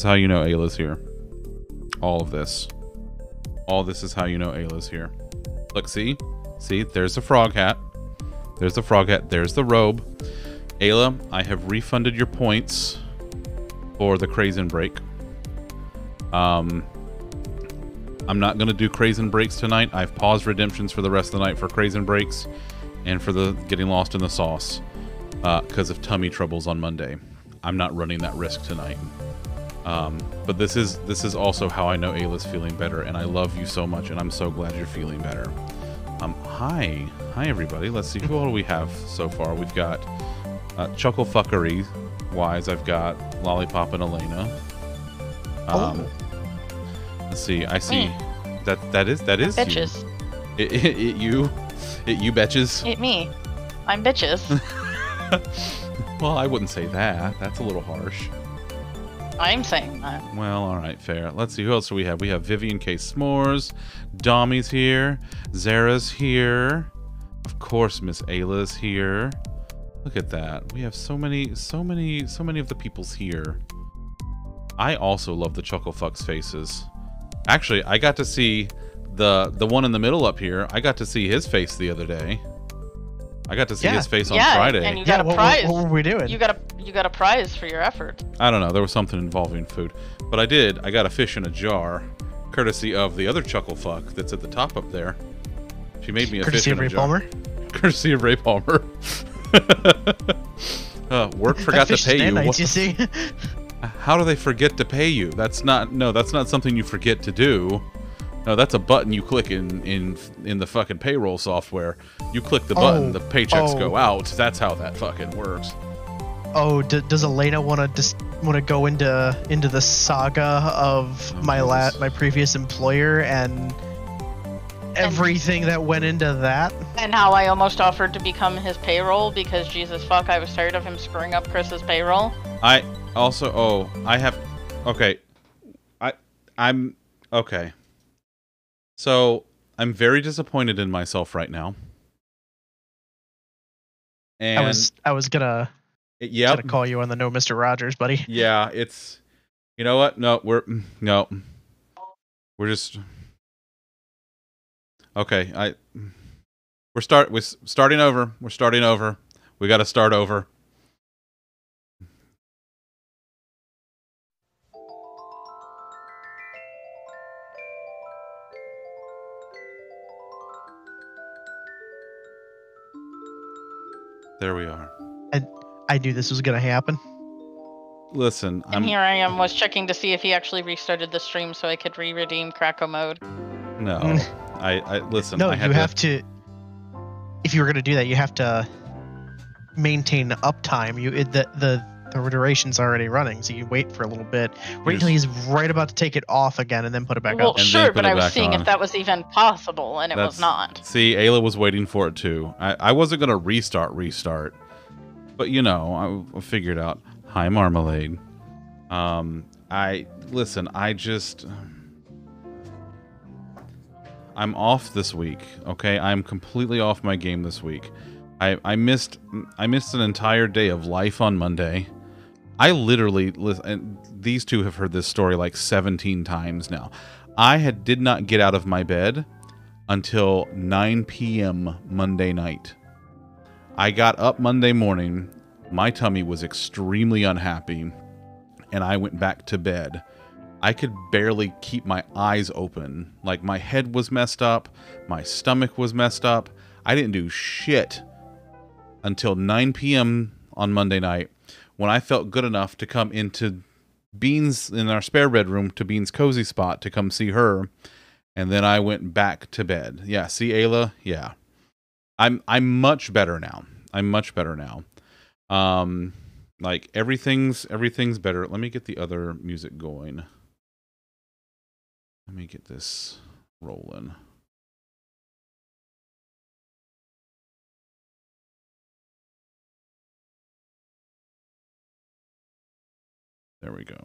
is how you know Ayla's here. All of this. All this is how you know Ayla's here. Look, see? See, there's the frog hat. There's the frog hat. There's the robe. Ayla, I have refunded your points for the Crazen Break. Um, I'm not going to do Crazen Breaks tonight. I've paused redemptions for the rest of the night for Crazen Breaks and for the getting lost in the sauce because uh, of tummy troubles on Monday. I'm not running that risk tonight. Um, but this is this is also how I know Ayla's feeling better, and I love you so much, and I'm so glad you're feeling better. Um, hi, hi everybody. Let's see who all do we have so far. We've got uh, Chuckle Fuckery wise. I've got Lollipop and Elena. Um, oh. Let's see. I see me. that that is that is bitches. You. It, it, it, you, it you bitches. It me. I'm bitches. well, I wouldn't say that. That's a little harsh. I'm saying that. Well, all right, fair. Let's see who else do we have. We have Vivian K. S'mores, Dommy's here, Zara's here, of course, Miss Ayla's here. Look at that. We have so many, so many, so many of the peoples here. I also love the Chuckle Fucks faces. Actually, I got to see the the one in the middle up here. I got to see his face the other day. I got to see yeah. his face on yeah, Friday. and you got yeah, a prize. What, what, were we doing? You got a you got a prize for your effort. I don't know. There was something involving food, but I did. I got a fish in a jar, courtesy of the other chuckle fuck that's at the top up there. She made me a courtesy fish in Ray a jar. Palmer. Courtesy of Ray Palmer. uh, work forgot to pay you. Nights, you see? How do they forget to pay you? That's not no. That's not something you forget to do. No, that's a button you click in in in the fucking payroll software. You click the button, oh, the paychecks oh. go out. That's how that fucking works. Oh, d- does Elena want to just want to go into into the saga of oh, my la- my previous employer and everything that went into that? And how I almost offered to become his payroll because Jesus fuck, I was tired of him screwing up Chris's payroll. I also oh I have okay, I I'm okay. So I'm very disappointed in myself right now. And I was I was gonna yeah gonna call you on the no Mr. Rogers, buddy. Yeah, it's you know what? No, we're mm, no. We're just Okay, I we're start we're starting over. We're starting over. We got to start over. There we are. I, I knew this was going to happen. Listen, and I'm... here I am, was checking to see if he actually restarted the stream so I could re-redeem Kracko mode. No, I, I listen. No, I you have to... If you were going to do that, you have to maintain uptime. You the the the duration's already running, so you wait for a little bit. Wait until he's right about to take it off again, and then put it back well, up. Well, sure, but I was seeing on. if that was even possible, and it That's, was not. See, Ayla was waiting for it too. I, I wasn't gonna restart, restart, but you know, I, I figured out. Hi, Marmalade. Um, I listen. I just. I'm off this week. Okay, I'm completely off my game this week. I, I missed I missed an entire day of life on Monday. I literally and these two have heard this story like 17 times now. I had did not get out of my bed until 9 p.m. Monday night. I got up Monday morning. My tummy was extremely unhappy, and I went back to bed. I could barely keep my eyes open. Like my head was messed up, my stomach was messed up. I didn't do shit until 9 p.m. on Monday night when I felt good enough to come into Beans in our spare bedroom to Beans' cozy spot to come see her, and then I went back to bed. Yeah, see Ayla? Yeah. I'm I'm much better now. I'm much better now. Um like everything's everything's better. Let me get the other music going. Let me get this rolling. There we go.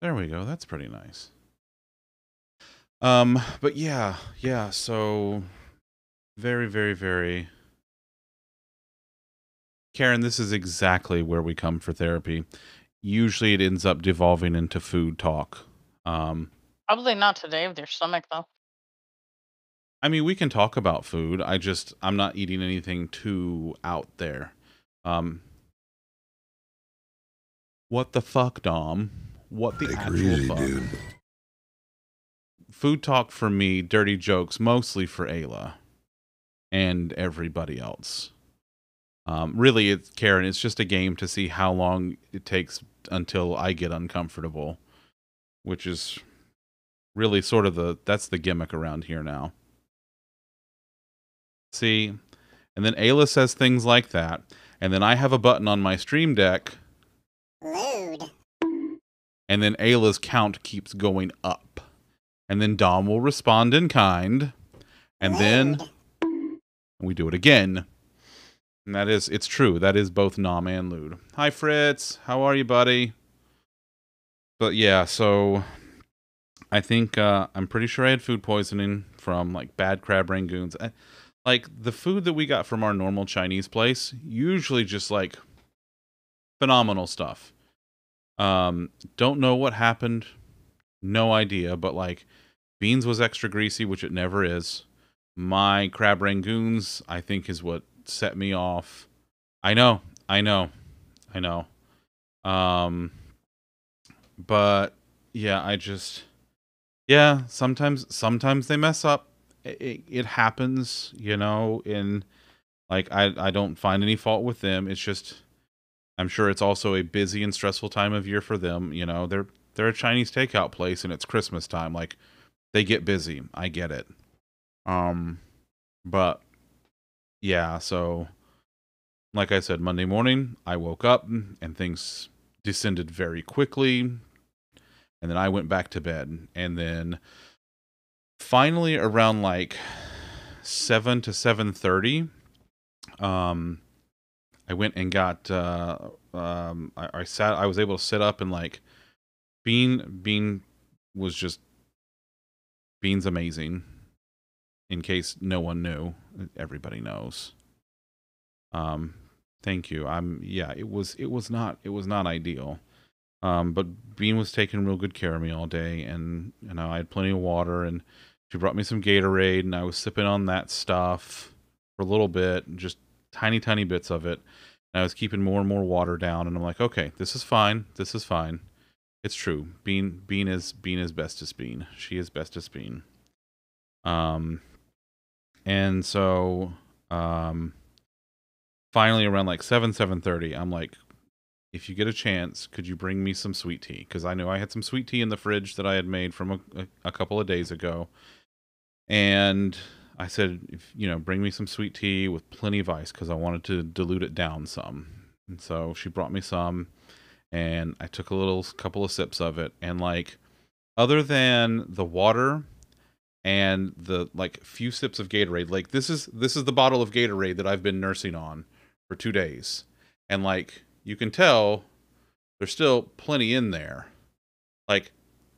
There we go. That's pretty nice. Um, but yeah, yeah. So very, very, very. Karen, this is exactly where we come for therapy. Usually, it ends up devolving into food talk. Um, Probably not today with your stomach though. I mean, we can talk about food. I just I'm not eating anything too out there. Um, what the fuck, Dom? What the Take it actual easy, fuck? dude. Food talk for me, dirty jokes mostly for Ayla and everybody else. Um, really, it's Karen. It's just a game to see how long it takes until I get uncomfortable, which is really sort of the that's the gimmick around here now. See, and then Ayla says things like that, and then I have a button on my stream deck, Load. And then Ayla's count keeps going up, and then Dom will respond in kind, and then we do it again. And that is, it's true. That is both Nom and Lude. Hi, Fritz. How are you, buddy? But yeah, so I think uh, I'm pretty sure I had food poisoning from like bad crab rangoons. I, like the food that we got from our normal Chinese place, usually just like phenomenal stuff. Um, don't know what happened. No idea, but like beans was extra greasy, which it never is. My crab rangoons i think is what set me off. I know. I know. I know. Um but yeah i just yeah sometimes sometimes they mess up. It, it, happens you know in like i i don't find any fault with them. It's just i'm sure it's also a busy and stressful time of year for them you know they're they're a chinese takeout place and it's christmas time like they get busy i get it um, but yeah, so like I said, Monday morning, I woke up and things descended very quickly. And then I went back to bed. And then finally around like seven to seven thirty, um, I went and got uh um I, I sat I was able to sit up and like Bean Bean was just Bean's amazing in case no one knew everybody knows. Um thank you. I'm yeah it was it was not it was not ideal. Um but bean was taking real good care of me all day and you know i had plenty of water and she brought me some gatorade and i was sipping on that stuff for a little bit and just tiny tiny bits of it. And i was keeping more and more water down and i'm like okay this is fine. This is fine. It's true. Bean bean is bean is best as bean. She is best as bean. Um and so um finally around like 7 7.30 i'm like if you get a chance could you bring me some sweet tea? Because i know i had some sweet tea in the fridge that i had made from a, a couple of days ago. And i said if, you know bring me some sweet tea with plenty of ice because i wanted to dilute it down some and so she brought me some and i took a little couple of sips of it and like other than the water and the like few sips of Gatorade. Like this is this is the bottle of Gatorade that I've been nursing on for 2 days. And like you can tell there's still plenty in there. Like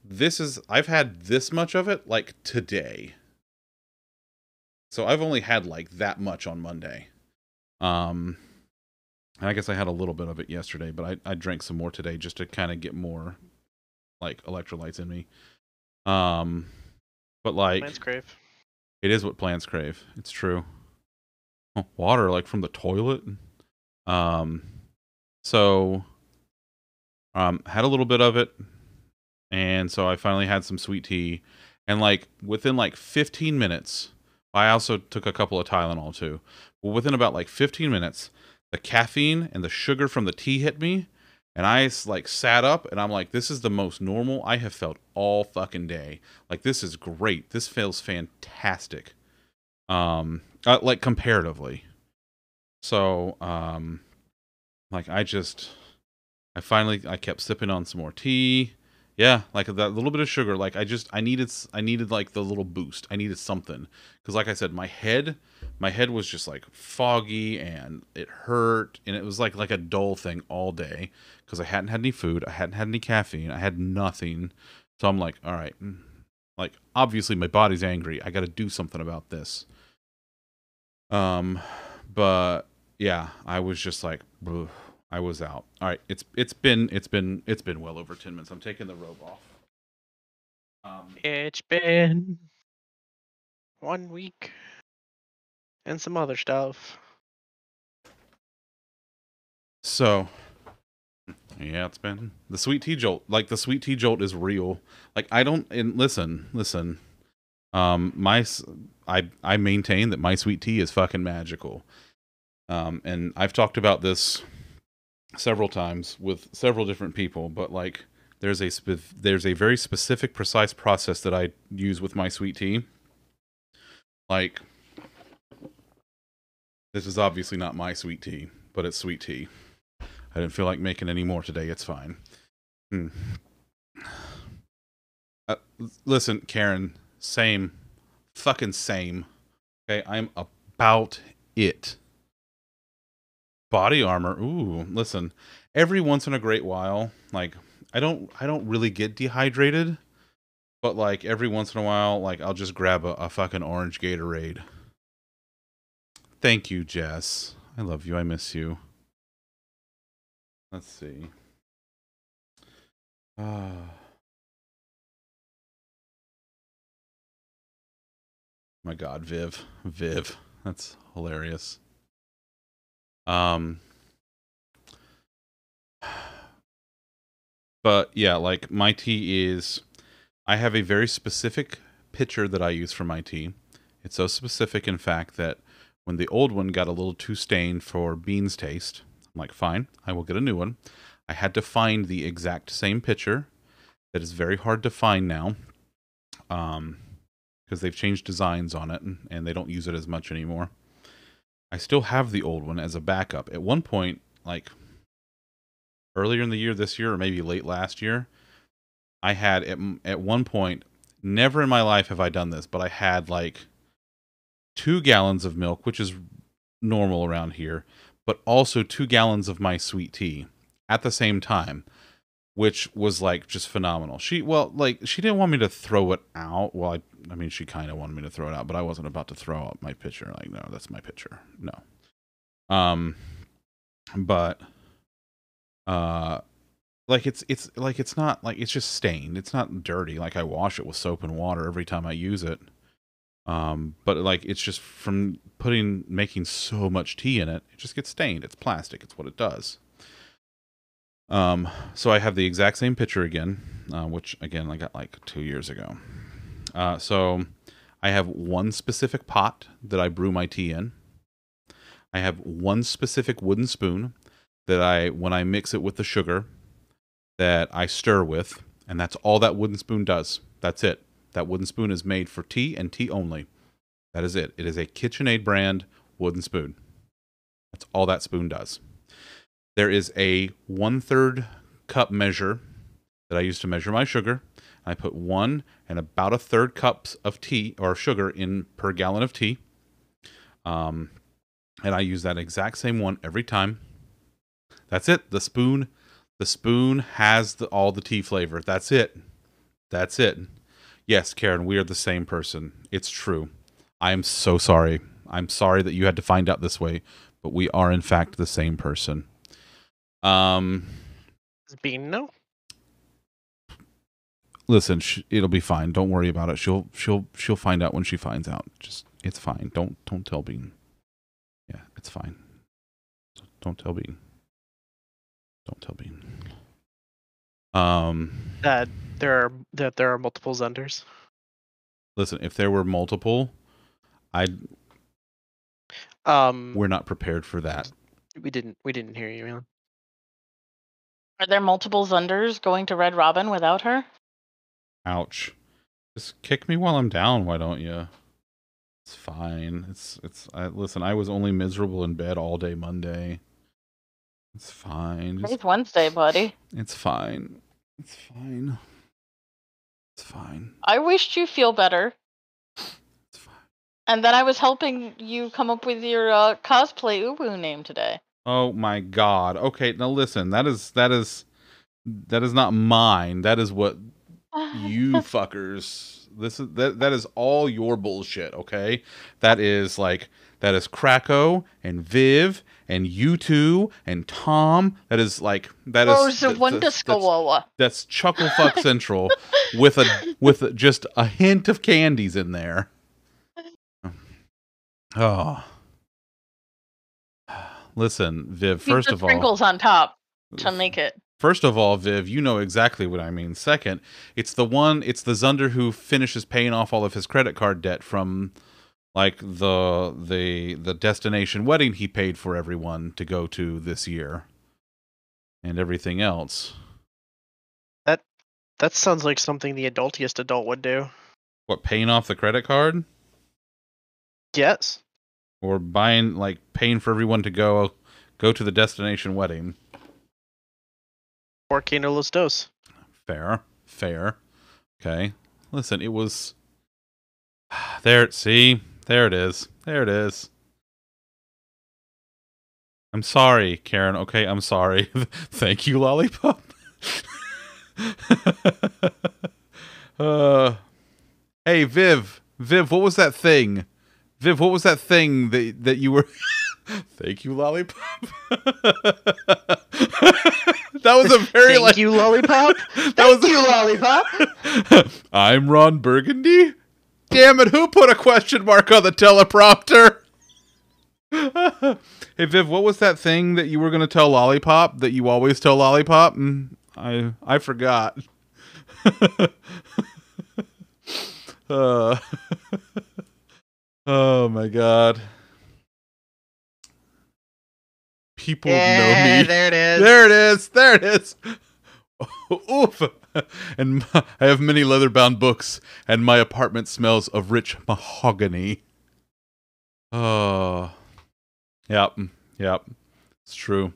this is I've had this much of it like today. So I've only had like that much on Monday. Um and I guess I had a little bit of it yesterday, but I I drank some more today just to kind of get more like electrolytes in me. Um but like Plants crave. it is what plants crave. It's true. Oh, water, like from the toilet. Um, so, um, had a little bit of it, and so I finally had some sweet tea, and like within like 15 minutes, I also took a couple of Tylenol too. But within about like 15 minutes, the caffeine and the sugar from the tea hit me, and I like sat up, and I'm like, this is the most normal I have felt all fucking day. Like this is great. This feels fantastic. Um, uh, like comparatively. So, um, like I just, I finally, I kept sipping on some more tea. Yeah, like that little bit of sugar. Like I just, I needed, I needed like the little boost. I needed something because, like I said, my head, my head was just like foggy and it hurt, and it was like like a dull thing all day because I hadn't had any food, I hadn't had any caffeine, I had nothing. So I'm like, all right, mm, Like obviously my body's angry. I got to do something about this. Um but yeah, I was just like "Ugh." I was out. All right, it's it's been it's been it's been well over 10 minutes. I'm taking the robe off. Um It's been one week and some other stuff. So, yeah, it's been the sweet tea jolt. Like the sweet tea jolt is real. Like I don't and listen, listen. Um, my I I maintain that my sweet tea is fucking magical. Um, and I've talked about this several times with several different people, but like there's a spe- there's a very specific, precise process that I use with my sweet tea. Like this is obviously not my sweet tea, but it's sweet tea. I didn't feel like making any more today. It's fine. Hmm. Uh, listen, Karen, same. Fucking same. Okay, I'm about it. Body armor. Ooh, listen. Every once in a great while, like I don't I don't really get dehydrated, but like every once in a while, like I'll just grab a, a fucking orange Gatorade. Thank you, Jess. I love you. I miss you. Let's see. Ah. My God, Viv, Viv, that's hilarious. Um, but yeah, like my tea is, I have a very specific pitcher that I use for my tea. It's so specific, in fact, that when the old one got a little too stained for beans taste, I'm like, fine, I will get a new one. I had to find the exact same pitcher that is very hard to find now. Um, because they've changed designs on it and, and they don't use it as much anymore. I still have the old one as a backup. At one point, like earlier in the year this year or maybe late last year, I had at, at one point, never in my life have I done this, but I had like two gallons of milk, which is normal around here, but also two gallons of my sweet tea at the same time, which was like just phenomenal. She, well, like she didn't want me to throw it out. Well, I, I mean, she kind of wanted me to throw it out, but I wasn't about to throw out my pitcher. Like, no, that's my pitcher. No. Um, but, uh, like it's it's like it's not like it's just stained. It's not dirty. Like I wash it with soap and water every time I use it. Um, but like it's just from putting making so much tea in it, it just gets stained. It's plastic. It's what it does. Um, so I have the exact same pitcher again, uh, which again I got like two years ago. Uh, so I have one specific pot that I brew my tea in. I have one specific wooden spoon that I, when I mix it with the sugar, that I stir with, and that's all that wooden spoon does. That's it. That wooden spoon is made for tea and tea only. That is it. It is a KitchenAid brand wooden spoon. That's all that spoon does. There is a one third cup measure that I use to measure my sugar. I put one and about a third cups of tea or sugar in per gallon of tea. Um, and I use that exact same one every time. That's it. The spoon, the spoon has the, all the tea flavor. That's it. That's it. Yes, Karen, we are the same person. It's true. I am so sorry. I'm sorry that you had to find out this way, but we are in fact the same person. Um, Does Bean know? listen, sh- it'll be fine. Don't worry about it. She'll she'll she'll find out when she finds out. Just it's fine. Don't don't tell Bean. Yeah, it's fine. Don't tell Bean. Don't tell Bean. Um, That there are that there are multiple Zunders. listen, if there were multiple, I'd. Um, we're not prepared for that. we didn't we didn't hear you, man. Are there multiple Zunders going to Red Robin without her? Ouch. Just kick me while I'm down, why don't you? It's fine. It's it's I, listen, I was only miserable in bed all day Monday. It's fine. Just It's Wednesday, buddy. It's fine. It's fine. It's fine. I wished you feel better. It's fine. And then I was helping you come up with your uh, cosplay Ubu name today. Oh my god. Okay, now listen. That is that is that is not mine. That is what you fuckers this is that that is all your bullshit. Okay, that is like that is Krakow and Viv and you two and Tom. That is like that is Rose that- of Wonder that's- that's Chucklefuck Central with a with just a hint of candies in there. Oh. Listen, Viv, first of all, sprinkles on top to make it. First of all, Viv, you know exactly what I mean. Second, it's the one it's the Zunder who finishes paying off all of his credit card debt from like the the the destination wedding he paid for everyone to go to this year and everything else. That that sounds like something the adultiest adult would do. What paying off the credit card? Yes. Or buying like paying for everyone to go go to the destination wedding. Or Kino Los Dos. Fair, fair. Okay. Listen, it was there. See, there it is. There it is. I'm sorry, Karen. Okay, I'm sorry. Thank you, lollipop. uh, hey, Viv. Viv, what was that thing? Viv, what was that thing that that you were? Thank you, lollipop. that was a very Thank like you, Lollipop. that Thank was you, Lollipop. I'm Ron Burgundy. Damn it! Who put a question mark on the teleprompter? hey Viv, what was that thing that you were going to tell Lollipop that you always tell Lollipop? Mm, I I forgot. uh, oh my god. People know me. there it is. There it is. There it is. Oof. And I have many leather bound books, and my apartment smells of rich mahogany. Oh. Yep. Yep. It's true.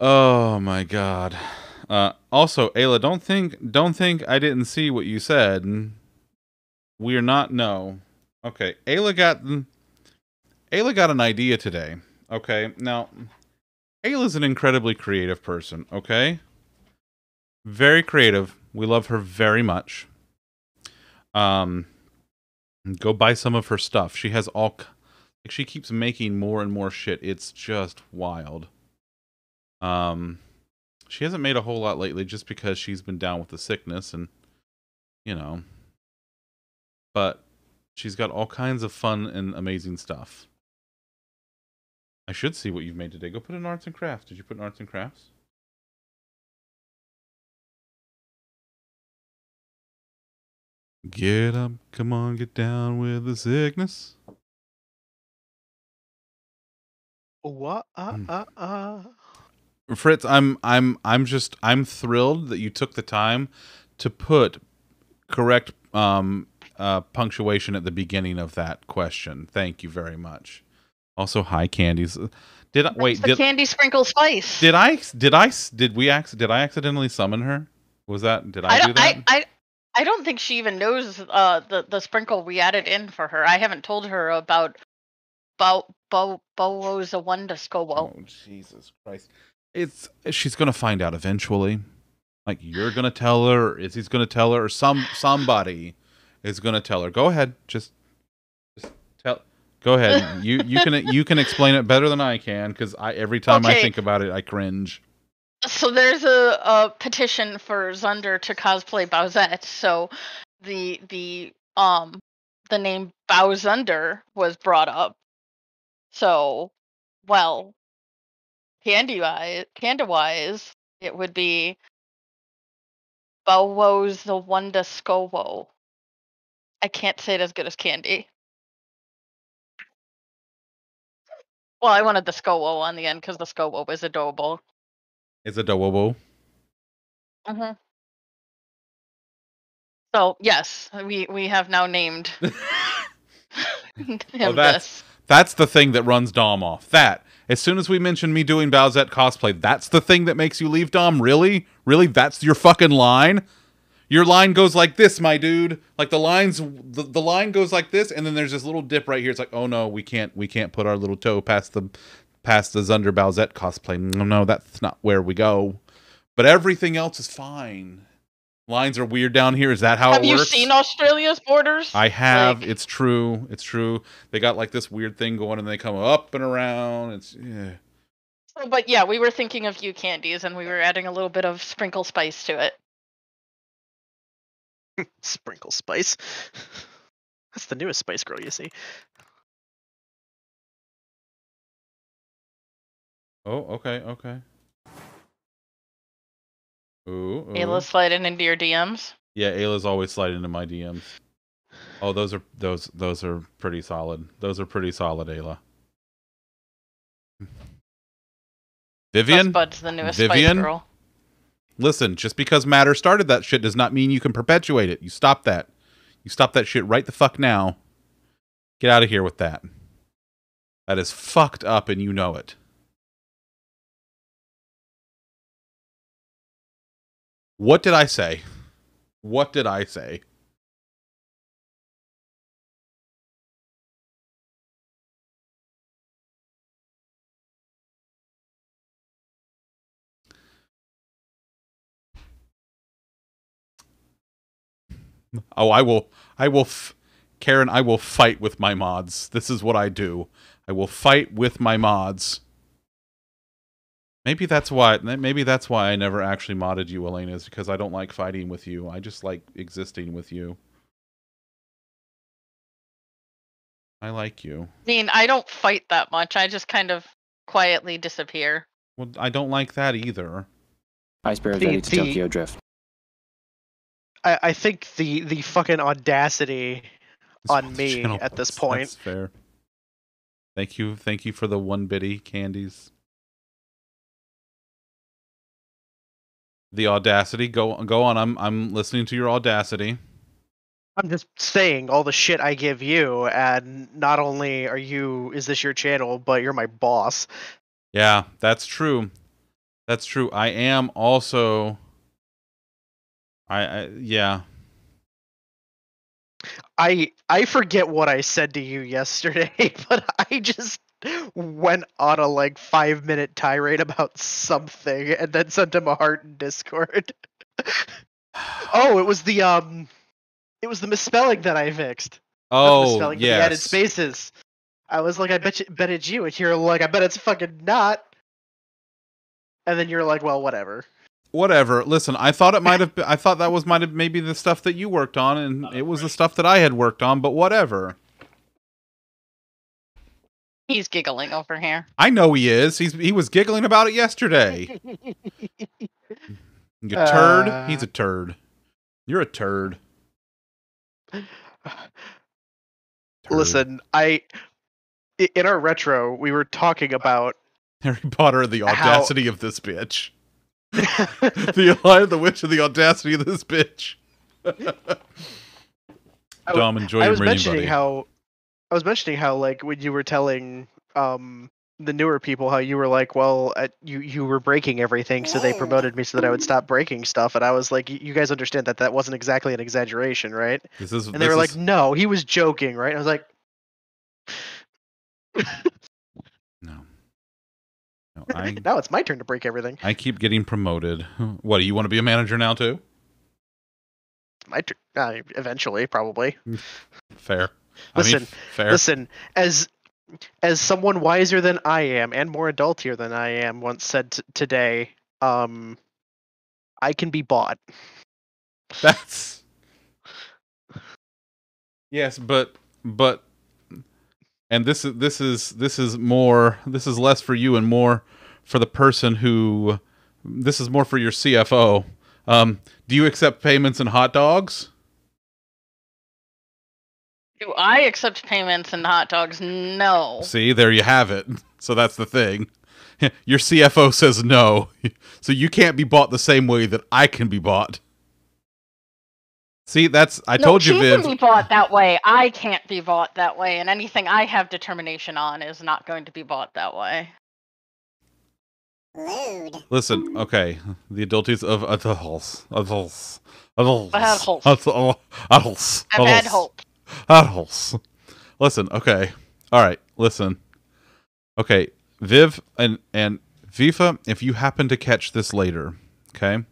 Oh my god. Uh also, Ayla, don't think don't think I didn't see what you said. We're not no. Okay. Ayla got Ayla got an idea today. Okay. Now Ayla's an incredibly creative person, okay? Very creative. We love her very much. Um go buy some of her stuff. She has all like she keeps making more and more shit. It's just wild. Um she hasn't made a whole lot lately just because she's been down with the sickness and you know. But she's got all kinds of fun and amazing stuff. I should see what you've made today. Go put in arts and crafts. Did you put in arts and crafts? Get up, come on, get down with the sickness. What? Uh, uh, uh. Fritz, I'm I'm I'm just I'm thrilled that you took the time to put correct um uh punctuation at the beginning of that question. Thank you very much. Also, hi candies. Did I wait? The Did candy sprinkle spice. did I did I did we ac- did I accidentally summon her? Was that did I, I do don't. that? I, I I don't think she even knows uh the the sprinkle we added in for her. I haven't told her about Bo Bo Bowo's a Wonder Skowo. Oh Jesus Christ! It's she's gonna find out eventually. Like you're gonna tell her, or Izzy's gonna tell her, or some somebody is gonna tell her. Go ahead, just, just tell. Go ahead. you you can you can explain it better than I can because I every time I think about it I cringe. So there's a, a petition for Zunder to cosplay Bowsette. So the the um the name Bowzunder was brought up. So well, candy wise, candy wise, it would be Bowo's the Wonder Skowo. I can't say it as good as Candy. Well, I wanted the Skowo on the end because the Skowo is adorable. It's a dowobo. hmm So yes, we we have now named him Well, that's- this. That's the thing that runs Dom off. That as soon as we mention me doing Bowsette cosplay, that's the thing that makes you leave Dom. Really, really, that's your fucking line. Your line goes like this, my dude. Like the lines, the, the line goes like this, and then there's this little dip right here. It's like, oh no, we can't, we can't put our little toe past the, past the Zunder Bowsette cosplay. No, no, that's not where we go. But everything else is fine. Lines are weird down here. Is that how Have it you seen Australia's borders? I have. Like- it's true. It's true. They got like this weird thing going, and they come up and around. It's yeah. So, but yeah, we were thinking of you candies, and we were adding a little bit of sprinkle spice to it. Sprinkle spice. That's the newest Spice Girl, you see. Oh, okay, okay. Ooh, ooh. Ayla sliding into your DMs. Yeah, Ayla's always sliding into my DMs. Oh, those are those those are pretty solid. Those are pretty solid, Ayla. Vivian, Bud's the newest Vivian? Spice Girl. Listen. Just because Matter started that shit does not mean you can perpetuate it. You stop that. You stop that shit right the fuck now. Get out of here with that. That is fucked up, and you know it. What did I say? What did I say? Oh, I will. I will. F- Karen, I will fight with my mods. This is what I do. I will fight with my mods. Maybe that's why. Maybe that's why I never actually modded you, Elena, is because I don't like fighting with you. I just like existing with you. I like you. I mean, I don't fight that much. I just kind of quietly disappear. Well, I don't like that either. Ice Bear is The- ready to the- Tokyo Drift. I, I think the the fucking audacity It's On me at this point. That's fair. Thank you. Thank you for the one bitty candies. The audacity. Go go on. I'm I'm listening to your audacity. I'm just saying all the shit I give you, and not only are you is this your channel, but you're my boss. Yeah, that's true. That's true. I am also. I, I yeah. I I forget what I said to you yesterday, but I just went on a like five minute tirade about something and then sent him a heart in Discord. oh, it was the um it was the misspelling that I fixed. Oh misspelling, but added spaces. I was like, I bet you, bet it's you, and you're like, I bet it's fucking not. And then you're like, well, whatever. Whatever. Listen, I thought it might have. Been, I thought that was might have maybe the stuff that you worked on, and it was the stuff that I had worked on. But whatever. He's giggling over here. I know he is. He's he was giggling about it yesterday. You turd. Uh. He's a turd. You're a turd. Turd. Listen, I i- in our retro, we were talking about Harry Potter and the How- audacity of this bitch. the Lion, the Witch, and the audacity of this bitch. Dom, enjoy I your was reading, mentioning buddy. how I was mentioning how like when you were telling um the newer people how you were like, well, uh, you you were breaking everything, so they promoted me so that I would stop breaking stuff, and I was like, you guys understand that that wasn't exactly an exaggeration, right? this is. And this they were like, no, he was joking, right? I was like, no. No, I now it's my turn to break everything. I keep getting promoted. What do you want to be a manager now too? My turn. Uh, eventually, probably. Fair. Listen, I mean, fair. Listen, as as someone wiser than I am and more adultier than I am once said t- today, um, I can be bought. That's yes, but but and this is this is this is more this is less for you and more for the person who this is more for your CFO. Um, do you accept payments in hot dogs? Do I accept payments and hot dogs? No. See, there you have it. So that's the thing. Your CFO says no, so you can't be bought the same way that I can be bought. See, that's I no, told you, she Viv. can be bought that way. I can't be bought that way, and anything I have determination on is not going to be bought that way. Lewd. Listen, okay, the adulties of adults, adults, adults, Adults. adults, adults, I've had hope. adults. Listen, okay, all right, listen, okay, Viv and and Viva, if you happen to catch this later, okay,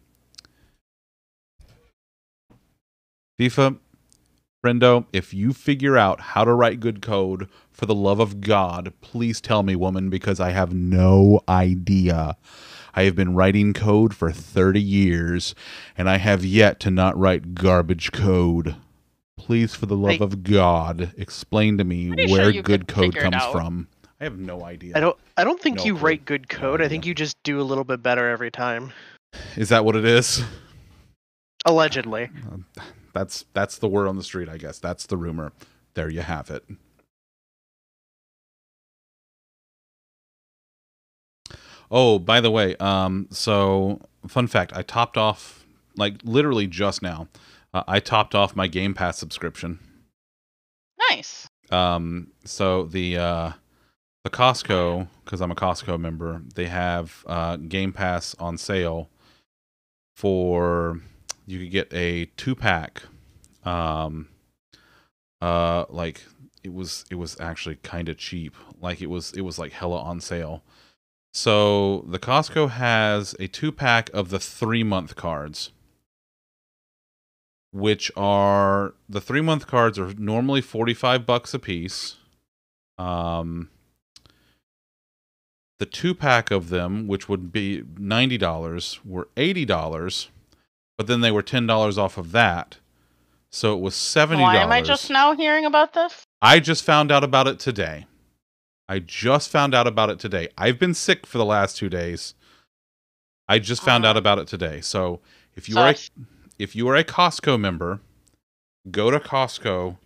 FIFA, friendo, if you figure out how to write good code, for the love of God, please tell me, woman, because I have no idea. I have been writing code for 30 years, and I have yet to not write garbage code. Please, for the love I- of God, explain to me Pretty sure where good code comes from. I have no idea. I don't. I don't think No you clue. write good code. I think you just do a little bit better every time. Is that what it is? Allegedly. Um, That's that's the word on the street, I guess. That's the rumor. There you have it. Oh, by the way, um, so fun fact: I topped off like literally just now. Uh, I topped off my Game Pass subscription. Nice. Um, so the uh, the Costco, because I'm a Costco member, they have uh, Game Pass on sale for you could get a two pack. Um, uh, like it was it was actually kind of cheap. Like it was it was like hella on sale. So the Costco has a two pack of the three month cards which are the three month cards are normally 45 bucks a piece um the two pack of them which would be $90 were $80 but then they were $10 off of that so it was $70 Why am I just now hearing about this? I just found out about it today. I just found out about it today. I've been sick for the last two days. I just found out Uh, about it today. So if you are a, if you are a Costco member, go to Costco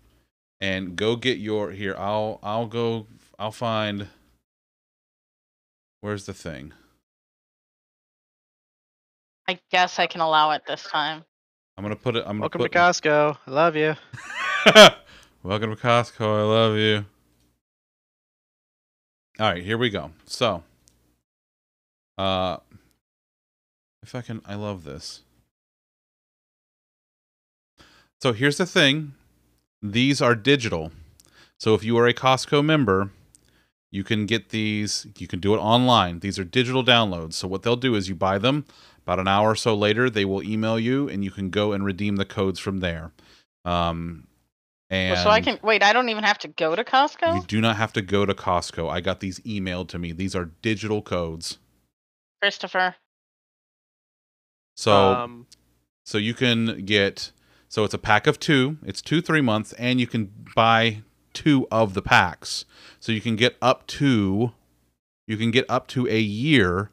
and go get your here. I'll I'll go. I'll find. Where's the thing? I guess I can allow it this time. I'm gonna put it. I'm gonna Welcome to put, Costco. I love you. Welcome to Costco. I love you. All right, here we go. So, uh, if I can, I love this. So here's the thing: these are digital. So if you are a Costco member, you can get these. You can do it online. These are digital downloads. So what they'll do is you buy them. About an hour or so later, they will email you, and you can go and redeem the codes from there. Um, and so I can wait. I don't even have to go to Costco. you do not have to go to Costco. I got these emailed to me. These are digital codes. Christopher. So um, so you can get so it's a pack of two. It's two three months, and you can buy two of the packs. So you can get up to you can get up to a year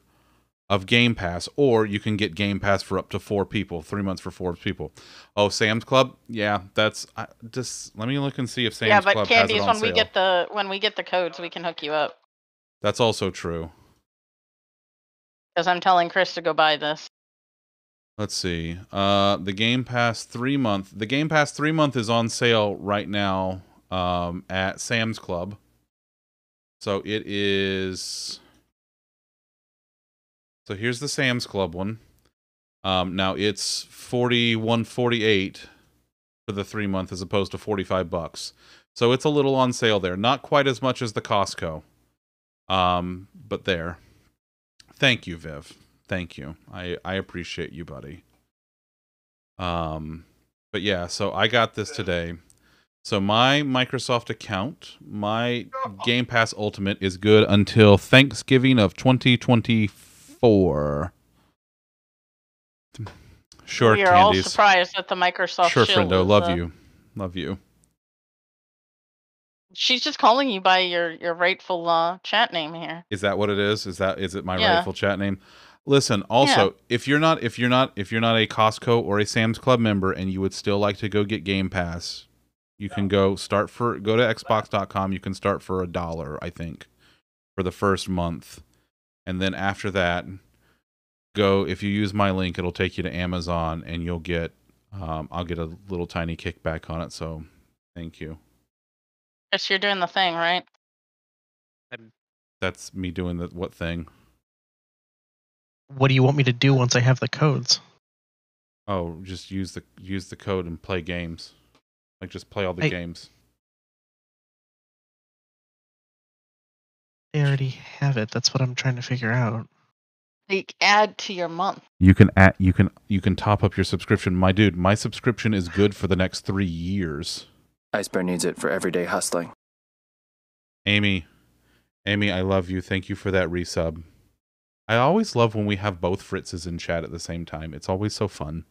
of Game Pass, or you can get Game Pass for up to four people, three months for four people. Oh, Sam's Club, yeah, that's I, just. Let me look and see if Sam's yeah, but Club has it Candies, when we get the when we get the codes, we can hook you up. That's also true. Because I'm telling Chris to go buy this. Let's see. Uh, the Game Pass three month. The Game Pass three month is on sale right now um, at Sam's Club. So it is. So here's the Sam's Club one. Um, now it's forty one forty eight for the three month as opposed to forty five bucks. So it's a little on sale there. Not quite as much as the Costco. Um, but there. Thank you, Viv. Thank you. I I appreciate you, buddy. Um, but yeah, so I got this today. So my Microsoft account, my Game Pass Ultimate is good until Thanksgiving of 2024. Sure, we are all surprised at the Microsoft. Sure, shill friendo. is, Love uh, you. Love you. She's just calling you by your your rightful uh, chat name here. Is that what it is? Is that is it my Yeah. rightful chat name? Listen, also, if you're not if you're not if you're not a Costco or a Sam's Club member and you would still like to go get Game Pass, you can go start for go to xbox.com, you can start for a dollar, I think, for the first month. And then after that, go if you use my link, it'll take you to Amazon and you'll get um, I'll get a little tiny kickback on it, so thank you. Chris, you're doing the thing, right? That's me doing the what thing? What do you want me to do once I have the codes? Oh, just use the use the code and play games. Like just play all the Hey. games. They already have it. That's what I'm trying to figure out. Like add to your month. You can add, you can you can top up your subscription. My dude, my subscription is good for the next three years. Ice Bear needs it for everyday hustling. Amy, Amy, I love you. Thank you for that resub. I always love when we have both Fritzes in chat at the same time. It's always so fun.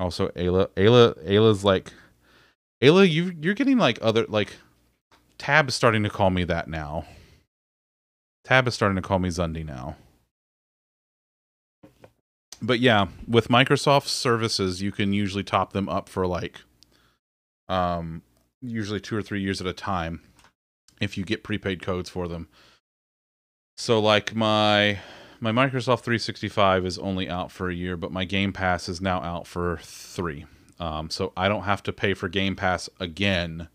Also, Ayla, Ayla, Ayla's like, Ayla, you you're getting like other like, Tab is starting to call me that now. Tab is starting to call me Zundi now. But yeah, with Microsoft services, you can usually top them up for like, um, usually two or three years at a time if you get prepaid codes for them. So like my my Microsoft 365 is only out for a year, but my Game Pass is now out for 3. Um, so I don't have to pay for Game Pass again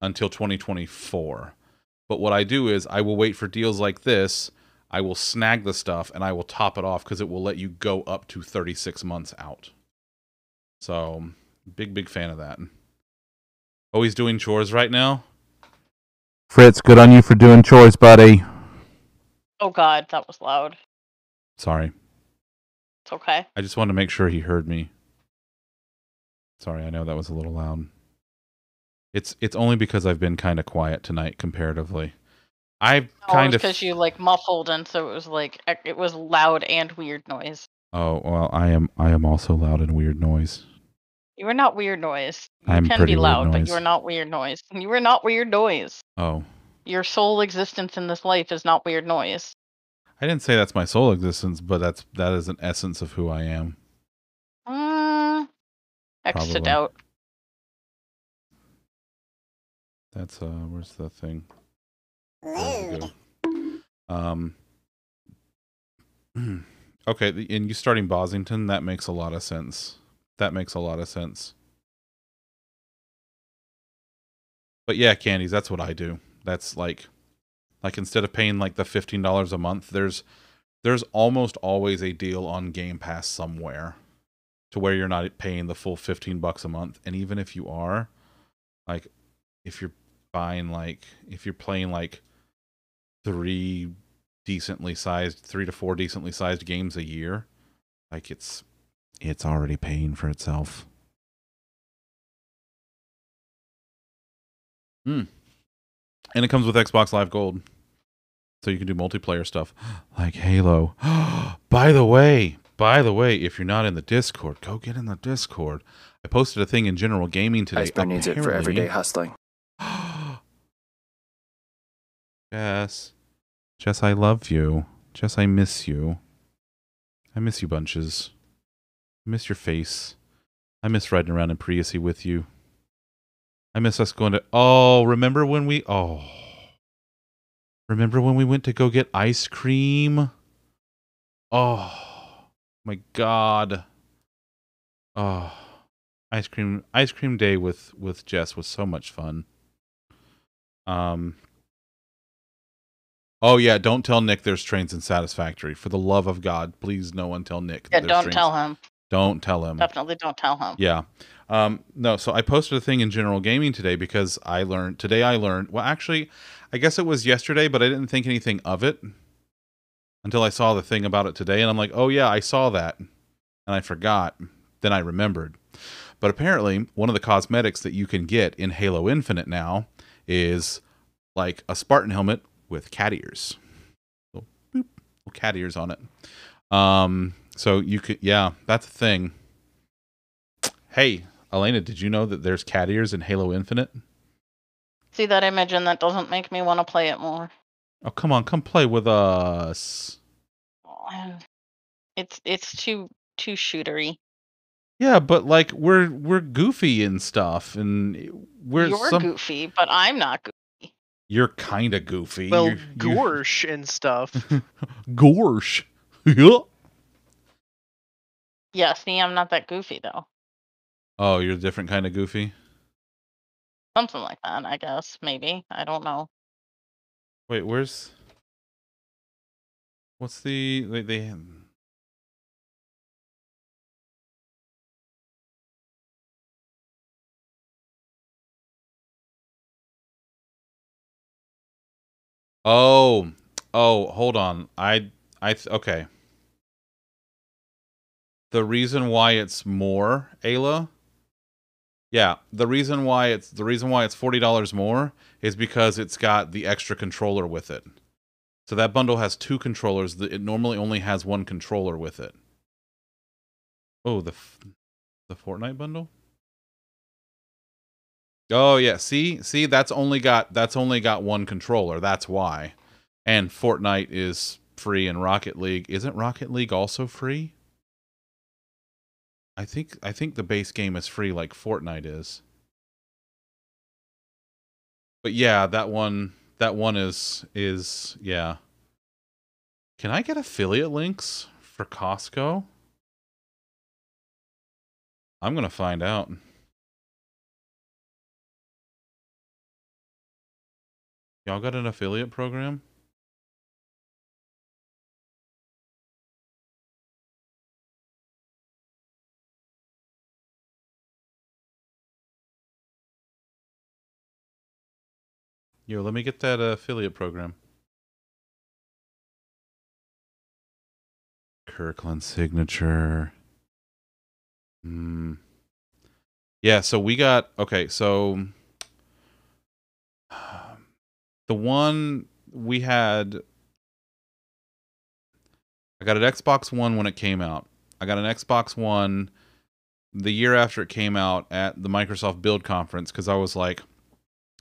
until 2024. But what I do is I will wait for deals like this. I will snag the stuff and I will top it off because it will let you go up to 36 months out. So, big, big fan of that. Oh, he's doing chores right now? Fritz, good on you for doing chores, buddy. Oh god, that was loud. Sorry. It's okay. I just wanted to make sure he heard me. Sorry, I know that was a little loud. It's it's only because I've been kind of quiet tonight comparatively. I've Oh, kind of because you like muffled, and so it was like it was loud and weird noise. Oh, well, I am I am also loud and weird noise. You are not weird noise. You I'm can be loud, but you are not weird noise. You are not weird noise. Oh. Your sole existence in this life is not weird noise. I didn't say that's my sole existence, but that's that is an essence of who I am. Mm, X to doubt. That's uh where's the thing? Load. Um Okay, and you starting Bosington, that makes a lot of sense. That makes a lot of sense. But yeah, candies, that's what I do. That's like like instead of paying like the $15 a month, there's there's almost always a deal on Game Pass somewhere to where you're not paying the full 15 bucks a month. And even if you are, like if you're buying like if you're playing like three decently sized three to four decently sized games a year like it's it's already paying for itself. Hmm. and it comes with xbox live gold. So you can do multiplayer stuff like halo. By the way by the way if you're not in the discord go get in the discord. I posted a thing in general gaming today. Bear needs it for everyday hustling. Jess. Jess, I love you. Jess, I miss you. I miss you bunches. I miss your face. I miss riding around in Priusy with you. I miss us going to Oh, remember when we Oh. Remember when we went to go get ice cream? Oh my god. Oh. Ice cream ice cream day with with Jess was so much fun. Um Oh yeah, don't tell Nick there's trains in Satisfactory. For the love of God, please no one tell Nick. Yeah, don't trains. tell him. Don't tell him. Definitely don't tell him. Yeah. Um, no, so I posted a thing in general gaming today because I learned today I learned well actually I guess it was yesterday, but I didn't think anything of it until I saw the thing about it today and I'm like, "Oh yeah, I saw that." And I forgot. Then I remembered. But apparently, one of the cosmetics that you can get in Halo Infinite now is like a Spartan helmet with cat ears. Little, boop, little cat ears on it. Um, so you could, yeah, that's a thing. Hey, Elena, did you know that there's cat ears in Halo Infinite? See that image, and that doesn't make me want to play it more. Oh, come on, come play with us. It's it's too too shootery. Yeah, but like we're we're goofy and stuff, and we're You're some. goofy, but I'm not goofy. You're kind of goofy. Well, You're- you're- and stuff. Gorsh. Yeah. Yeah, see, I'm not that goofy though. oh, you're a different kind of goofy. Something like that, I guess. Maybe. I don't know. Wait, where's? What's the they? they Oh, oh, hold on. I I okay. The reason why it's more, Ayla. Yeah, the reason why it's the reason why it's forty dollars more is because it's got the extra controller with it. So that bundle has two controllers. It normally only has one controller with it. Oh, the the Fortnite bundle. Oh yeah, see, see, that's only got that's only got one controller. That's why. And Fortnite is free, and Rocket League isn't Rocket League also free? I think I think the base game is free, like Fortnite is. But yeah, that one that one is is yeah. Can I get affiliate links for Costco? I'm gonna find out. Y'all got an affiliate program? Yo, let me get that uh, affiliate program. Kirkland signature. Hmm. Yeah, so we got okay, so the one we had I got an Xbox One when it came out. I got an Xbox One the year after it came out at the Microsoft Build Conference because I was like,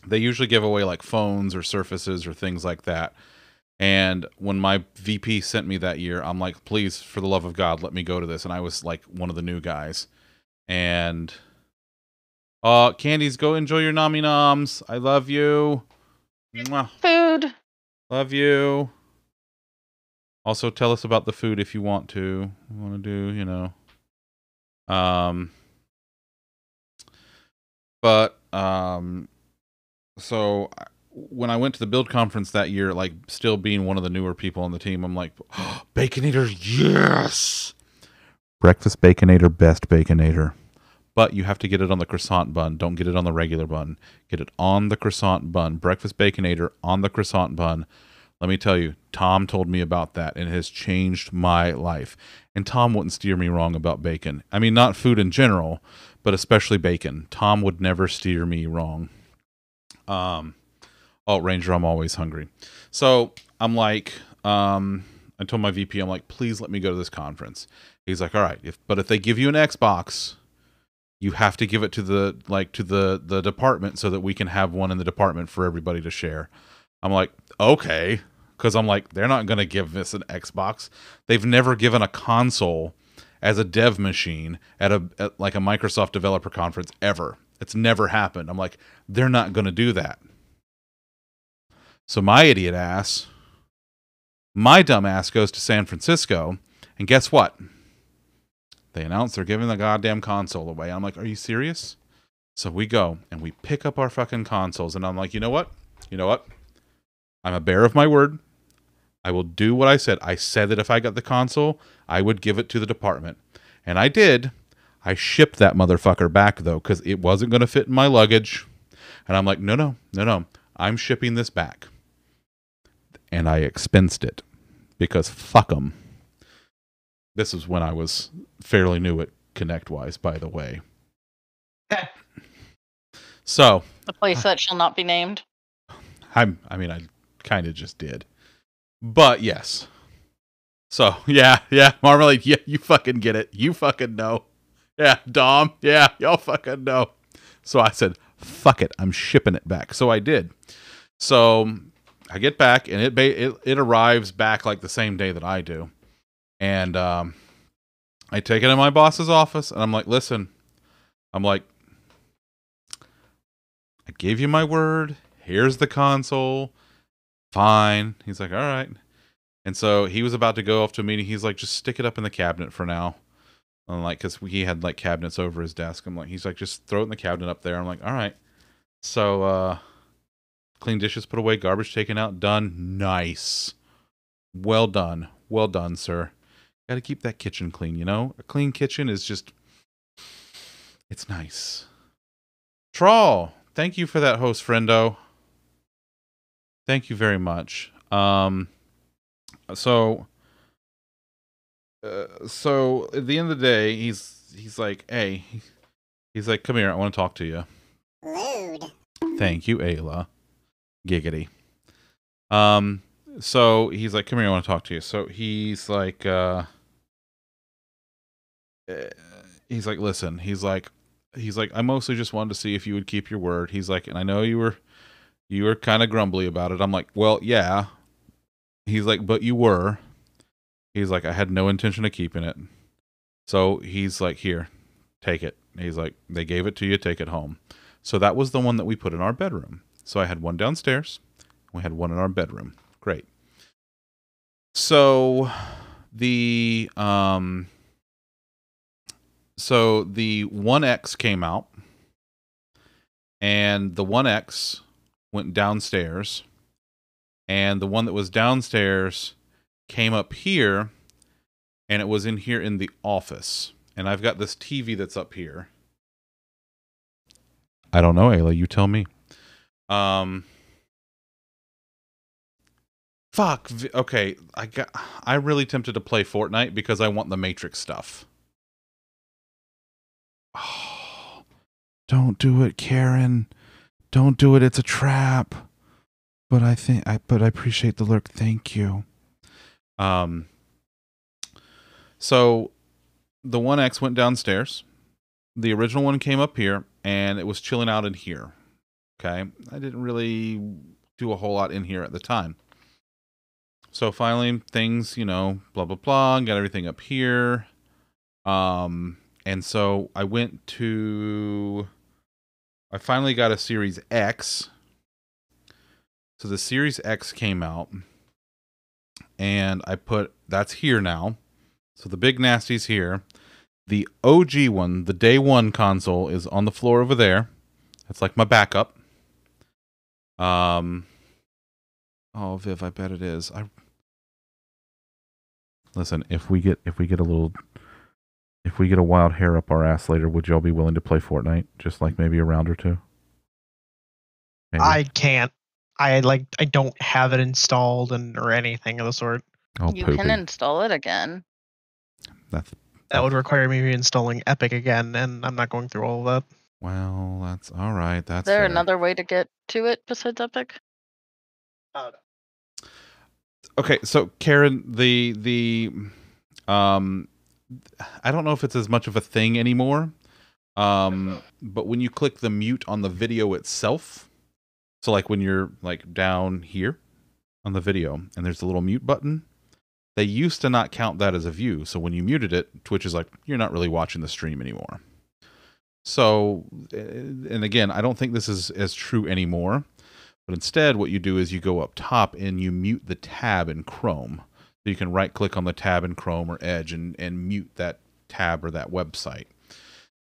they usually give away like phones or surfaces or things like that. And when my VP sent me that year, I'm like, please, for the love of God, let me go to this. And I was like one of the new guys. And uh Candies, go enjoy your Nami Noms. I love you. Mwah. Food. Love you. Also, tell us about the food if you want to. Want to do, you know. Um. But um, so when I went to the build conference that year, like still being one of the newer people on the team, I'm like, Baconator, yes. Breakfast Baconator, best Baconator. But you have to get it on the croissant bun. Don't get it on the regular bun. Get it on the croissant bun. Breakfast Baconator on the croissant bun. Let me tell you, Tom told me about that and it has changed my life. And Tom wouldn't steer me wrong about bacon. I mean, not food in general, but especially bacon. Tom would never steer me wrong. Um, oh, Ranger, I'm always hungry. So I'm like, um, I told my VP, I'm like, please let me go to this conference. He's like, all right, if but if they give you an Xbox, you have to give it to the like to the the department so that we can have one in the department for everybody to share. I'm like, okay, because I'm like, they're not gonna give us an Xbox. They've never given a console as a dev machine at a at like a Microsoft developer conference ever. It's never happened. I'm like, they're not gonna do that. So my idiot ass, my dumb ass goes to San Francisco, and guess what? They announce they're giving the goddamn console away. I'm like, are you serious? So we go and we pick up our fucking consoles, and I'm like, you know what? You know what? I'm a bear of my word. I will do what I said. I said that if I got the console, I would give it to the department. And I did. I shipped that motherfucker back though, because it wasn't going to fit in my luggage. And I'm like, no, no, no, no. I'm shipping this back. And I expensed it because fuck them. This is when I was fairly new at ConnectWise, by the way. so The place uh, that shall not be named. I'm I mean I kind of just did. But yes. So, yeah, yeah, Marmalade, yeah, you fucking get it. You fucking know. Yeah, Dom, yeah, y'all fucking know. So I said, fuck it, I'm shipping it back. So I did. So I get back and it ba- it, it arrives back like the same day that I do. And um I take it in my boss's office and I'm like, "Listen, I'm like I gave you my word. Here's the console. Fine. He's like, all right. And so he was about to go off to a meeting. He's like, just stick it up in the cabinet for now. I'm like, because he had like cabinets over his desk. I'm like, he's like, just throw it in the cabinet up there. I'm like, all right. So, uh, clean dishes put away, garbage taken out, done. Nice. Well done. Well done, sir. Got to keep that kitchen clean, you know? A clean kitchen is just, it's nice. Trawl, thank you for that host, friendo. Thank you very much. Um, so uh, so at the end of the day, he's he's like, hey, he's like, come here, I want to talk to you. Load. Thank you, Ayla. Giggity. Um, so he's like, come here, I want to talk to you. So he's like, uh, he's like, listen, he's like, he's like, I mostly just wanted to see if you would keep your word. He's like, and I know you were, you were kind of grumbly about it. I'm like, well, yeah. He's like, but you were. He's like, I had no intention of keeping it. So he's like, here, take it. He's like, they gave it to you, take it home. So that was the one that we put in our bedroom. So I had one downstairs, we had one in our bedroom. Great. So the um so the 1X came out and the 1X went downstairs and the one that was downstairs came up here and it was in here in the office. And I've got this TV that's up here. I don't know, Ayla, you tell me. Um Fuck. Okay, I got I really tempted to play Fortnite because I want the Matrix stuff. Don't do it, Karen. Don't do it. It's a trap. But I think I but I appreciate the lurk. Thank you. Um so the 1X went downstairs. The original one came up here and it was chilling out in here. Okay? I didn't really do a whole lot in here at the time. So finally things, you know, blah blah blah, got everything up here. Um and so I went to I finally got a Series X. So the Series X came out and I put that's here now. So the big nasty's here. The OG one, the day one console is on the floor over there. That's like my backup. Um Oh, Viv, I bet it is. I Listen, if we get if we get a little if we get a wild hair up our ass later, would y'all be willing to play Fortnite? Just like maybe a round or two? Maybe. I can't. I like. I don't have it installed and or anything of the sort. oh, you poopy. can install it again. That's That would require me installing Epic again, and I'm not going through all of that. well, that's all right. That's Is there fair. another way to get to it besides Epic? okay so karen the the um i don't know if it's as much of a thing anymore um but when you click the mute on the video itself so like when you're like down here on the video and there's the little mute button they used to not count that as a view. So when you muted it twitch is like you're not really watching the stream anymore. So eh, and again i don't think this is as true anymore but instead, what you do is you go up top and you mute the tab in Chrome. You can right click on the tab in Chrome or Edge and, and mute that tab or that website.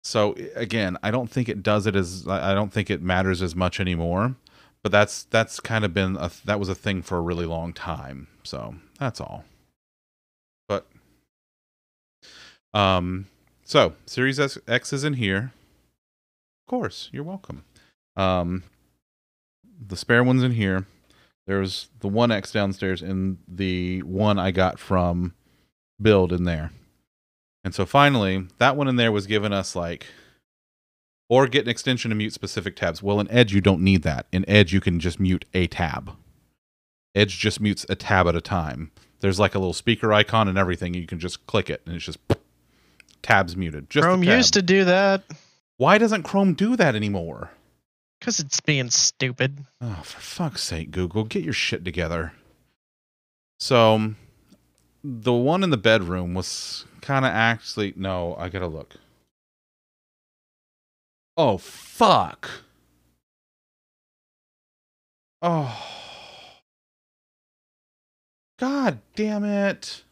So again, I don't think it does it as I don't think it matters as much anymore. But that's that's kind of been a that was a thing for a really long time. So that's all. But um, so Series S, X is in here. Of course, you're welcome. Um, the spare one's in here. There's the one X downstairs and the one I got from Build in there. And so finally, that one in there was giving us like or get an extension to mute specific tabs. Well, in Edge you don't need that. In Edge you can just mute a tab. Edge just mutes a tab at a time. There's like a little speaker icon and everything. You can just click it and it's just tabs muted. Just Chrome tab. used to do that Why doesn't Chrome do that anymore? Because it's being stupid. Oh, for fuck's sake, Google, get your shit together. So, the one in the bedroom was kind of actually. No, I gotta look. Oh, fuck. Oh. God damn it.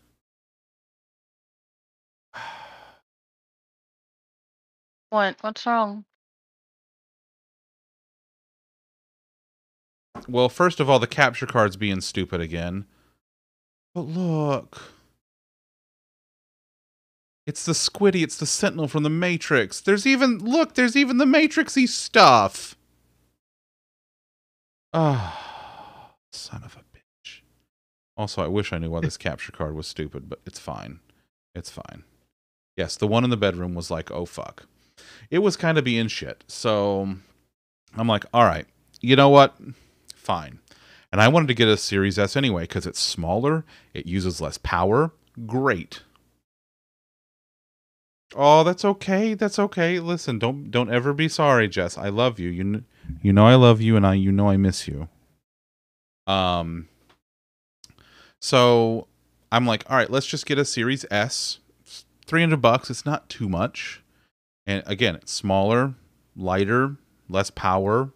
What? What's wrong? Well, first of all, the capture card's being stupid again. But look. It's the Squiddy, it's the Sentinel from the Matrix. There's even look, there's even the Matrixy stuff. Ah, son of a bitch. Also, I wish I knew why this capture card was stupid, but it's fine. It's fine. Yes, the one in the bedroom was like, oh fuck. It was kind of being shit. So I'm like, all right, you know what? Fine. And I wanted to get a Series S anyway because it's smaller, it uses less power. Great. Oh, that's okay. That's okay. Listen, don't don't ever be sorry, Jess. I love you. You kn- you know I love you and I you know I miss you. Um so I'm like, all right, let's just get a Series S. It's 300 bucks. It's not too much. And again, it's smaller, lighter, less power,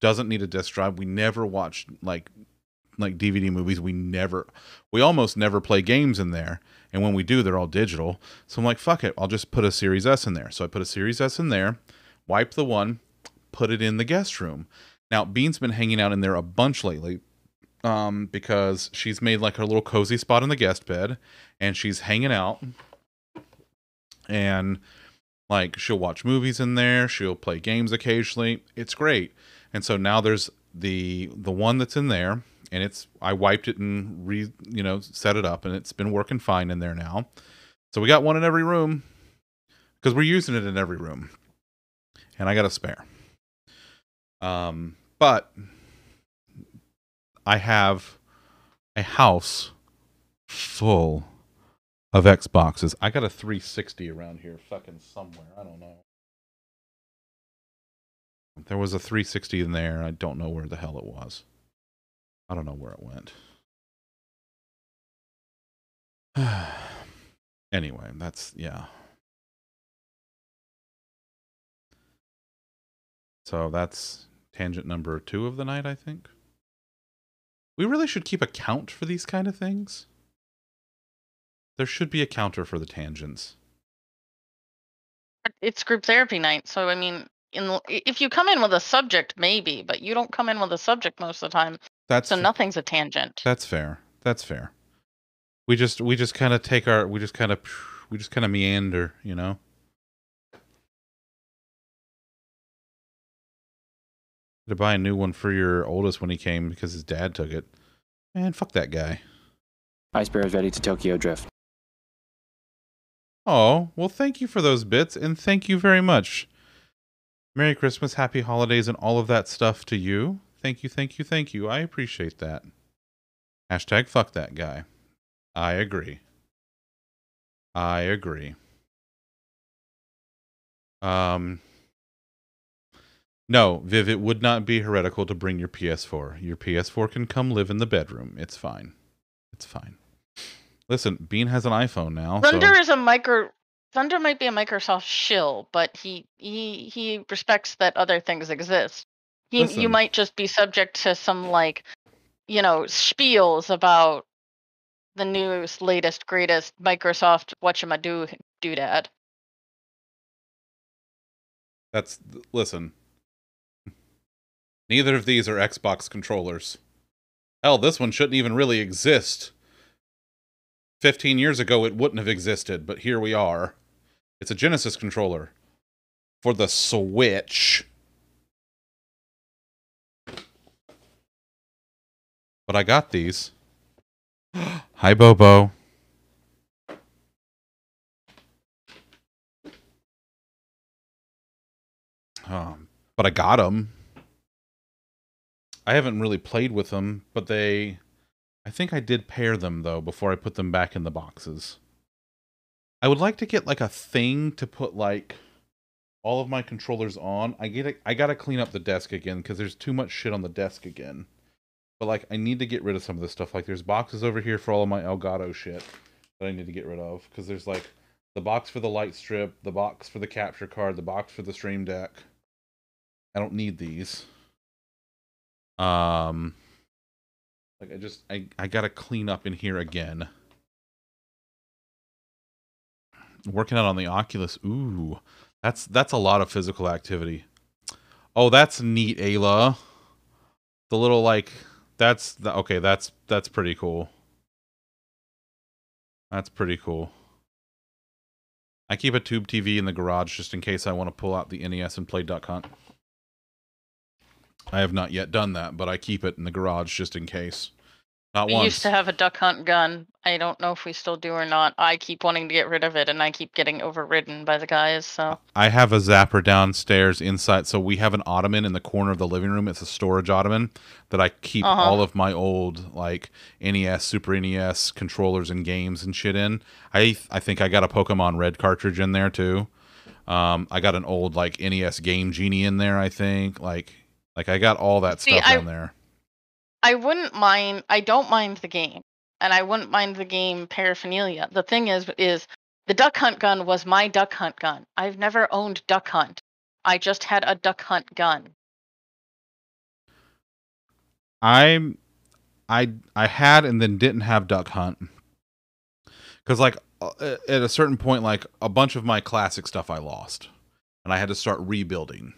doesn't need a disk drive. We never watch like like DVD movies. We never we almost never play games in there. And when we do, they're all digital. So I'm like, fuck it. I'll just put a Series S in there. So I put a Series S in there, wipe the one, put it in the guest room. Now, Bean's been hanging out in there a bunch lately um, because she's made like her little cozy spot in the guest bed and she's hanging out and like she'll watch movies in there she'll play games occasionally it's great and so now there's the the one that's in there and it's i wiped it and re you know set it up and it's been working fine in there now so we got one in every room because we're using it in every room and i got a spare um but I have a house full of Xboxes. I got a 360 around here, fucking somewhere. I don't know. There was a 360 in there. I don't know where the hell it was. I don't know where it went. anyway, that's yeah. So that's tangent number two of the night, I think. We really should keep a count for these kind of things. There should be a counter for the tangents. It's group therapy night, so I mean, in if you come in with a subject, maybe, but you don't come in with a subject most of the time, That's so nothing's a tangent. that's fair. That's fair. We just we just kind of take our we just kind of we just kind of meander, you know. To buy a new one for your oldest when he came because his dad took it. Man, fuck that guy. Ice Bear is ready to Tokyo Drift. Oh, well, thank you for those bits, and thank you very much. Merry Christmas, Happy Holidays, and all of that stuff to you. Thank you, thank you, thank you. I appreciate that. Hashtag fuck that guy. I agree. I agree. Um, no, Viv, it would not be heretical to bring your PS4. Your PS4 can come live in the bedroom. It's fine. It's fine. Listen, Bean has an iPhone now. so- Thunder is a micro. Thunder might be a Microsoft shill, but he he he respects that other things exist. He, Listen. you might just be subject to some like, you know, spiels about the newest, latest, greatest Microsoft whatchama-do doodad. That's listen. Neither of these are Xbox controllers. Hell, this one shouldn't even really exist. 15 years ago it wouldn't have existed, but here we are. It's a Genesis controller for the Switch. But I got these. Hi Bobo. Um, but I got them. I haven't really played with them, but they. I think I did pair them though before I put them back in the boxes. I would like to get like a thing to put like all of my controllers on. I get it. I gotta clean up the desk again because there's too much shit on the desk again. But like, I need to get rid of some of this stuff. Like, there's boxes over here for all of my Elgato shit that I need to get rid of because there's like the box for the light strip, the box for the capture card, the box for the stream deck. I don't need these. Um like I just I I got to clean up in here again. Working out on the Oculus. Ooh. That's that's a lot of physical activity. Oh, that's neat, Ayla. The little like that's the, okay, that's that's pretty cool. That's pretty cool. I keep a tube TV in the garage just in case I want to pull out the NES and play Duck Hunt. I have not yet done that, but I keep it in the garage just in case. Not We once. used to have a duck hunt gun. I don't know if we still do or not. I keep wanting to get rid of it, and I keep getting overridden by the guys. So I have a zapper downstairs inside. So we have an ottoman in the corner of the living room. It's a storage ottoman that I keep Uh-huh. all of my old like NES, Super NES controllers and games and shit in. I I think I got a Pokemon Red cartridge in there too. Um, I got an old like NES Game Genie in there. I think like like I got all that See, stuff I- down there. I wouldn't mind. I don't mind the game, and I wouldn't mind the game paraphernalia. The thing is, is the duck hunt gun was my duck hunt gun. I've never owned duck hunt. I just had a duck hunt gun. I'm I I had and then didn't have Duck Hunt because like uh, at a certain point, like a bunch of my classic stuff I lost, and I had to start rebuilding.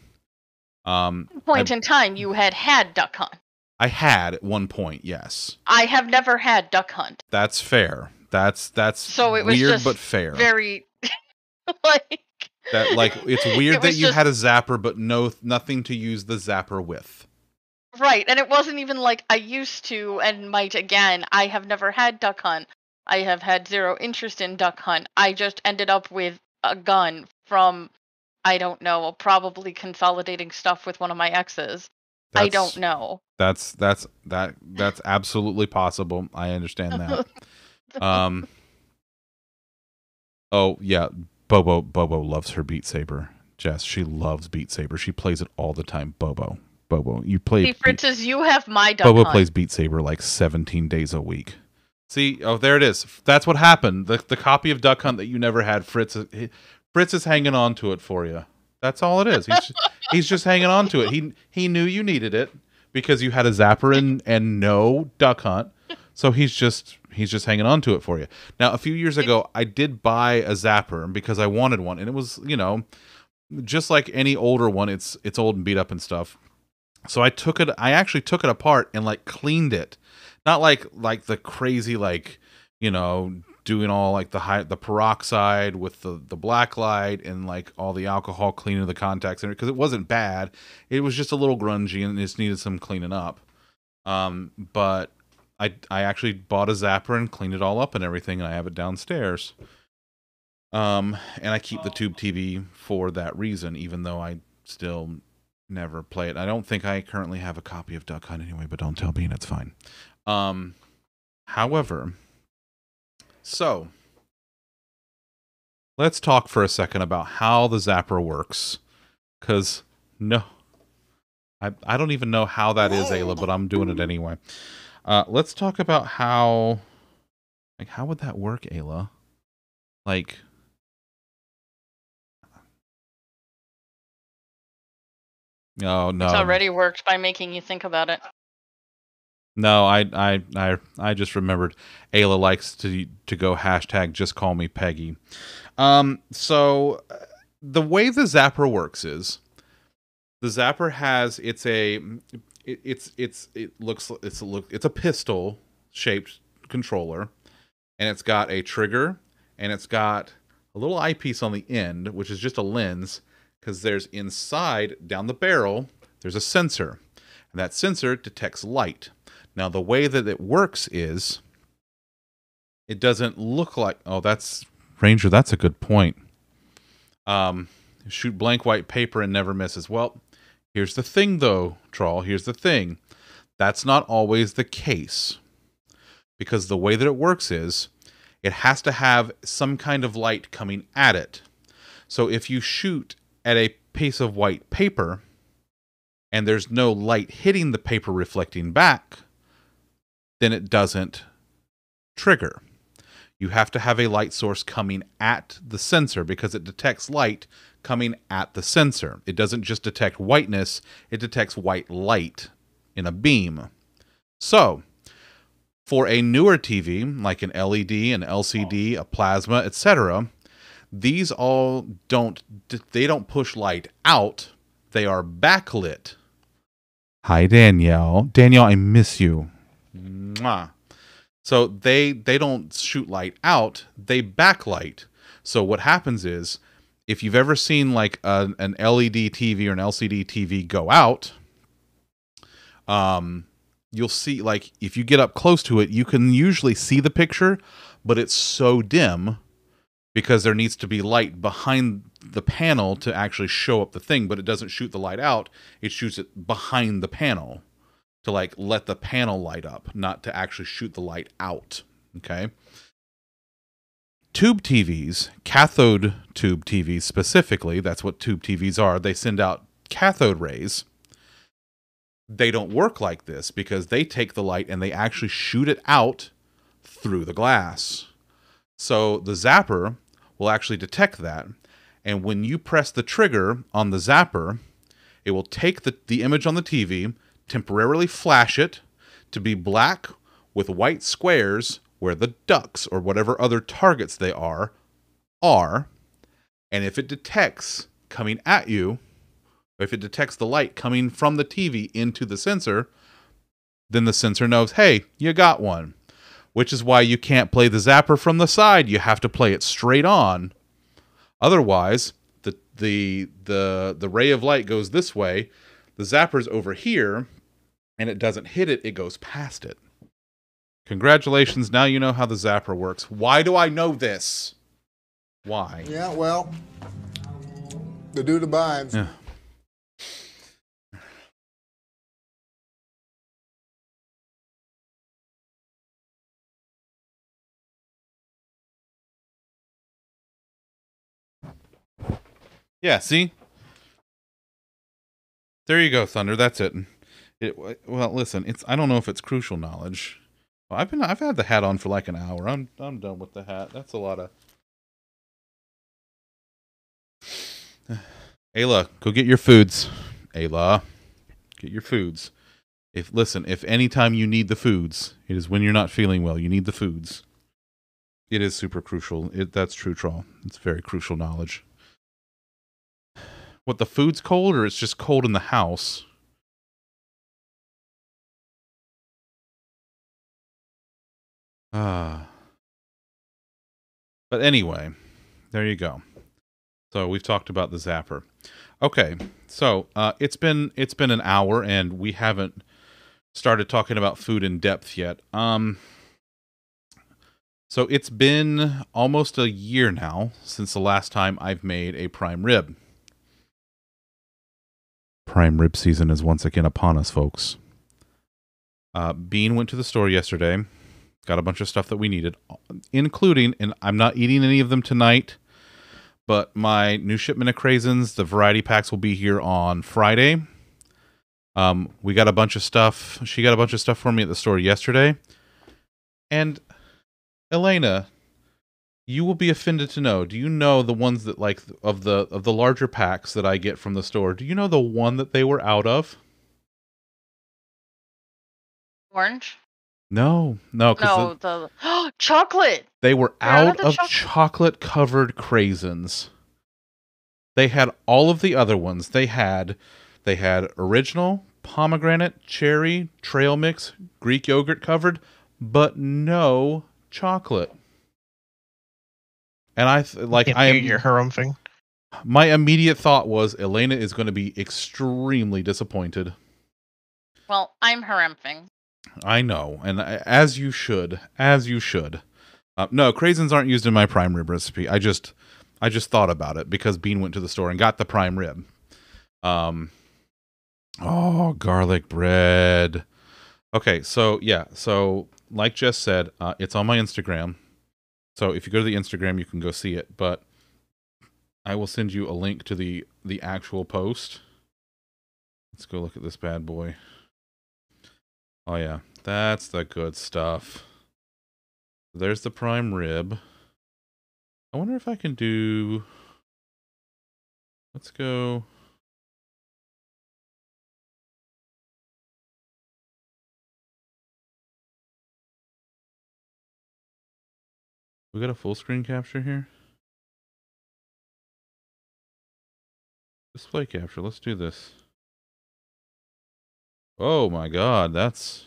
Um, Point I, in time, you had had duck hunt. I had at one point, yes, I have never had duck hunt. that's fair. That's that's So it was weird just but fair. Very like that like it's weird It that you just- had a zapper but no nothing to use the zapper with. Right, and it wasn't even like I used to and might again. I have never had duck hunt. I have had zero interest in duck hunt. I just ended up with a gun from I don't know, probably consolidating stuff with one of my exes. I don't know. That's that's that that's absolutely possible. I understand that. Um. Oh yeah, Bobo Bobo loves her Beat Saber. Jess, she loves Beat Saber. She plays it all the time. Bobo, Bobo, you play. See, Beat- Fritz's, you have my duck Bobo hunt. plays Beat Saber like 17 days a week. See, oh there it is. That's what happened. The the copy of Duck Hunt that you never had, Fritz. Fritz is hanging on to it for you. That's all it is. He's he's just hanging on to it. He he knew you needed it because you had a zapper and and no Duck Hunt. So he's just he's just hanging on to it for you. Now, a few years ago, I did buy a zapper because I wanted one, and it was you know just like any older one. It's it's old and beat up and stuff. So I took it. I actually took it apart and like cleaned it, not like like the crazy like you know doing all like the high the peroxide with the the black light and like all the alcohol cleaning the contacts it because it wasn't bad. It was just a little grungy and it just needed some cleaning up. Um, but I I actually bought a zapper and cleaned it all up and everything, and I have it downstairs. Um, and I keep the tube TV for that reason, even though I still never play it. I don't think I currently have a copy of Duck Hunt anyway, but don't tell Bean, it's fine. Um, however, so let's talk for a second about how the zapper works, because no, I I don't even know how that is, Ayla, but I'm doing it anyway. Uh, let's talk about how, like, how would that work, Ayla? Like, oh no, It's already worked by making you think about it. No, I, I, I, I just remembered. Ayla likes to to go hashtag just call me Peggy. Um, so uh, the way the zapper works is the zapper has it's a it, it's it's it looks it's a look it's a pistol shaped controller, and it's got a trigger and it's got a little eyepiece on the end, which is just a lens, because there's inside down the barrel there's a sensor, and that sensor detects light. Now, the way that it works is it doesn't look like. Oh, that's Ranger. That's a good point. Um, shoot blank white paper and never misses. Well, here's the thing, though, Troll. Here's the thing. That's not always the case because the way that it works is it has to have some kind of light coming at it. So if you shoot at a piece of white paper and there's no light hitting the paper reflecting back, then it doesn't trigger. You have to have a light source coming at the sensor because it detects light coming at the sensor. It doesn't just detect whiteness, it detects white light in a beam. So, for a newer TV, like an LED, an LCD, a plasma, etc., these all don't they don't push light out, they are backlit. Hi Danielle. Danielle, I miss you. Mwah. So they they don't shoot light out, they backlight. So what happens is if you've ever seen like a, an LED TV or an LCD TV go out, um you'll see like if you get up close to it, you can usually see the picture, but it's so dim because there needs to be light behind the panel to actually show up the thing, but it doesn't shoot the light out. It shoots it behind the panel to like let the panel light up, not to actually shoot the light out. Okay. Tube TVs, cathode tube TVs specifically, that's what tube TVs are. They send out cathode rays. They don't work like this because they take the light and they actually shoot it out through the glass. So the zapper will actually detect that. And when you press the trigger on the zapper, it will take the, the image on the TV, temporarily flash it to be black with white squares where the ducks or whatever other targets they are are. And if it detects coming at you, if it detects the light coming from the TV into the sensor, then the sensor knows, hey, you got one. Which is why you can't play the zapper from the side. You have to play it straight on. Otherwise, the the the the ray of light goes this way, the zapper's over here, and it doesn't hit it, it goes past it. Congratulations, now you know how the zapper works. Why do I know this? Why? Yeah, well, the dude abides. Yeah. Yeah, see? There you go, Thunder. That's it. It well, listen, it's I don't know if it's crucial knowledge. Well, I've been I've had the hat on for like an hour. I'm I'm done with the hat. That's a lot of Ayla, go get your foods. Ayla, get your foods. If listen, if anytime you need the foods, it is when you're not feeling well. You need the foods. It is super crucial. It that's true, troll. It's very crucial knowledge. What the food's cold, or it's just cold in the house? Ah. But anyway, there you go. So we've talked about the zapper. Okay, so uh, it's been it's been an hour, and we haven't started talking about food in depth yet. Um, so it's been almost a year now since the last time I've made a prime rib. Prime rib season is once again upon us, folks. Uh, Bean went to the store yesterday, got a bunch of stuff that we needed, including, and I'm not eating any of them tonight, but my new shipment of craisins, the variety packs will be here on Friday. Um, we got a bunch of stuff. She got a bunch of stuff for me at the store yesterday. And Elena, you will be offended to know. Do you know the ones that like of the of the larger packs that I get from the store? Do you know the one that they were out of? Orange? No, no, because No, the chocolate. they were They're out of out the of chocolate- chocolate covered craisins. They had all of the other ones. They had they had original, pomegranate, cherry, trail mix, Greek yogurt covered, but no chocolate. And I th- like I do am your harumphing. my immediate thought was Elena is going to be extremely disappointed. Well, I'm haremping. I know, and as you should, as you should. Uh, no, craisins aren't used in my prime rib recipe. I just, I just thought about it because Bean went to the store and got the prime rib. Um, oh, garlic bread. Okay, so yeah, so like Jess said, uh, it's on my Instagram. So if you go to the Instagram, you can go see it. But I will send you a link to the the actual post. Let's go look at this bad boy. Oh yeah, that's the good stuff. There's the prime rib. I wonder if I can do. Let's go. We got a full screen capture here. Display capture. Let's do this. Oh my god, that's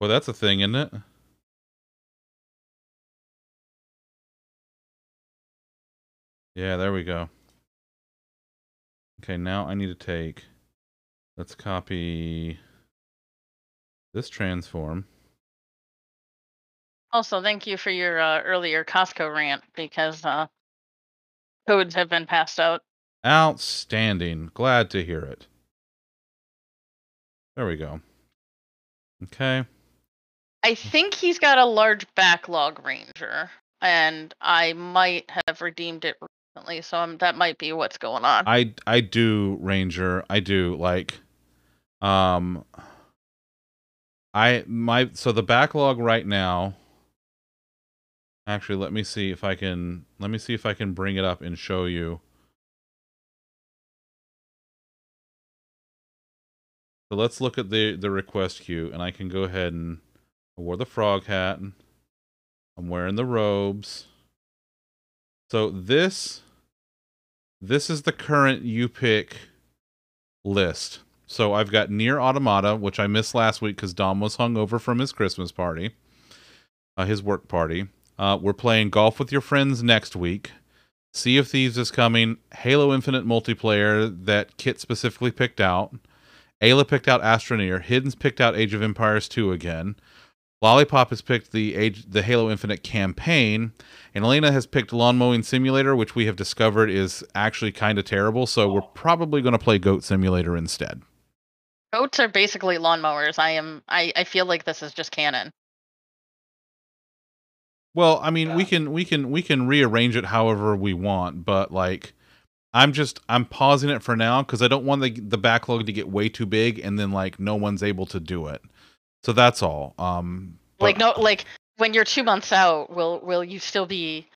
well, that's a thing, isn't it? Yeah, there we go. Okay, now I need to take. Let's copy. this transform. Also, thank you for your uh, earlier Costco rant because uh, codes have been passed out. Outstanding. Glad to hear it. There we go. Okay. I think he's got a large backlog ranger, and I might have redeemed it recently, so i that might be what's going on. I I do Ranger. I do like um I my so the backlog right now Actually, let me see if I can let me see if I can bring it up and show you. So let's look at the the request queue and I can go ahead and I wore the frog hat. I'm wearing the robes. So this this is the current you pick list. So I've got Nier Automata, which I missed last week because Dom was hung over from his Christmas party, uh, his work party. Uh, we're playing golf with your friends next week. Sea of Thieves is coming. Halo Infinite multiplayer that Kit specifically picked out. Ayla picked out Astroneer. Hidden's picked out Age of Empires 2 again. Lollipop has picked the age the Halo Infinite campaign, and Elena has picked Lawn Mowing Simulator, which we have discovered is actually kind of terrible. So we're probably going to play Goat Simulator instead. Goats are basically lawnmowers. I am. I, I feel like this is just canon. Well, I mean, we can we can we can rearrange it however we want, but like I'm just I'm pausing it for now cuz I don't want the the backlog to get way too big and then like no one's able to do it. So that's all. Um like no like when you're 2 months out, will will you still be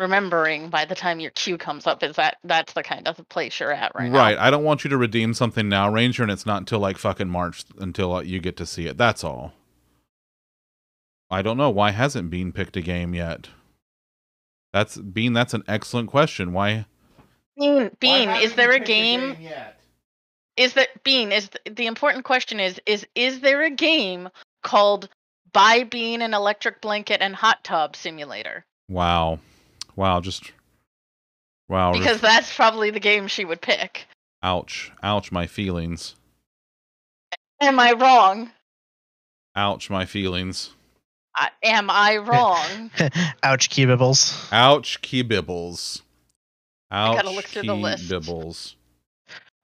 remembering by the time your queue comes up is that that's the kind of place you're at right, right. I don't want you to redeem something now, Ranger, and it's not until like fucking March until uh, you get to see it. That's all. I don't know why hasn't Bean picked a game yet. That's Bean. That's an excellent question. Why? Bean, Bean, is there a game? game is there Bean? Is the, the important question is is is there a game called Buy Bean an Electric Blanket and Hot Tub Simulator? Wow, wow, just wow. Because that's probably the game she would pick. Ouch! Ouch! My feelings. Am I wrong? Ouch! My feelings am I wrong? Ouch, key bibbles. Ouch, key bibbles. Ouch, I gotta look through the list. Bibbles.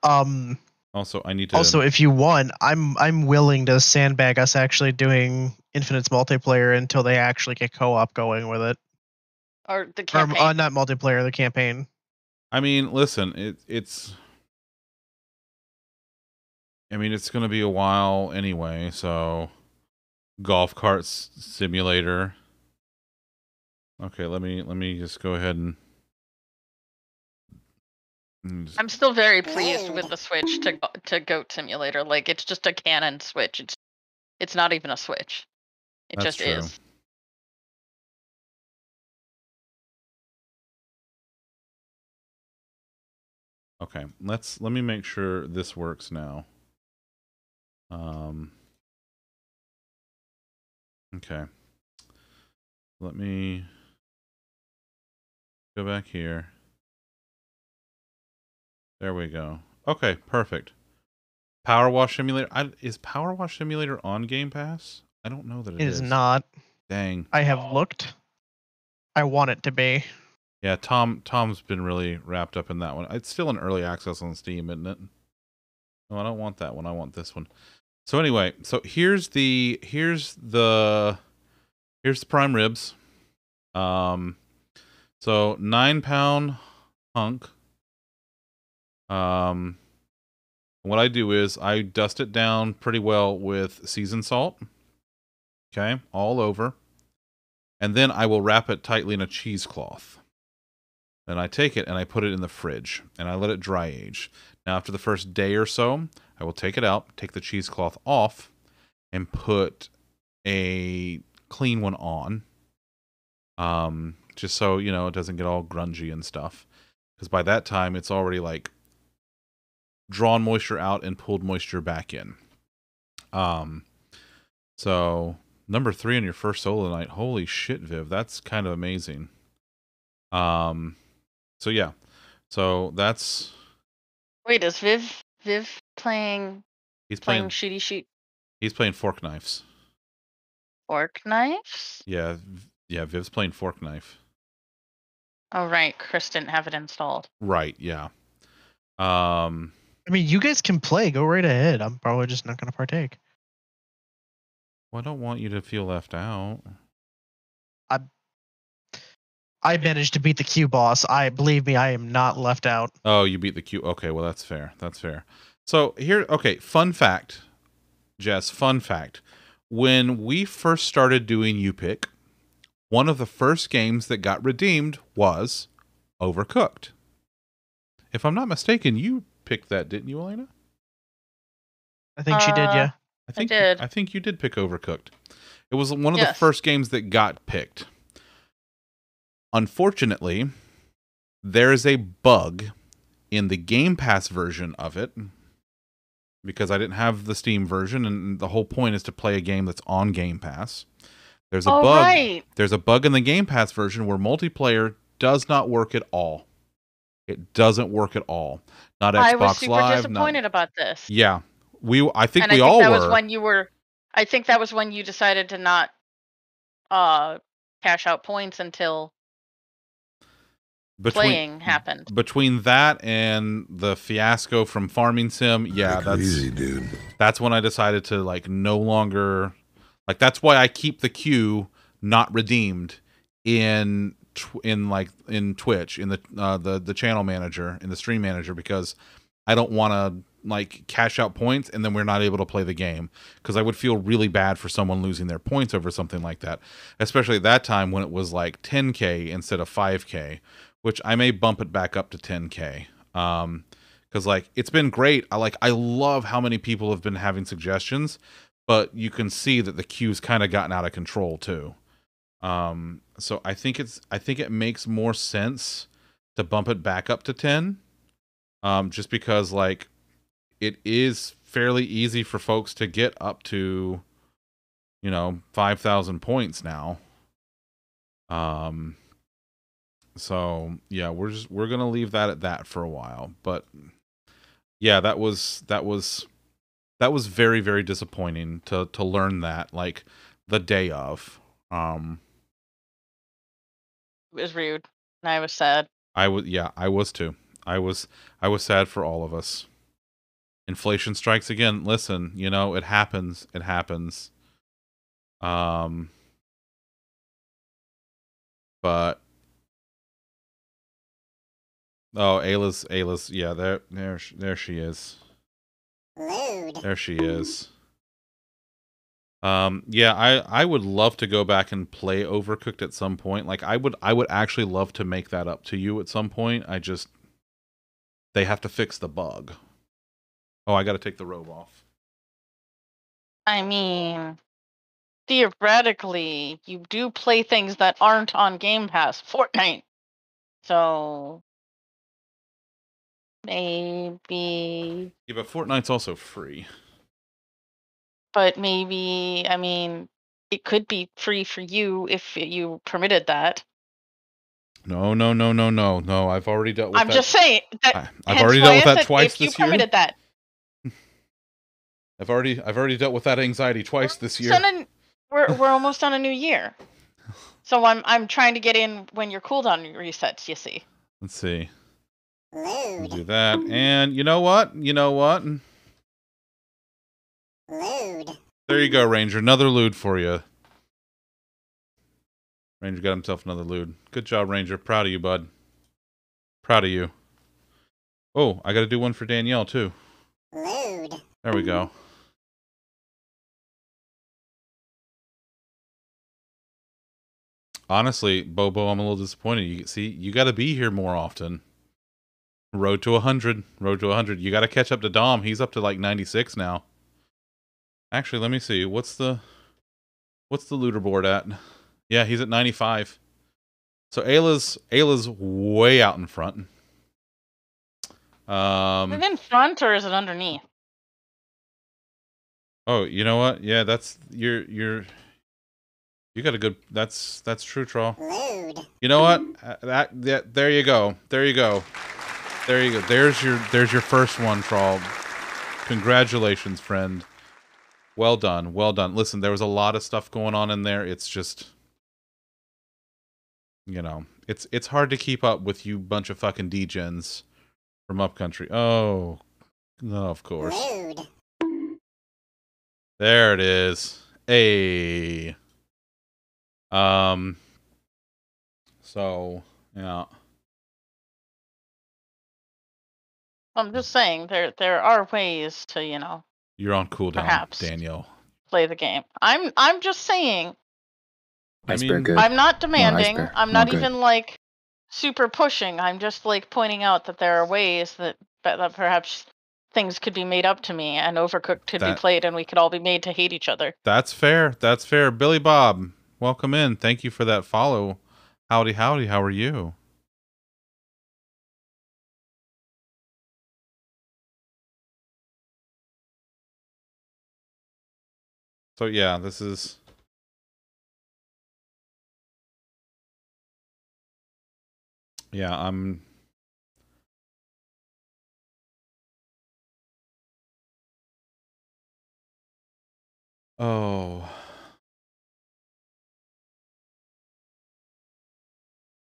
Um. Also, I need to. Also, if you want, I'm I'm willing to sandbag us actually doing Infinite's multiplayer until they actually get co-op going with it. Or the campaign. Or, uh, not multiplayer, the campaign. I mean, listen, it, it's. I mean, it's going to be a while anyway, so golf carts simulator. Okay, let me let me just go ahead and. I'm still very pleased with the switch to to Goat Simulator. Like it's just a canon switch. It's it's not even a switch. It That's just true. is. Okay, let's let me make sure this works now. Um Okay. Let me go back here. There we go. Okay, perfect. Power Wash Simulator. I, is Power Wash Simulator on Game Pass? I don't know that it, it is. is not. Dang. I have looked. I want it to be. Yeah, Tom Tom's been really wrapped up in that one. It's still in early access on Steam, isn't it? No, I don't want that one. I want this one. So anyway, so here's the here's the here's the prime ribs. Um so nine pound hunk. Um what I do is I dust it down pretty well with seasoned salt. Okay, all over. And then I will wrap it tightly in a cheesecloth. Then I take it and I put it in the fridge and I let it dry age. Now, after the first day or so, I will take it out, take the cheesecloth off, and put a clean one on. Um, just so you know it doesn't get all grungy and stuff. Because by that time, it's already like drawn moisture out and pulled moisture back in. Um, so number three on your first solo night. Holy shit, Viv, that's kind of amazing. Um, so yeah, so that's. Wait, is Viv Viv playing He's playing, playing. shooty shoot? He's playing fork knives. Fork knives? Yeah, yeah. Viv's playing Fork Knife. Oh right, Chris didn't have it installed. Right. Yeah. Um. I mean, you guys can play. Go right ahead. I'm probably just not going to partake. Well, I don't want you to feel left out. I I managed to beat the Q boss. I believe me, I am not left out. Oh, you beat the Q. Okay, well that's fair. That's fair. So here, okay, fun fact, Jess. Fun fact: when we first started doing U Pick, one of the first games that got redeemed was Overcooked. If I'm not mistaken, you picked that, didn't you, Elena? I think she did, Uh, yeah. I think did. I think you did pick Overcooked. It was one of the first games that got picked. Unfortunately, there is a bug in the Game Pass version of it because I didn't have the Steam version and the whole point is to play a game that's on Game Pass. There's a oh bug. right. There's a bug in the Game Pass version where multiplayer does not work at all. It doesn't work at all. Not Xbox Live. I was super Live. disappointed Not, about this. yeah, we. I think and we I think all that were. was when you were I think that was when you decided to not uh cash out points until between, playing happened. between that and the fiasco from farming sim yeah Take that's easy, dude. that's when i decided to like no longer like that's why i keep the queue not redeemed in tw- in like in twitch in the uh the the channel manager in the stream manager because i don't want to like cash out points and then we're not able to play the game because i would feel really bad for someone losing their points over something like that especially at that time when it was like 10k instead of 5k which I may bump it back up to 10k. Um, because like it's been great. I like I love how many people have been having suggestions, but you can see that the queue's kind of gotten out of control too. Um, so I think it's I think it makes more sense to bump it back up to 10. Um, just because like it is fairly easy for folks to get up to you know 5000 points now. Um so yeah we're just we're gonna leave that at that for a while but yeah that was that was that was very very disappointing to to learn that like the day of um was rude. And I was sad. i was yeah i was too i was i was sad for all of us inflation strikes again listen you know it happens it happens um but oh ayla's ayla's yeah there there sh- there she is Load. There she is. Um yeah, I I would love to go back and play Overcooked at some point. Like I would I would actually love to make that up to you at some point. I just they have to fix the bug. Oh, I got to take the robe off. I mean, theoretically, you do play things that aren't on Game Pass. Fortnite. So maybe, Yeah, but Fortnite's also free. But maybe, I mean, it could be free for you if you permitted that. No, no, no, no, no, no. I've already dealt with I'm that. just saying that. I, I've already dealt with I that said twice if you this year. permitted that. I've already I've already dealt with that anxiety twice this year. So then we're we're almost on a new year. So I'm I'm trying to get in when your cooldown resets. You see. Let's see. We'll do that. And you know what? You know what? Load. There you go, Ranger. Another lewd for you. Ranger got himself another lewd. Good job, Ranger. Proud of you, bud. Proud of you. Oh, I got to do one for Danielle too. Load. There we go. Honestly, Bobo, I'm a little disappointed. You see, you got to be here more often. Road to 100. Road to 100. You got to catch up to Dom. He's up to like 96 now. Actually, let me see. What's the what's the looter board at? Yeah, he's at 95. So Ayla's Ayla's way out in front. Um is it in front or is it underneath? Oh, you know what? Yeah, that's you're you're you got a good that's that's true, Troll. Load. You know what? Uh, That, that there you go. There you go. There you go. There's your there's your first one, Troll. Congratulations, friend. Well done. Well done. Listen, there was a lot of stuff going on in there. It's just you know, it's it's hard to keep up with you bunch of fucking degens from upcountry. Oh, no, of course. Load. There it is. A. Um. So yeah. I'm just saying there there are ways to you know You're on cooldown, Perhaps. Danielle. play the game. I'm I'm just saying. I mean, good. I'm not demanding. Iceberg. I'm No, not even like super pushing. I'm just like pointing out that there are ways that that, that perhaps things could be made up to me and Overcooked could That- be played and we could all be made to hate each other. That's fair. That's fair. Billy Bob, welcome in. Thank you for that follow. Howdy, howdy. How are you? So yeah, this is Yeah, I'm Oh.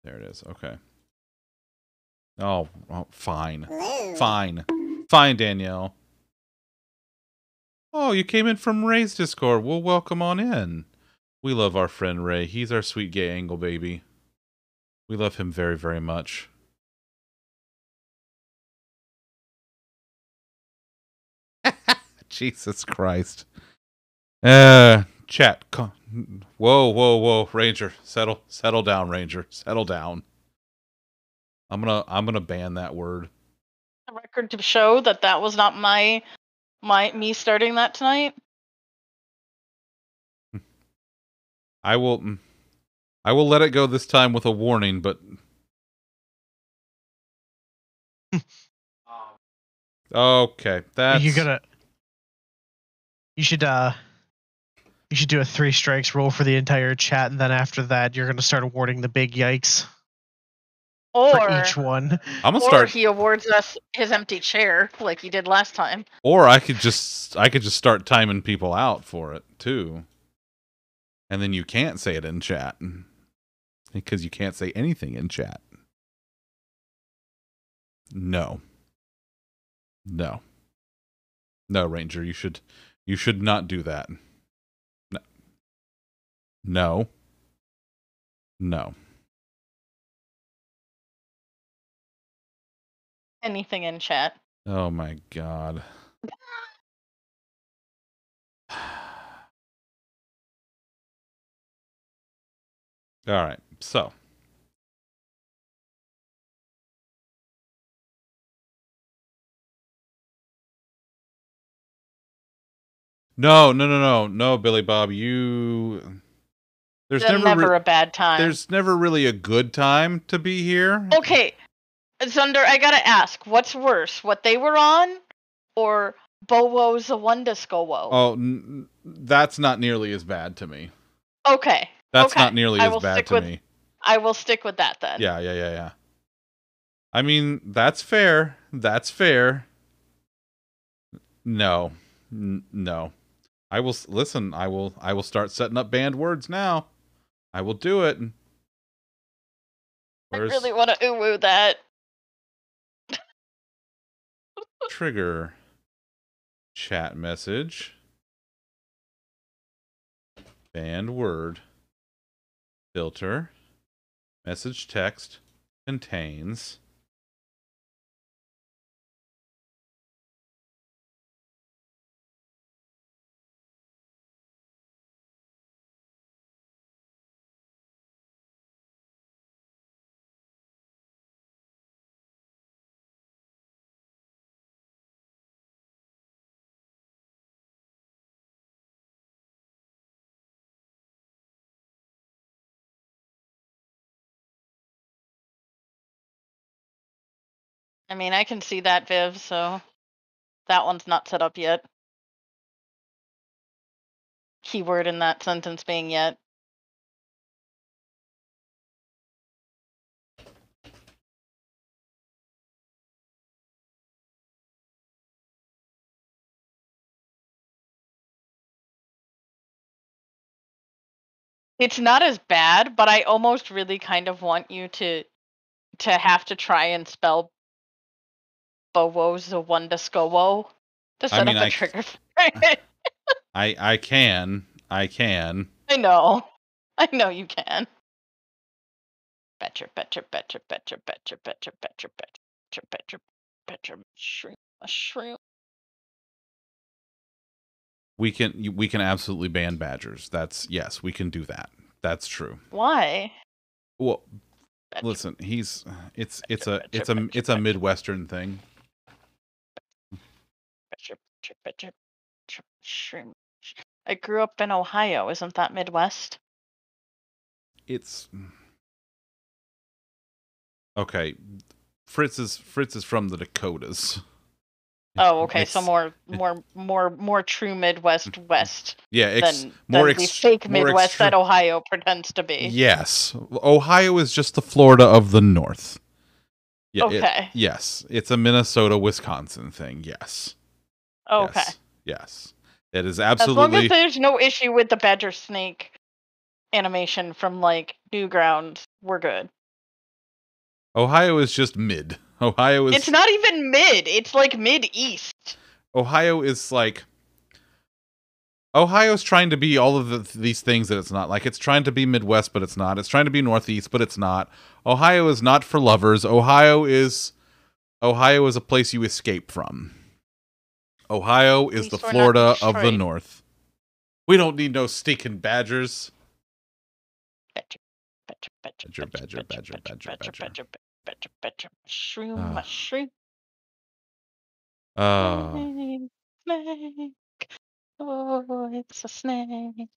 There it is. Okay. Oh, oh fine. Fine. Fine, Danielle. Oh, you came in from Ray's Discord. Well, welcome on in. We love our friend Ray. He's our sweet gay angle baby. We love him very, very much. Jesus Christ. Uh, chat. co- Whoa, whoa, whoa, Ranger, settle, settle down, Ranger, settle down. I'm gonna, I'm gonna ban that word. The record to show that that was not my my me starting that tonight. I will, I will let it go this time with a warning, but. okay, that's you gotta. You should uh. You should do a three strikes roll for the entire chat, and then after that, you're gonna start awarding the big yikes Or for each one. I'm gonna or start, he awards us his empty chair like he did last time. or I could just, I could just start timing people out for it too, and then you can't say it in chat because you can't say anything in chat. No. No. No, Ranger, you should you should not do that. No. No. No. Anything in chat. Oh my god. All right. So, No, no, no, no, no, Billy Bob. You. There's There's never, never, a bad time. there's never really a good time to be here. Okay, Zunder, I gotta ask, what's worse, what they were on, or Bowo's the one disco wo? Oh, n- that's not nearly as bad to me. Okay, That's Okay, not nearly I as bad to with- me. I will stick with that then. Yeah, yeah, yeah, yeah. I mean, that's fair. That's fair. No, N- no. I will listen. I will. I will start setting up banned words now. I will do it. I really want to woo that. Trigger? Chat message. Banned word. Filter. Message text contains. I mean, I can see that, Viv, so that one's not set up yet. Keyword in that sentence being yet. It's not as bad, but I almost really kind of want you to to have to try and spell Bowo's the one to Scowo to set mean, up a I trigger. I I can. I can. I know. I know you can. Betcha, betcha, betcha, betcha, betcha, betcha, betcha, betcha, betcha, betcha, mushroom, mushroom. We can we can absolutely ban badgers. That's yes, we can do that. That's true. Why? Well, listen, he's it's it's a it's a it's a midwestern thing. I grew up in Ohio. Isn't that Midwest? It's mm. okay. Fritz is Fritz is from the Dakotas. Oh, okay. So more, more, more, more true Midwest mm-hmm. West yeah, ex, than, more than the fake Midwest that Ohio pretends to be. Yes, Ohio is just the Florida of the North. Yeah, it- Okay. yes, it's a Minnesota Wisconsin thing. Yes. Oh, okay. Yes. Yes. It is absolutely. As long as there's no issue with the badger snake animation from like Newgrounds, we're good. Ohio is just mid. Ohio is It's not even mid. It's like mid east. Ohio is like Ohio's trying to be all of the, these things that it's not. Like it's trying to be Midwest, but it's not. It's trying to be Northeast, but it's not. Ohio is not for lovers. Ohio is Ohio is a place you escape from. Ohio is least the we're Florida of the North. We don't need no stinking badgers. Badger, badger, badger, Badger, badger, badger, badger, badger. badger, badger, badger, mushroom, Ah. mushroom. Uh, Snake, snake. Oh, it's a snake.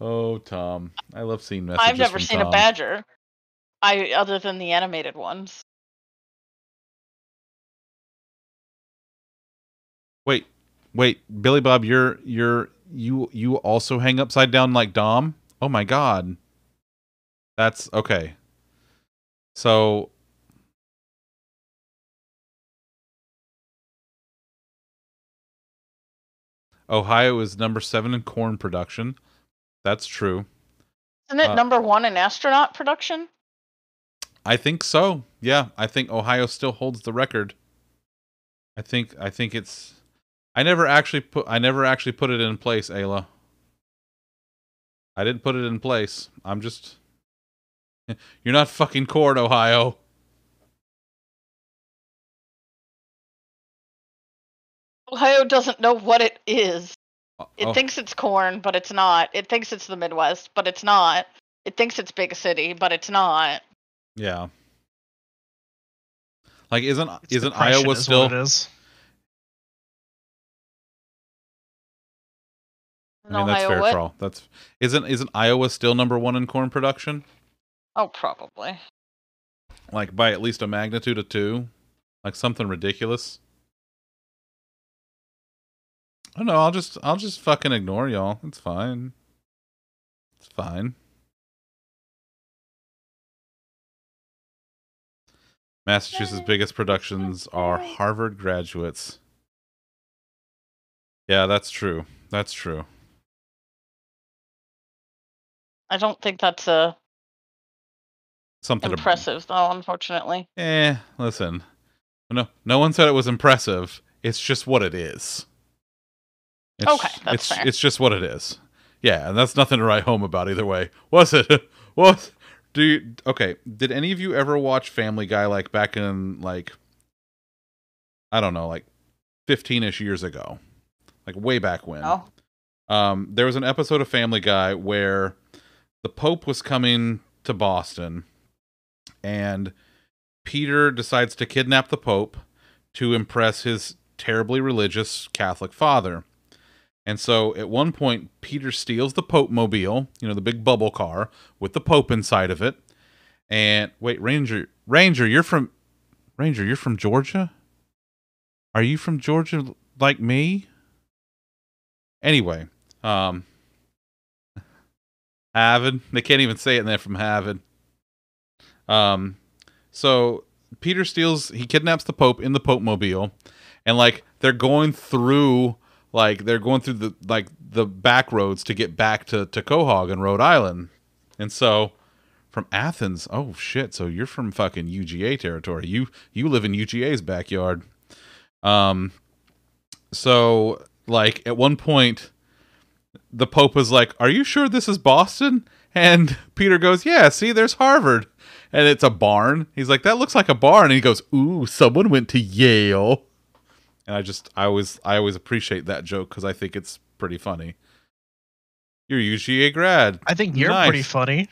oh, Tom. I love seeing messages. I've never from seen Tom. a badger. I other than the animated ones. Wait, wait, Billy Bob, you're you're you you also hang upside down like Dom? Oh my god. That's okay. So Ohio is number 7 in corn production. That's true. Isn't it Uh, number one in astronaut production? I think so. Yeah, I think Ohio still holds the record. I think I think it's I never actually put I never actually put it in place, Ayla. I didn't put it in place. I'm just You're not fucking corn, Ohio. Ohio doesn't know what it is. Uh, it Oh, thinks it's corn, but it's not. It thinks it's the Midwest, but it's not. It thinks it's big city, but it's not. Yeah. Like isn't It's isn't Iowa is still what it is. I mean that's Ohio fair what? troll. That's isn't isn't Iowa still number 1 in corn production? Oh, probably. Like by at least a magnitude of 2? Like something ridiculous? I don't know. I'll just I'll just fucking ignore y'all. It's fine. It's fine. Massachusetts' biggest productions are Harvard graduates. Yeah, that's true. That's true. I don't think that's a Something to- impressive, though. Unfortunately, Eh, listen. No, no one said it was impressive. It's just what it is. It's, Okay, that's it's, fair. It's just what it is. Yeah, and that's nothing to write home about either way. Was it? Was do you okay? Did any of you ever watch Family Guy like back in like I don't know, like fifteen ish years ago, like way back when? no. um, there was an episode of Family Guy where the Pope was coming to Boston, and Peter decides to kidnap the Pope to impress his terribly religious Catholic father. And so at one point, Peter steals the Pope mobile, you know, the big bubble car with the Pope inside of it. And wait, Ranger, Ranger, you're from Ranger, you're from Georgia? Are you from Georgia like me? Anyway, um Harvard. They can't even say it and they're from Harvard. Um so Peter steals he kidnaps the Pope in the Pope mobile and like they're going through like they're going through the like the back roads to get back to to Quahog in Rhode Island, and so from Athens. Oh shit! So you're from fucking UGA territory. You you live in UGA's backyard. Um. So like at one point, the Pope was like, "Are you sure this is Boston?" And Peter goes, "Yeah. See, there's Harvard." And it's a barn. He's like, "That looks like a barn." And he goes, "Ooh, someone went to Yale." And I just, I always, I always appreciate that joke because I think it's pretty funny. You're UGA grad. I think you're Nice. pretty funny.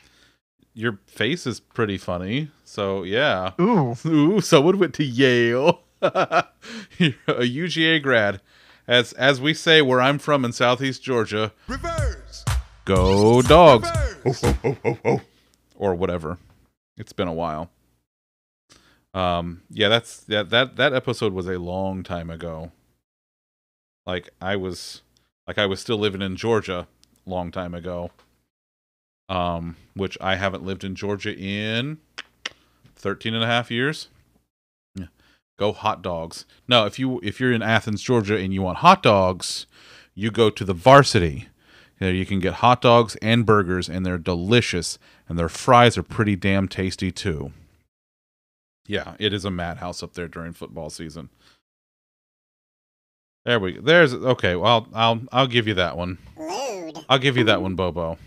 Your face is pretty funny. So yeah. Ooh. Ooh, someone went to Yale. You're a UGA grad. As as we say where I'm from in Southeast Georgia, Reverse. go dogs. Reverse. Or whatever. It's been a while. Um yeah, that's that that that episode was a long time ago. Like I was like I was still living in Georgia long time ago. Um which I haven't lived in Georgia in 13 and a half years. Yeah. Go hot dogs. No, if you if you're in Athens, Georgia and you want hot dogs, you go to the Varsity. There you can get hot dogs and burgers and they're delicious and their fries are pretty damn tasty too. Yeah, it is a madhouse up there during football season. There we go. There's okay. Well, I'll I'll I'll give you that one. Load. I'll give you that one, Bobo.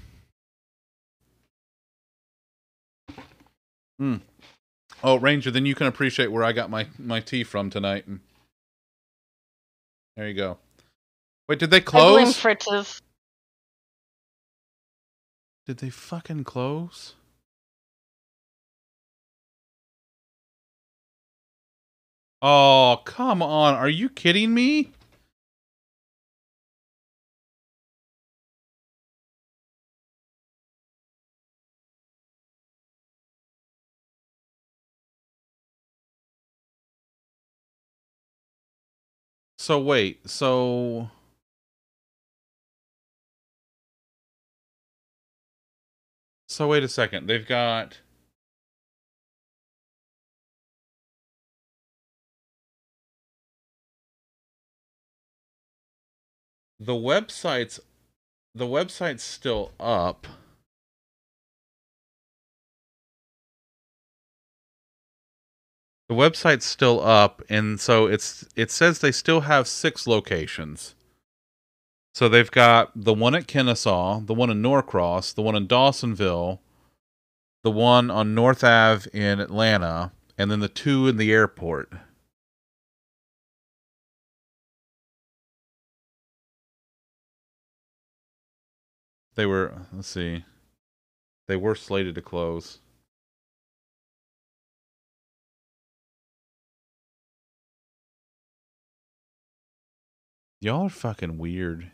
Hmm. Oh, Ranger, then you can appreciate where I got my my tea from tonight. And there you go. Wait, did they I blame close? Fritz's. Did they fucking close? Oh, come on. Are you kidding me? So wait, so So wait a second. They've got the website's the website's still up. The website's still up and so it's it says they still have 6 locations. So they've got the one at Kennesaw, the one in Norcross, the one in Dawsonville, the one on North Ave in Atlanta, and then the two in the airport. They were, let's see, they were slated to close. Y'all are fucking weird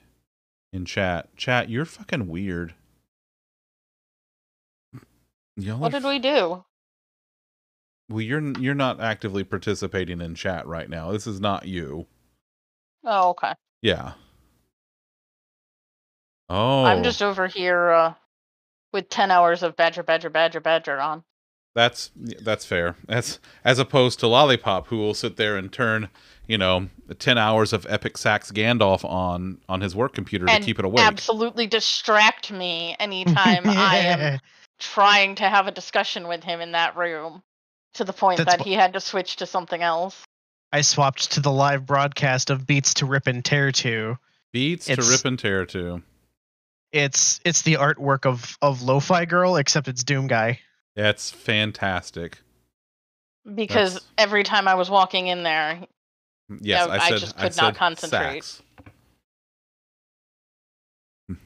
in chat. Chat, you're fucking weird. Y'all What did we do? Well, you're you're not actively participating in chat right now. This is not you. Oh, okay. Yeah. Oh, I'm just over here uh, with 10 hours of Badger, Badger, Badger, Badger on. that's that's fair. That's as opposed to Lollipop, who will sit there and turn, you know, ten hours of Epic Sax Gandalf on on his work computer and to keep it awake. absolutely distract me anytime I am trying to have a discussion with him in that room to the point That's that wh- he had to switch to something else. I swapped to the live broadcast of Beats to Rip and Tear to. Beats to rip and tear to. It's it's the artwork of of Lo-Fi Girl, except it's Doom Guy. That's fantastic. Because That's- every time I was walking in there, Yes, I I said just I could not concentrate. sax.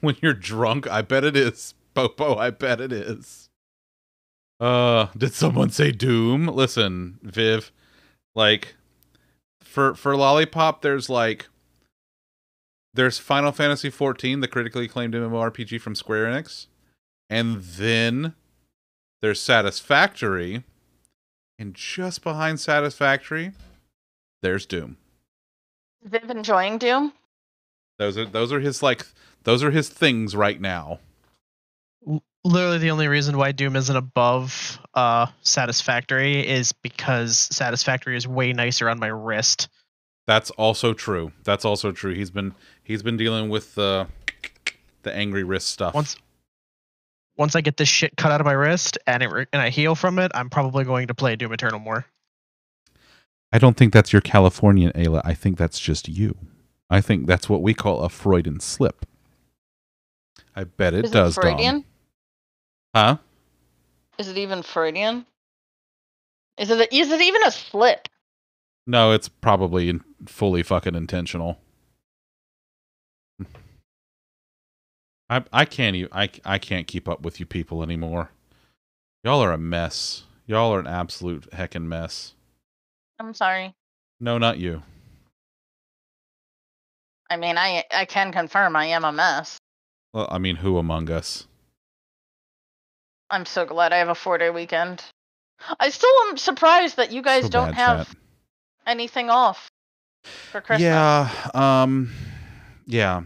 when you're drunk, I bet it is. Popo, I bet it is. Uh, did someone say Doom? Listen, Viv, like for for Lollipop, there's like there's Final Fantasy 14, the critically acclaimed MMORPG from Square Enix, and then there's Satisfactory, and just behind Satisfactory, there's Doom. Viv enjoying Doom. Those are those are his like those are his things right now. Literally, the only reason why Doom isn't above uh Satisfactory is because Satisfactory is way nicer on my wrist. That's also true. That's also true. He's been he's been dealing with the the angry wrist stuff. Once once I get this shit cut out of my wrist and it re- and I heal from it, I'm probably going to play Doom Eternal more. I don't think that's your Californian Ayla. I think that's just you. I think that's what we call a Freudian slip. I bet it Is does, it Freudian? Dom. Huh? Is it even Freudian? Is it is it even a slip? No, it's probably fully fucking intentional. I I can't even, I I can't keep up with you people anymore. Y'all are a mess. Y'all are an absolute heckin' mess. I'm sorry. No, not you. I mean, I I can confirm I am a mess. Well, I mean, who among us? I'm so glad I have a four day weekend. I still am surprised that you guys So don't have chat. Anything off for Christmas. Yeah. Um. Yeah.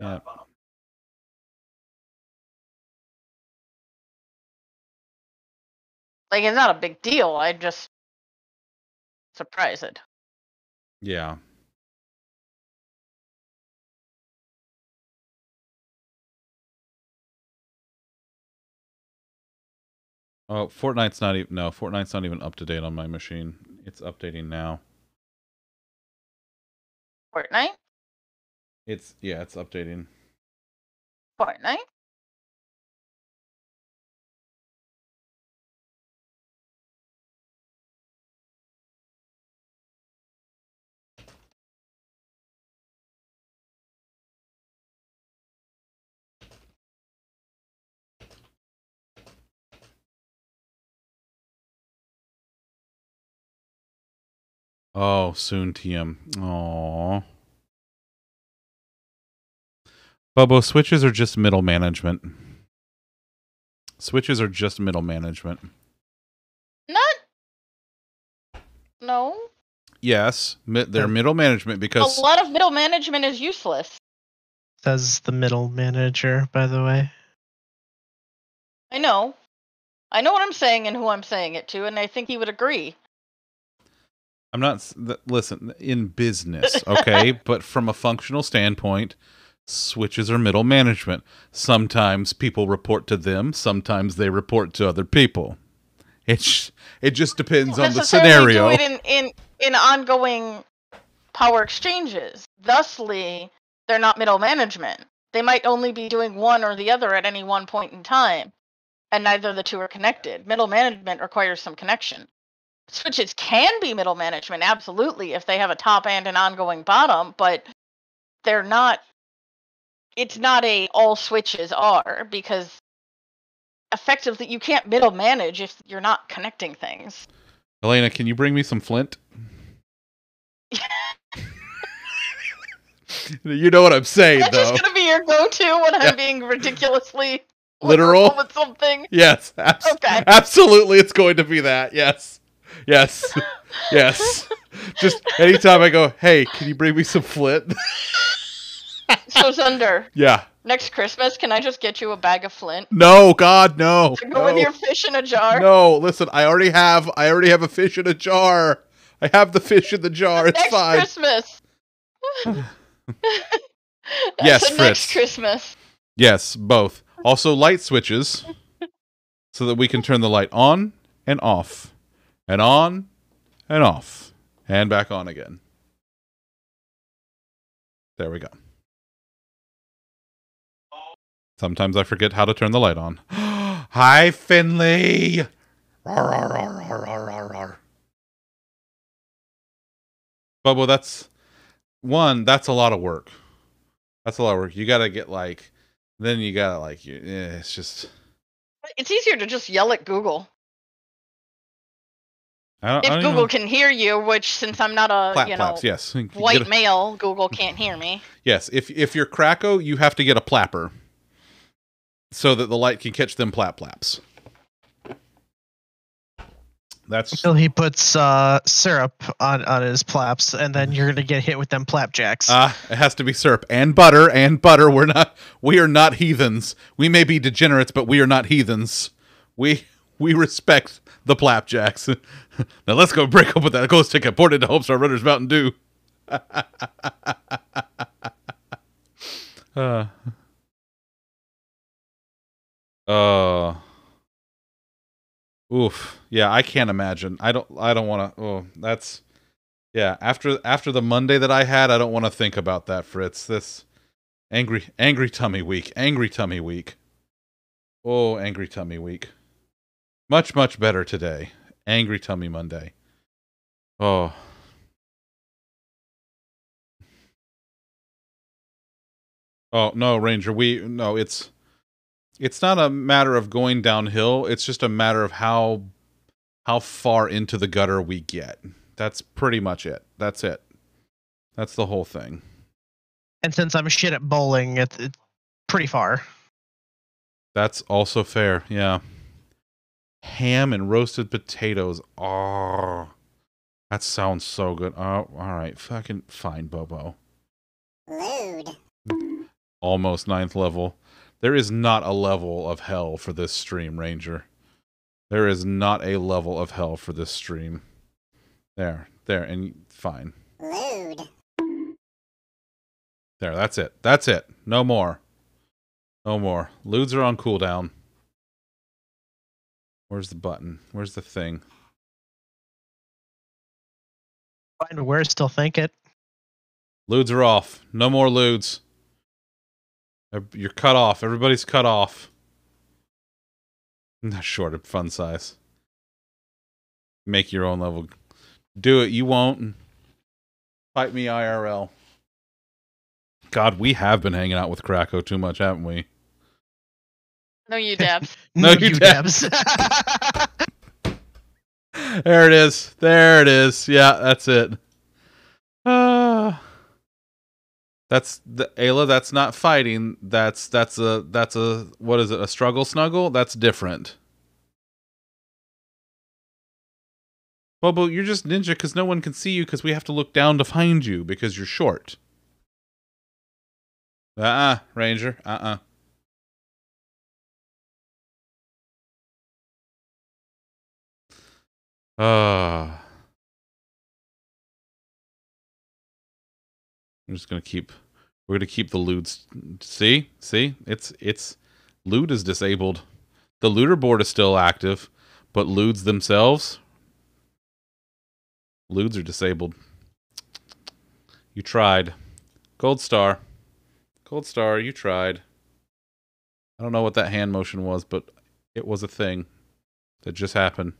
Yeah. Like it's not a big deal. I just surprised. Yeah. Oh, Fortnite's not even no, Fortnite's not even up to date on my machine. It's updating now. Fortnite? It's yeah, it's updating. Fortnite? Oh, soon TM. Aww. Bobo, switches are just middle management. Switches are just middle management. Not. No. Yes, mi- they're middle management because A lot of middle management is useless. Says the middle manager, by the way. I know. I know what I'm saying and who I'm saying it to, and I think he would agree. I'm not listen in business, okay, but from a functional standpoint, switches are middle management. Sometimes people report to them, sometimes they report to other people. It's it just depends on the scenario. Do it in, in in ongoing power exchanges. Thusly, they're not middle management. They might only be doing one or the other at any one point in time, and neither of the two are connected. Middle management requires some connection. Switches can be middle management, absolutely, if they have a top and an ongoing bottom, but they're not. It's not a all switches are because effectively you can't middle manage if you're not connecting things. Elena, can you bring me some flint? you know what I'm saying, That's though. just gonna be your go-to when Yeah. I'm being ridiculously Literal? with something. Yes, abs- Okay. absolutely. It's going to be that. Yes, yes, yes. Just anytime I go, hey, can you bring me some flint? So Zunder, yeah. next Christmas, can I just get you a bag of flint No, God, no. to go with your fish in a jar? No, listen, I already have I already have a fish in a jar. I have the fish in the jar. It's next fine. Christmas. Yes, so next Christmas. Yes, both. Also light switches so that we can turn the light on and off and on and off and back on again. There we go. Sometimes I forget how to turn the light on. Hi, Finley. Rar, rar, rar, rar, rar, rar. Bubba, that's one. That's a lot of work. That's a lot of work. You got to get like, then you got to like, you. Yeah, it's just. It's easier to just yell at Google. I don't, I If don't Google know. can hear you, which since I'm not a Clap you know claps, yes. White a- male, Google can't hear me. yes, if if you're Krakow, you have to get a plapper, so that the light can catch them plap plaps. That's Until he puts uh, syrup on, on his plaps, and then you're gonna get hit with them plapjacks. uh it has to be syrup and butter and butter. We're not we are not heathens. We may be degenerates, but we are not heathens. We we respect the Plapjacks. now let's go break up with that ghost ticket, port into Homestar Runners Mountain Dew. uh, uh, oof. Yeah, I can't imagine. I don't. I don't want to. Oh, that's. Yeah, after after the Monday that I had, I don't want to think about that, Fritz. This angry angry tummy week. Angry tummy week. Oh, angry tummy week. Much much better today. Angry tummy Monday. Oh. Oh, no, Ranger, we no, it's it's not a matter of going downhill, it's just a matter of how how far into the gutter we get. That's pretty much it. That's it. That's the whole thing. And since I'm shit at bowling, it's, it's pretty far. That's also fair. Yeah. Ham and roasted potatoes. Oh, that sounds so good. Oh, all right. Fucking fine, Bobo. Load. Almost ninth level. There is not a level of hell for this stream, Ranger. There is not a level of hell for this stream. There, there, and fine. Load. There, that's it. That's it. No more. No more. Ludes are on cooldown. Where's the button? Where's the thing? Find where still think it. Ludes are off. No more ludes. You're cut off. Everybody's cut off. Not short of fun size. Make your own level. Do it. You won't. Fight me IRL. God, we have been hanging out with Krakow too much, haven't we? No, you dabs. No, you dabs. There it is. There it is. Yeah, that's it. Ah. that's the Ayla. That's not fighting. That's that's a that's a what is it? A struggle snuggle. That's different. Bobo, you're just ninja because no one can see you because we have to look down to find you because you're short. Uh uh Ranger. Uh uh Ah. I'm just gonna keep. We're gonna keep the lewds. See, see, it's it's loot is disabled. The looter board is still active, but lewds themselves, lewds are disabled. You tried, gold star, gold star. You tried. I don't know what that hand motion was, but it was a thing that just happened.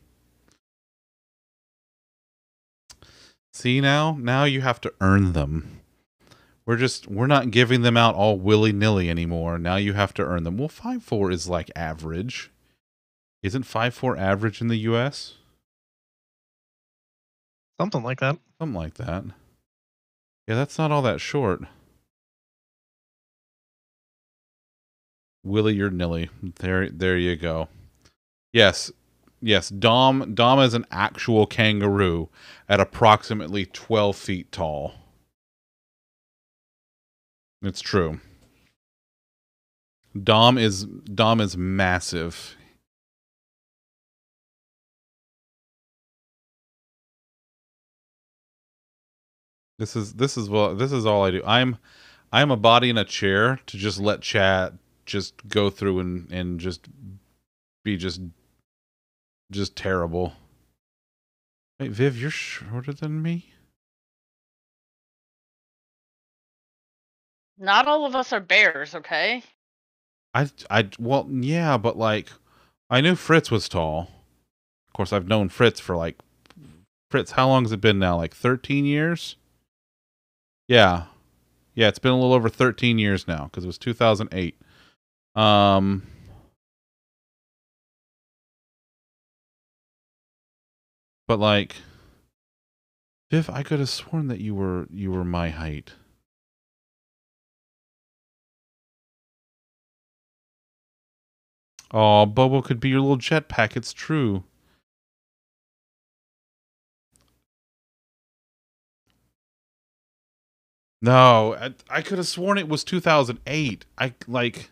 See now? Now you have to earn them. We're just we're not giving them out all willy-nilly anymore. Now you have to earn them. Well, 5-4 is like average. Isn't 5-4 average in the US? Something like that. Something like that. Yeah, that's not all that short. Willy or nilly. There there you go. Yes. Yes, Dom Dom is an actual kangaroo at approximately 12 feet tall. It's true. Dom is Dom is massive. This is this is what this is all I do. I'm I'm a body in a chair to just let chat just go through and and just be just just terrible. Wait, Viv, you're shorter than me? Not all of us are bears, okay? I I well, yeah, but like I knew Fritz was tall. Of course, I've known Fritz for like Fritz, how long has it been now? Like 13 years? Yeah. Yeah, it's been a little over 13 years now because it was 2008. Um But like Viv, I could have sworn that you were you were my height. Oh, Bobo could be your little jetpack. It's true. No, I, I could have sworn it was 2008. I like.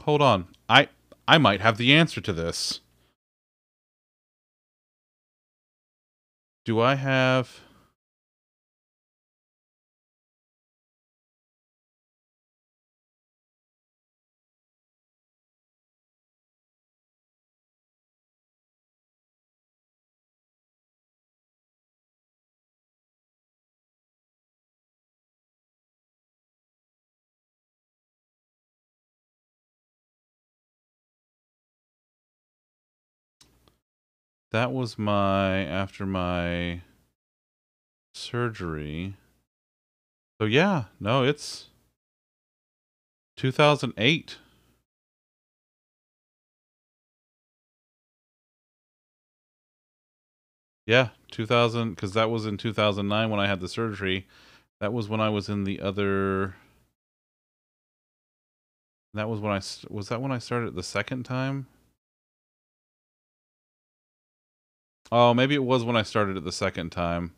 Hold on. I I might have the answer to this. Do I have that was my after my surgery. So yeah, no, it's 2008. Yeah, 2000 cuz that was in 2009 when I had the surgery. That was when I was in the other That was when I was that when I started the second time? Oh, maybe it was when I started it the second time.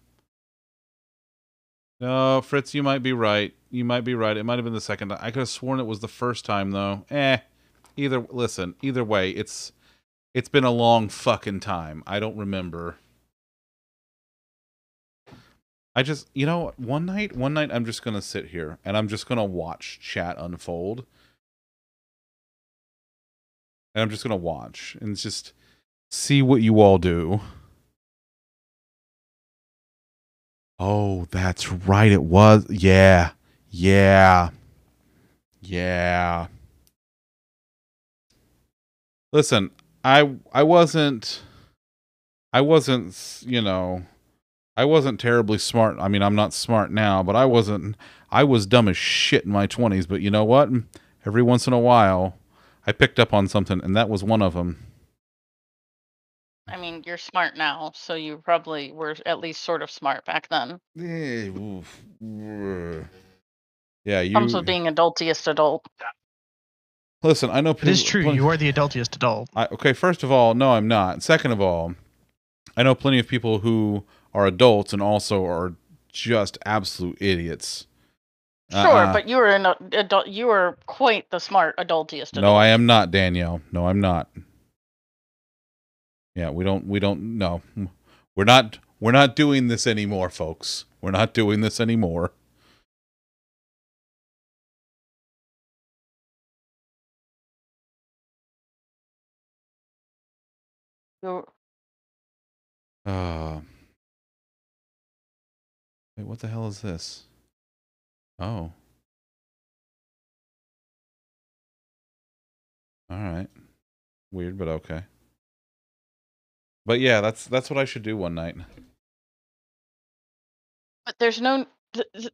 No, Fritz, you might be right. You might be right. It might have been the second time. I could have sworn it was the first time though. Eh. Either listen, either way, it's it's been a long fucking time. I don't remember. I just, you know, one night, one night I'm just going to sit here and I'm just going to watch chat unfold. And I'm just going to watch and it's just see what you all do. Oh, that's right. It was. Yeah. Yeah. Yeah. Listen, I I wasn't I wasn't, you know, I wasn't terribly smart. I mean, I'm not smart now, but I wasn't I was dumb as shit in my 20s, but you know what? Every once in a while, I picked up on something and that was one of them. I mean, you're smart now, so you probably were at least sort of smart back then. Eh, oof. Yeah, you Comes with being adultiest adult. Listen, I know It is true. plen- You are the adultiest adult. I, okay, first of all, no, I'm not. Second of all, I know plenty of people who are adults and also are just absolute idiots. Sure, Uh-uh. but you were an adult. You were quite the smart adultiest adult. no, I am not Danielle. No, I'm not. Yeah, we don't. We don't. No, we're not. We're not doing this anymore, folks. We're not doing this anymore. You- Uh, wait, what the hell is this? Oh. All right. Weird, but okay. But yeah, that's that's what I should do one night. But there's no.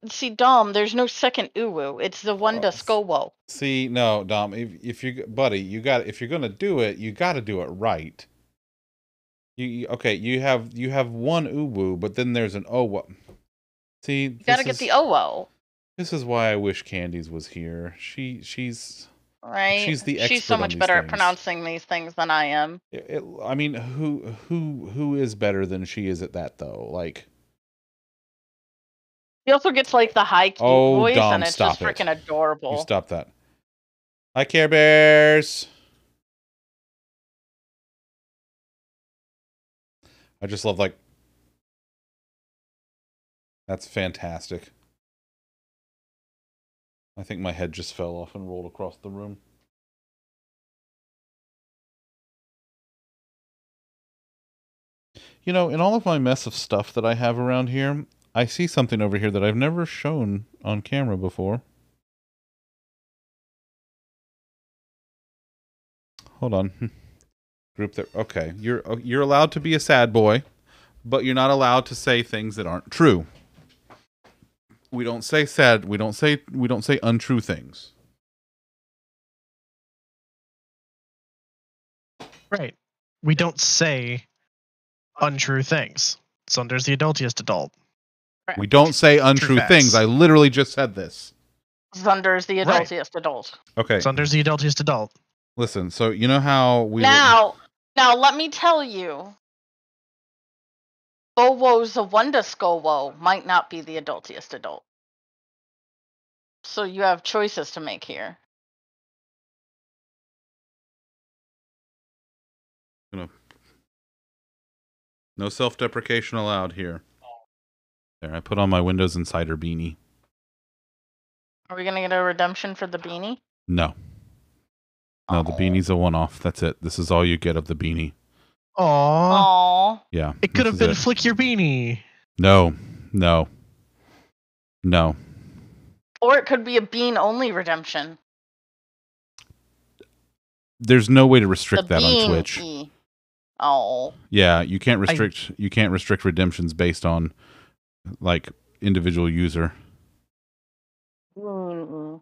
See, Dom, there's no second uwu. It's the one Oh, to Skowo. See, no, Dom, if if you buddy, you got if you're gonna do it, you got to do it right. You, you okay? You have you have one uwu, but then there's an what? See, You gotta get the owo, This is why I wish Candies was here. She she's right? She's the She's so much better things. at pronouncing these things than I am. It, it, I mean, who who who is better than she is at that though? Like, He also gets like the high key Oh, voice, Dom, and it's stop just it. freaking adorable. you stop that. Hi, Care Bears. I just love like. That's fantastic. I think my head just fell off and rolled across the room. You know, in all of my mess of stuff that I have around here, I see something over here that I've never shown on camera before. Hold on. Group that okay, you're uh, you're allowed to be a sad boy, but you're not allowed to say things that aren't true. We don't say sad, we don't say we don't say untrue things. Right. We don't say untrue things. Zunder's the adultiest adult. We don't say untrue facts. things. I literally just said this. Zunder's the Right. adultiest adult. Okay. Zunder's the adultiest adult. Listen, so you know how we now, now let me tell you, Gowo's a Wanda Skowo might not be the adultiest adult. So you have choices to make here. No self-deprecation allowed here. There, I put on my Windows Insider beanie. Are we gonna get a redemption for the beanie? No, no, the oh. beanie's a one-off. That's it. This is all you get of the beanie. Aw. Aw. Yeah, It could have been it. Flick Your Beanie. No, no, no. Or it could be a bean only redemption. There's no way to The restrict that on bean Twitch. E. Oh. Yeah, you can't restrict you can't restrict redemptions based on like individual user. Mm-mm.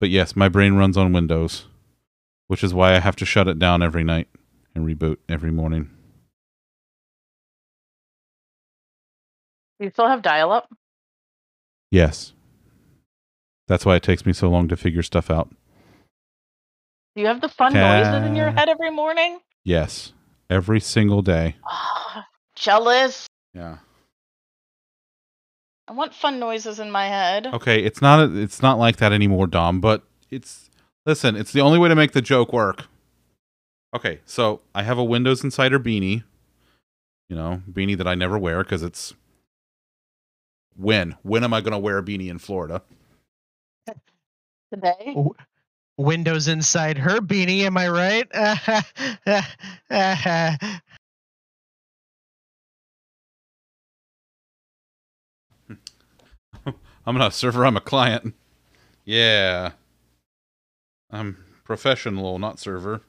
But yes, my brain runs on Windows, which is why I have to shut it down every night and reboot every morning. You still have dial up? Yes. That's why it takes me so long to figure stuff out. Do you have the fun noises in your head every morning? Yes. Every single day. Ah, jealous. Yeah. I want fun noises in my head. Okay, it's not it's not like that anymore, Dom, but it's listen, it's the only way to make the joke work. Okay, so I have a Windows Insider beanie. You know, beanie that I never wear because it's when when am I going to wear a beanie in Florida? Today? Windows inside her beanie, am I right? I'm not a server, I'm a client. Yeah. I'm professional, not server.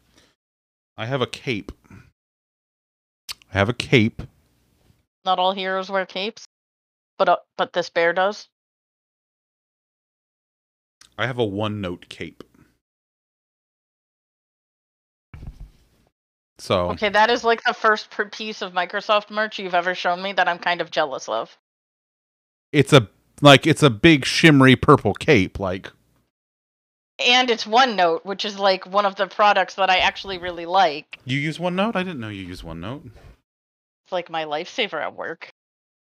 I have a cape. I have a cape. Not all heroes wear capes, but uh, but this bear does. I have a one-note cape. So Okay, that is like the first piece of Microsoft merch you've ever shown me that I'm kind of jealous of. it's a like it's a big shimmery purple cape. Like And it's OneNote, which is like one of the products that I actually really like. you use OneNote? I didn't know you use OneNote. It's like my lifesaver at work.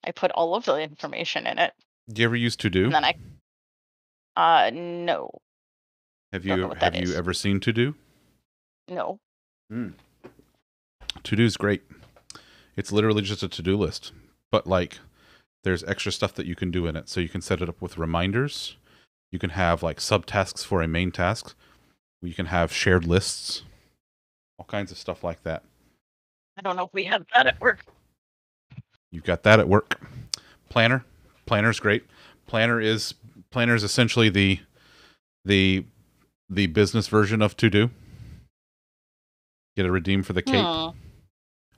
I put all of the information in it, Do you ever use To Do? and then I. Uh, no, Have don't know you what have that you is. ever seen To Do? no. To Do is great. It's literally just a to do list, but like there's extra stuff that you can do in it. So you can set it up with reminders. You can have like subtasks for a main task. You can have shared lists, all kinds of stuff like that. I don't know if we have that at work. You've got that at work. Planner, Planner's great. Planner is Planner is essentially the the the business version of To Do. Get a redeem for the cape. Hmm.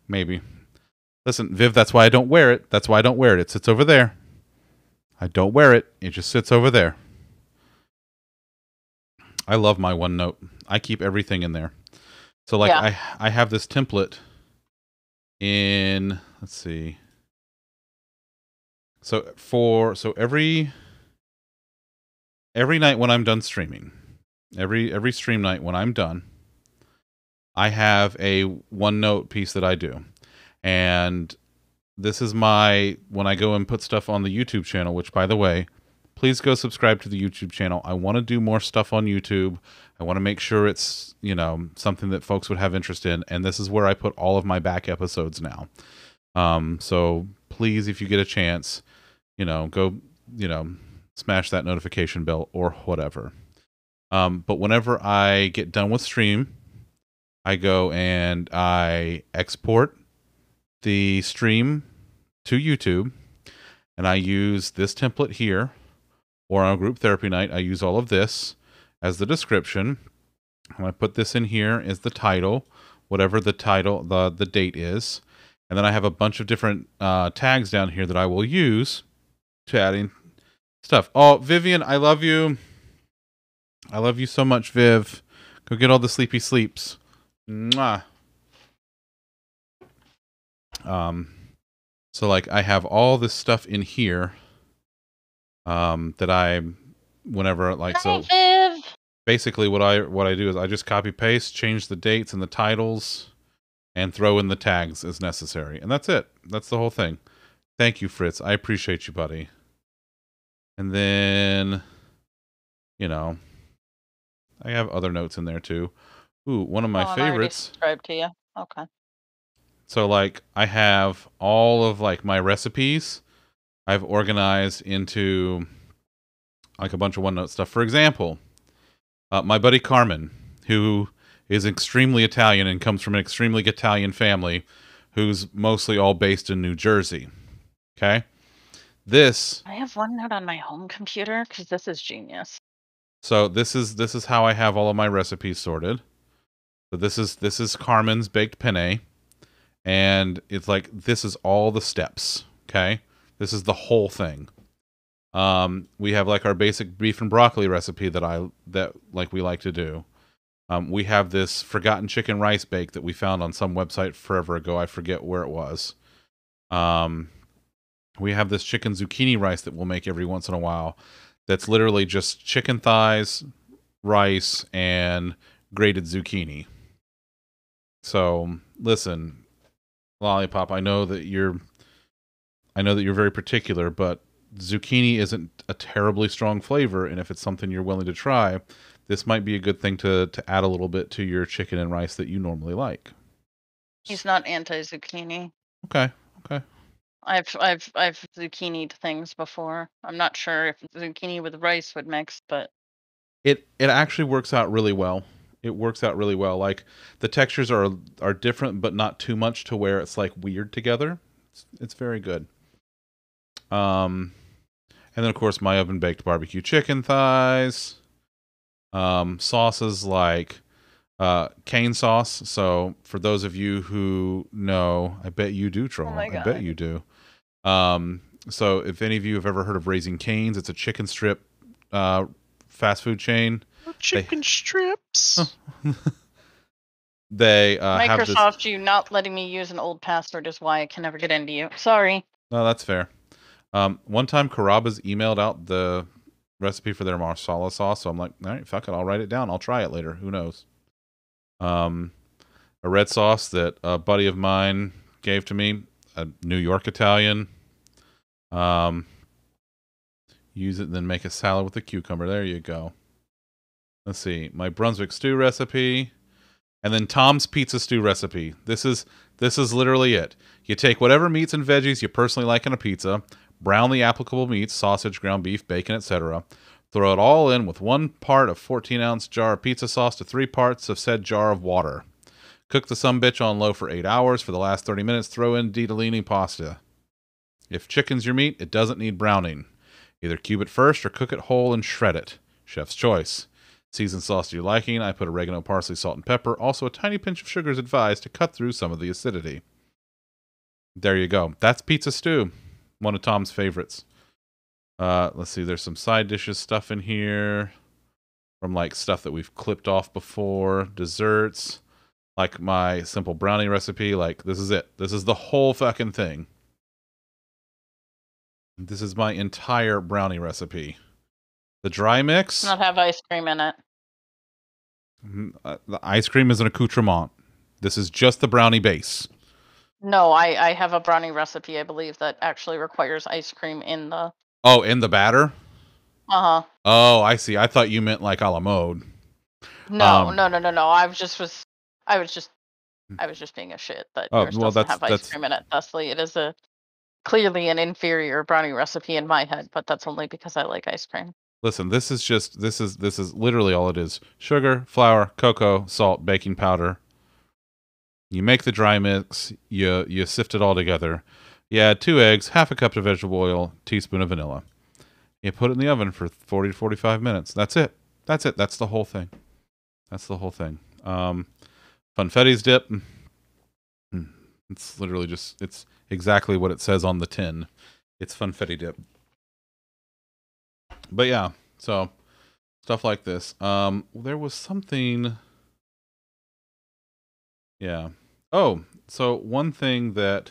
Maybe. Listen, Viv, that's why I don't wear it. That's why I don't wear it. It sits over there. I don't wear it. It just sits over there. I love my OneNote. I keep everything in there. So like Yeah. I I have this template in let's see. So for so every every night when I'm done streaming, every every stream night when I'm done, I have a OneNote piece that I do. And this is my when I go and put stuff on the YouTube channel, which by the way, please go subscribe to the YouTube channel. I want to do more stuff on YouTube. I want to make sure it's, you know, something that folks would have interest in and this is where I put all of my back episodes now. Um so please if you get a chance, you know, go, you know, smash that notification bell or whatever. Um but whenever I get done with stream, I go and I export the stream to YouTube and I use this template here or on group therapy night I use all of this as the description. And I put this in here as the title whatever the title the the date is. And then I have a bunch of different uh, tags down here that I will use to add in stuff. Oh Vivian I love you. I love you so much Viv. Go get all the sleepy sleeps. Mwah. Um, so like I have all this stuff in here, um, that I, whenever like so Viv. basically what I what I do is I just copy paste, change the dates and the titles, and throw in the tags as necessary, and that's it. That's the whole thing. Thank you, Fritz. I appreciate you, buddy. And then, you know, I have other notes in there too. Ooh, one of my Oh, favorites. Subscribed to you. Okay. So like I have all of like my recipes I've organized into like a bunch of OneNote stuff. For example, uh, my buddy Carmen, who is extremely Italian and comes from an extremely Italian family, who's mostly all based in New Jersey. Okay, this I have OneNote on my home computer because this is genius. so this is this is how I have all of my recipes sorted. So this is this is Carmen's baked penne, and it's like this is all the steps. Okay, this is the whole thing. Um, we have like our basic beef and broccoli recipe that I that like we like to do. Um, we have this forgotten chicken rice bake that we found on some website forever ago. I forget where it was. Um, we have this chicken zucchini rice that we'll make every once in a while. That's literally just chicken thighs, rice, and grated zucchini. So listen, lollipop. I know that you're, I know that you're very particular, but zucchini isn't a terribly strong flavor, and if it's something you're willing to try, this might be a good thing to to add a little bit to your chicken and rice that you normally like. He's not anti zucchini. Okay, okay. I've I've I've zucchinied things before. I'm not sure if zucchini with rice would mix, but It it actually works out really well. It works out really well. Like the textures are are different, but not too much to where it's like weird together. It's, it's very good. Um, and then of course my oven baked barbecue chicken thighs. Um, sauces like uh cane sauce. So for those of you who know, I bet you do, troll. my I bet you do. Um, so if any of you have ever heard of Raising Cane's, it's a chicken strip uh fast food chain. Chicken strips. they uh, have this. Microsoft, you not letting me use an old password is why I can never get into you. Sorry. No, that's fair. Um, one time, Carrabba's emailed out the recipe for their marsala sauce, so I'm like, all right, fuck it, I'll write it down. I'll try it later. Who knows? Um, a red sauce that a buddy of mine gave to me, a New York Italian. Um, use it, then make a salad with a cucumber. There you go. Let's see, my Brunswick stew recipe, and then Tom's pizza stew recipe. This is this is literally it. You take whatever meats and veggies you personally like in a pizza, brown the applicable meats, sausage, ground beef, bacon, etc. Throw it all in with one part of 14 ounce jar of pizza sauce to three parts of said jar of water. Cook the some bitch on low for eight hours. For the last 30 minutes, throw in ditalini pasta. If chicken's your meat, it doesn't need browning. Either cube it first or cook it whole and shred it. Chef's choice. Season sauce to your liking. I put oregano, parsley, salt, and pepper. Also, a tiny pinch of sugar is advised to cut through some of the acidity. There you go. That's pizza stew. One of Tom's favorites. Uh, let's see. There's some side dishes stuff in here from like stuff that we've clipped off before. Desserts, like my simple brownie recipe. Like this is it. This is the whole fucking thing. This is my entire brownie recipe. The dry mix. Not have ice cream in it. Mm, uh, the ice cream is an accoutrement. This is just the brownie base. No, I I have a brownie recipe I believe that actually requires ice cream in the. Oh, in the batter? Uh huh. Oh, I see. I thought you meant like a la mode. No, Um, no, no, no, no. I was just was I was just I was just being a shit that Oh, yours well, doesn't that's- have ice that's- cream in it. Thusly, it is a clearly an inferior brownie recipe in my head, but that's only because I like ice cream. Listen, this is just this is this is literally all it is. Sugar, flour, cocoa, salt, baking powder. You make the dry mix, you you sift it all together. You add two eggs, half a cup of vegetable oil, teaspoon of vanilla. You put it in the oven for 40 to 45 minutes. That's it. That's it. That's the whole thing. That's the whole thing. Um Funfetti's dip. mm, It's literally just it's exactly what it says on the tin. It's funfetti dip. But yeah, so stuff like this. Um there was something Yeah. Oh, so one thing that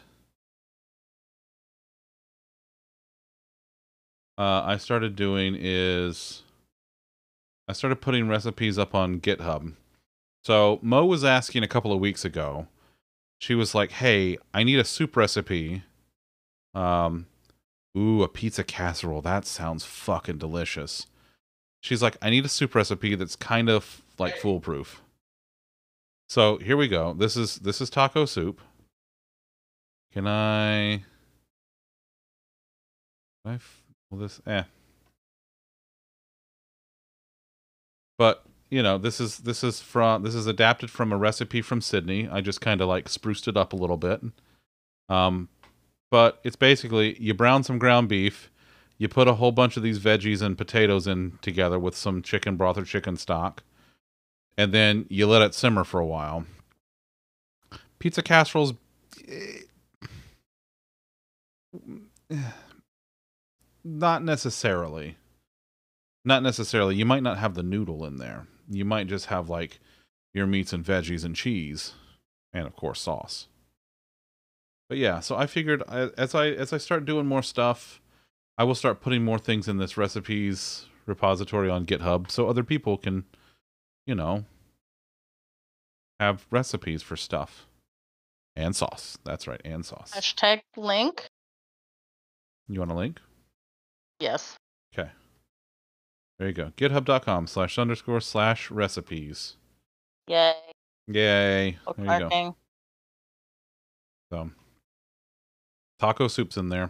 uh, I started doing is I started putting recipes up on GitHub. So Mo was asking a couple of weeks ago. She was like, "Hey, I need a soup recipe. Um, ooh, a pizza casserole. That sounds fucking delicious." She's like, "I need a soup recipe that's kind of like foolproof." So here we go. This is this is taco soup. Can I? I well, this eh. But you know, this is this is from this is adapted from a recipe from Sydney. I just kind of like spruced it up a little bit. Um, but it's basically you brown some ground beef, you put a whole bunch of these veggies and potatoes in together with some chicken broth or chicken stock, and then you let it simmer for a while. Pizza casseroles. eh, Not necessarily. Not necessarily. You might not have the noodle in there. You might just have like your meats and veggies and cheese, and of course sauce. But yeah, so I figured as I as I start doing more stuff, I will start putting more things in this recipes repository on GitHub so other people can, you know, have recipes for stuff. And sauce. That's right, and sauce. Hashtag link. You want a link? Yes. Okay. There you go. GitHub.com slash zunderscore slash recipes. Yay. Yay. There you go. So taco soup's in there.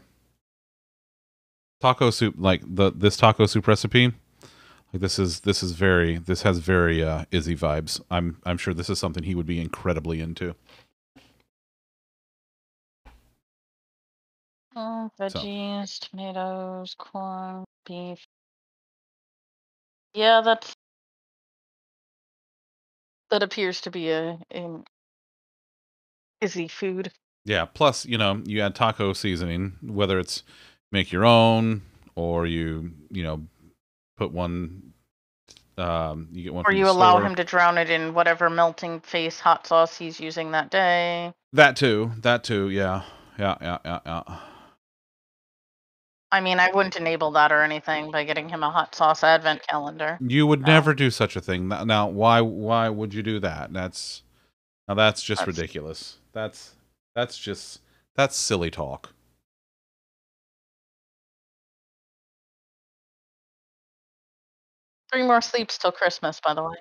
Taco soup, like the this taco soup recipe, like this is this is very this has very uh Izzy vibes. I'm I'm sure this is something he would be incredibly into. Oh, veggies, tomatoes, corn, beef. Yeah, that's that appears to be a, a easy food. Yeah. Plus, you know, you add taco seasoning, whether it's make your own or you you know put one. Um, you get one. Or you allow store. him to drown it in whatever melting face hot sauce he's using that day. That too. That too. Yeah. Yeah. Yeah. Yeah. Yeah. I mean, I wouldn't enable that or anything by getting him a hot sauce advent calendar. You would No. never do such a thing. Now- Now, why why would you do that? That's now that's just That's- ridiculous. That's that's just that's silly talk. Three more sleeps till Christmas, by the way.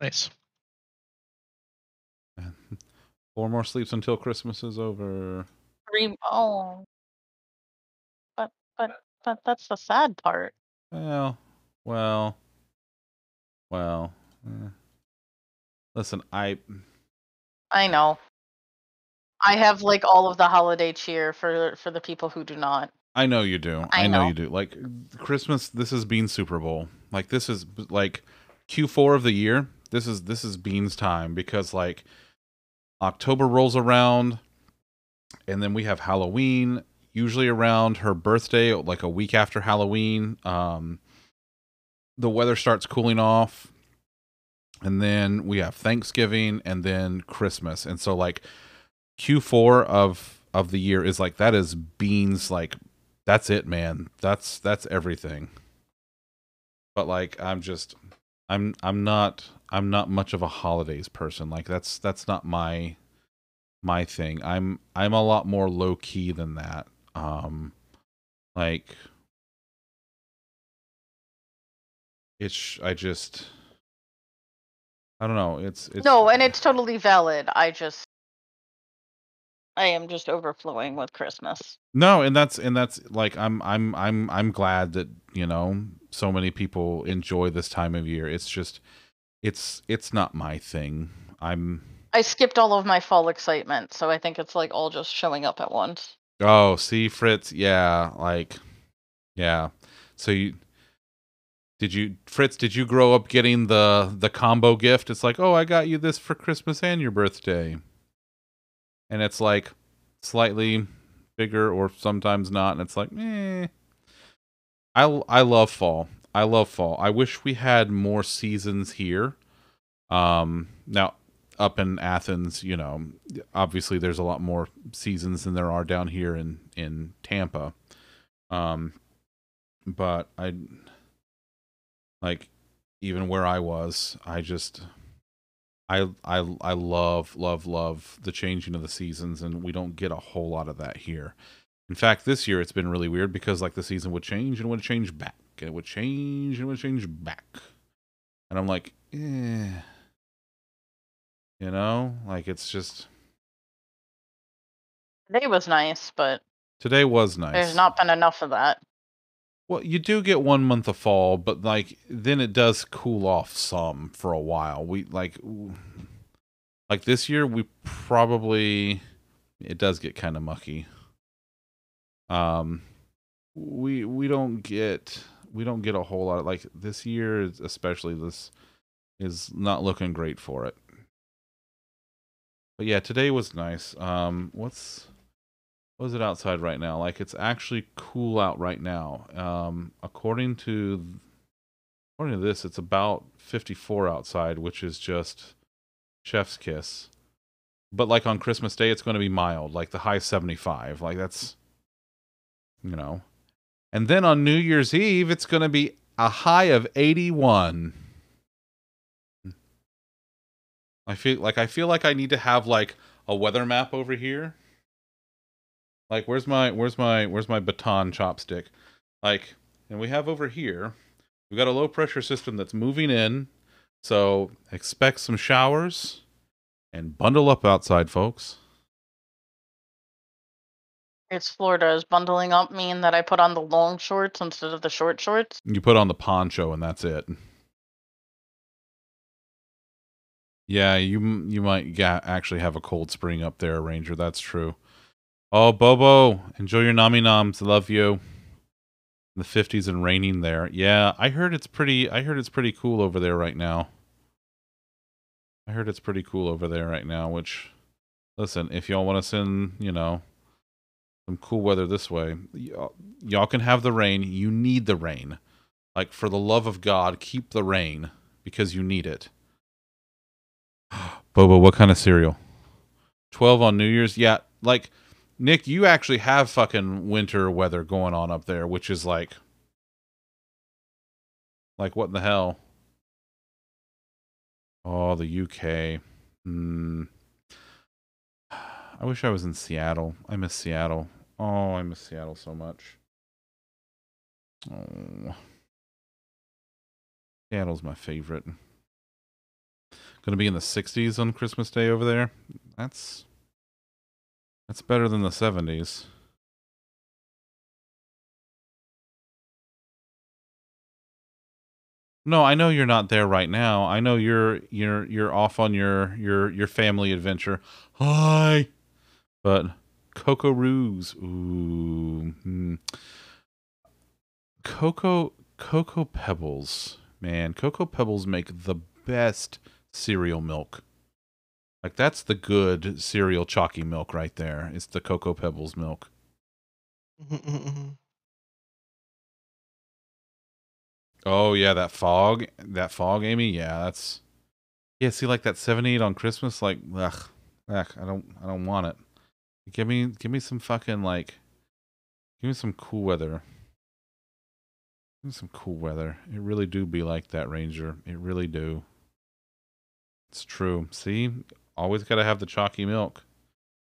Nice. Four more sleeps until Christmas is over. Three. Three oh. But but but that's the sad part. Well, well, well. eh. Listen, I I know. I have like all of the holiday cheer for for the people who do not. I know you do. I I know know. you do. Like Christmas, this is Bean Super Bowl. Like this is like Q4 of the year. This is this is Bean's time because like October rolls around and then we have Halloween usually around her birthday like a week after Halloween. Um the weather starts cooling off and then we have Thanksgiving and then Christmas. And so like Q4 of of the year is like that is Bean's like that's it man. That's that's everything. But like i'm just i'm i'm not i'm not much of a holidays person. Like that's that's not my my thing. I'm i'm a lot more low key than that. Um like it's i just i don't know. It's it's no, and it's totally valid. I just I am just overflowing with Christmas. No, and that's and that's like I'm I'm I'm I'm glad that, you know, so many people enjoy this time of year. It's just it's it's not my thing. I'm I skipped all of my fall excitement, so I think it's like all just showing up at once. Oh, see Fritz, yeah, like yeah. So you did you Fritz, did you grow up getting the the combo gift? It's like, "Oh, I got you this for Christmas and your birthday." And it's like slightly bigger or sometimes not and it's like, "Eh." I I love fall. I love fall. I wish we had more seasons here. Um now up in Athens, you know, obviously there's a lot more seasons than there are down here in in Tampa. Um but I like even where I was, I just I I I love love love the changing of the seasons and we don't get a whole lot of that here. In fact, this year it's been really weird because like the season would change and would change back and it would change and would change back. And I'm like, eh You know, like it's just Today was nice, but today was nice. there's not been enough of that. Well, you do get one month of fall, but like then it does cool off some for a while. We like like this year we probably it does get kind of mucky. Um we we don't get we don't get a whole lot like this year especially this is not looking great for it. But yeah, today was nice. Um what's what is it outside right now? Like it's actually cool out right now. Um, according to according to this, it's about 54 outside, which is just chef's kiss. But like on Christmas Day, it's going to be mild, like the high 75. Like that's you know. And then on New Year's Eve, it's going to be a high of 81. I feel like I feel like I need to have like a weather map over here like where's my where's my where's my baton chopstick? Like and we have over here we've got a low pressure system that's moving in. So expect some showers and bundle up outside folks. It's Florida. Is bundling up mean that I put on the long shorts instead of the short shorts? you put on the poncho and that's it. Yeah you you might ga- actually have a cold spring up there ranger. That's true oh bobo enjoy your nami noms love you. In the 50s and raining there. Yeah i heard it's pretty i heard it's pretty cool over there right now. I heard it's pretty cool over there right now which listen if y'all want to send you know some cool weather this way y'all, y'all can have the rain. You need the rain. Like for the love of god keep the rain because you need it. Bobo what kind of cereal? 12 on new year's? Yeah like nick you actually have fucking winter weather going on up there which is like like what in the hell? Oh the uk hmm. I wish i was in seattle. I miss seattle. Oh i miss seattle so much. Oh. Seattle's my favorite. Gonna be in the 60s on christmas day over there? That's that's better than the 70s no i know you're not there right now. I know you're you're you're off on your your your family adventure. Hi. But cocoa roos ooh hmm. cocoa cocoa pebbles. Man cocoa pebbles make the best cereal milk like that's the good cereal chalky milk right there. It's the cocoa pebbles milk. Mm-hmm, mm-hmm, mm-hmm. Oh yeah that fog that fog amy? Yeah that's yeah see like that 78 on christmas like ugh, ugh i don't i don't want it. Give me give me some fucking like give me some cool weather. Give me some cool weather. It really do be like that ranger. It really do. It's true. See always got to have the chalky milk.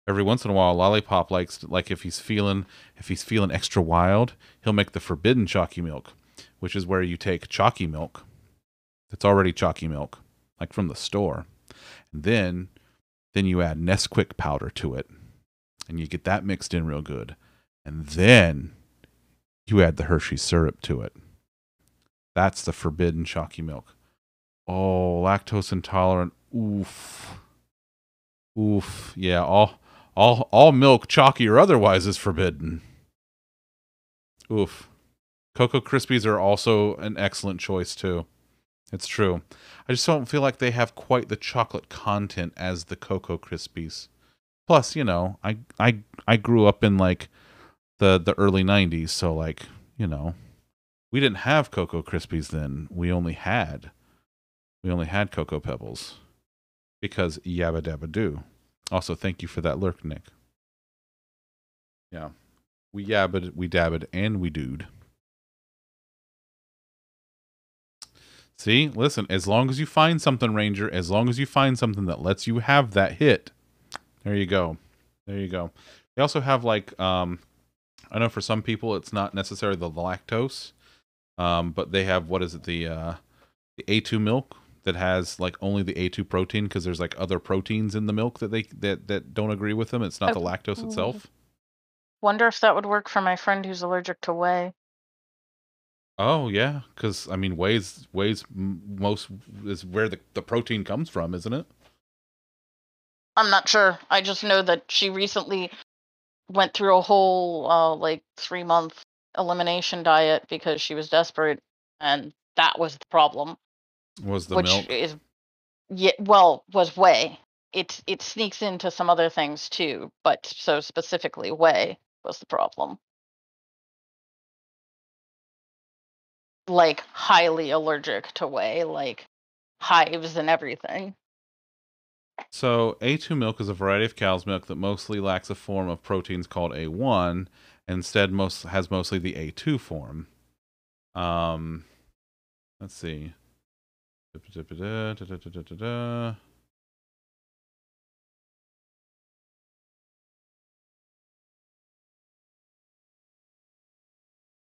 Every once in a while lollipop likes to, like if he's feeling if he's feeling extra wild he'll make the forbidden chalky milk which is where you take chalky milk that's already chalky milk like from the store and then then you add nesquik powder to it and you get that mixed in real good and then you add the hershey syrup to it. That's the forbidden chalky milk. Oh lactose intolerant oof oof yeah all all all milk chalky or otherwise is forbidden. Oof. Cocoa krispies are also an excellent choice too. It's true. I just don't feel like they have quite the chocolate content as the cocoa krispies. Plus you know i i i grew up in like the the early 90s so like you know we didn't have cocoa krispies then. We only had we only had cocoa pebbles because yabba dabba do also thank you for that lurk nick. Yeah. We yabbed we dabbed and we dude see? Listen as long as you find something ranger as long as you find something that lets you have that hit there you go. There you go. They also have like um i know for some people it's not necessarily the lactose um but they have what is it the uh the a2 milk that has like only the A2 protein because there's like other proteins in the milk that they that that don't agree with them. It's not the Oh. lactose itself. Wonder if that would work for my friend who's allergic to whey. Oh yeah, because I mean, whey's whey's most is where the the protein comes from, isn't it? I'm not sure. I just know that she recently went through a whole uh, like three month elimination diet because she was desperate, and that was the problem. Was the which milk? is yeah, well, was whey. It it sneaks into some other things too, but so specifically whey was the problem. Like highly allergic to whey, like hives and everything. So A2 milk is a variety of cow's milk that mostly lacks a form of proteins called A1, and instead most has mostly the A2 form. Um, let's see.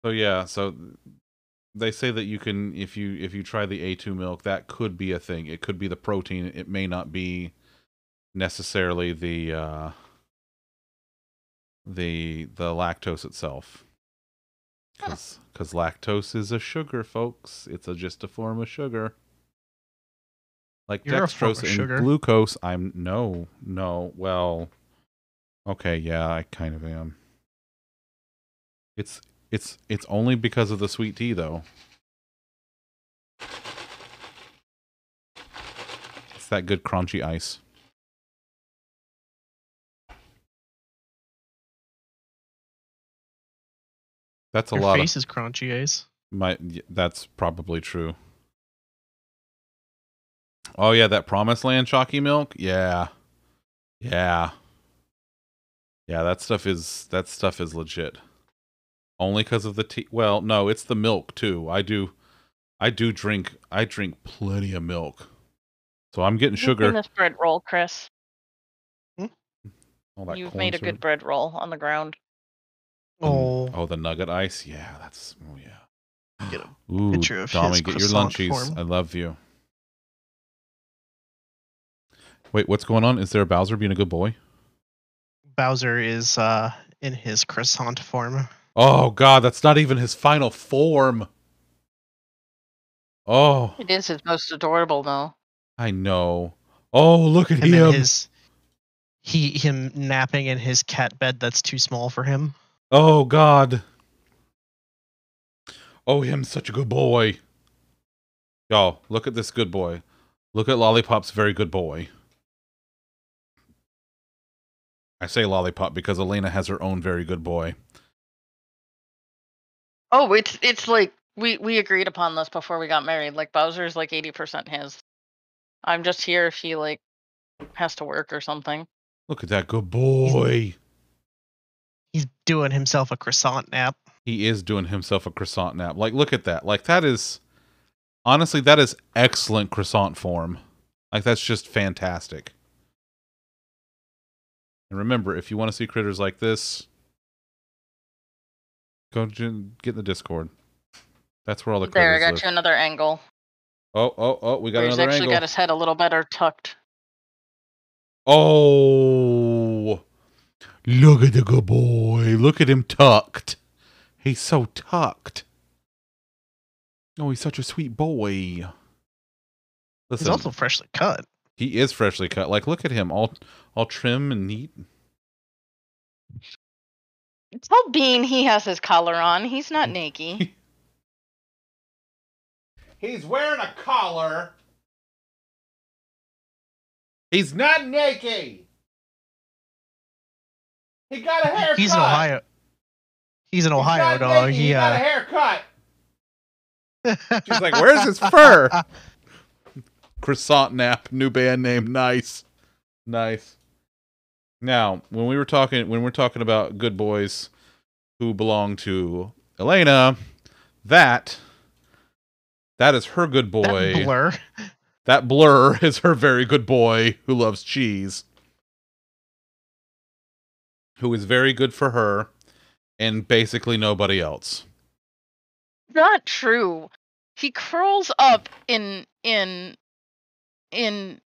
So yeah, so they say that you can if you if you try the A2 milk, that could be a thing. It could be the protein. It may not be necessarily the uh the the lactose itself. Cuz huh. cuz lactose is a sugar, folks. It's a, just a form of sugar. Like You're a form of dextrose and sugar. glucose, I'm no, no. Well, okay, yeah, I kind of am. It's it's it's only because of the sweet tea though. It's that good crunchy ice. That's a Your lot face of is crunchy, Ace. my that's probably true. Oh yeah, that promised land chalky milk? Yeah. Yeah. Yeah, that stuff is that stuff is legit. Only cuz of the tea. Well, no, it's the milk too. I do I do drink I drink plenty of milk. So I'm getting You've made sugar. this bread roll, Chris. Hmm? All that You've corn made a syrup. good bread roll on the ground. Oh, Oh, the nugget ice? Yeah, that's oh yeah. Get a Ooh, picture of Tommy, his get your croissant lunchies. form. I love you. Wait, what's going on? Is there a Bowser being a good boy? Bowser is uh in his croissant form. Oh God, that's not even his final form. Oh, It is his most adorable though. I know. Oh, look at And him. his he him napping in his cat bed that's too small for him. Oh God. Oh, him such a good boy. Y'all, look at this good boy. Look at Lollipop's very good boy. I say Lollipop because Elena has her own very good boy. Oh, it's it's like we we agreed upon this before we got married. Like Bowser's like eighty percent his. I'm just here if he like has to work or something. Look at that good boy. He's doing himself a croissant nap. He is doing himself a croissant nap. Like, look at that. Like, that is honestly, that is excellent croissant form. Like, that's just fantastic. And remember, if you want to see critters like this, go get in the Discord. That's where all the critters There, I got live. you another angle. Oh, oh, oh, we got Where he's another actually got his head a little better tucked. Oh, look at the good boy. Look at him tucked. He's so tucked. Oh, he's such a sweet boy. Listen, He's also freshly cut. He is freshly cut. Like, look at him, all all trim and neat. Tell Bean he has his collar on. He's not naked. He's wearing a collar. He's not naked. He got a haircut. He's in Ohio. He's an Ohio dog. He uh haircut. She's like, "Where's his fur?" Croissant Nap, new band name. Nice, nice. Now, when we were talking, when we're talking about good boys who belong to Elena, that that is her good boy. that blur. That blur is her very good boy who loves cheese. Who is very good for her and basically nobody else. not true. He curls up in in in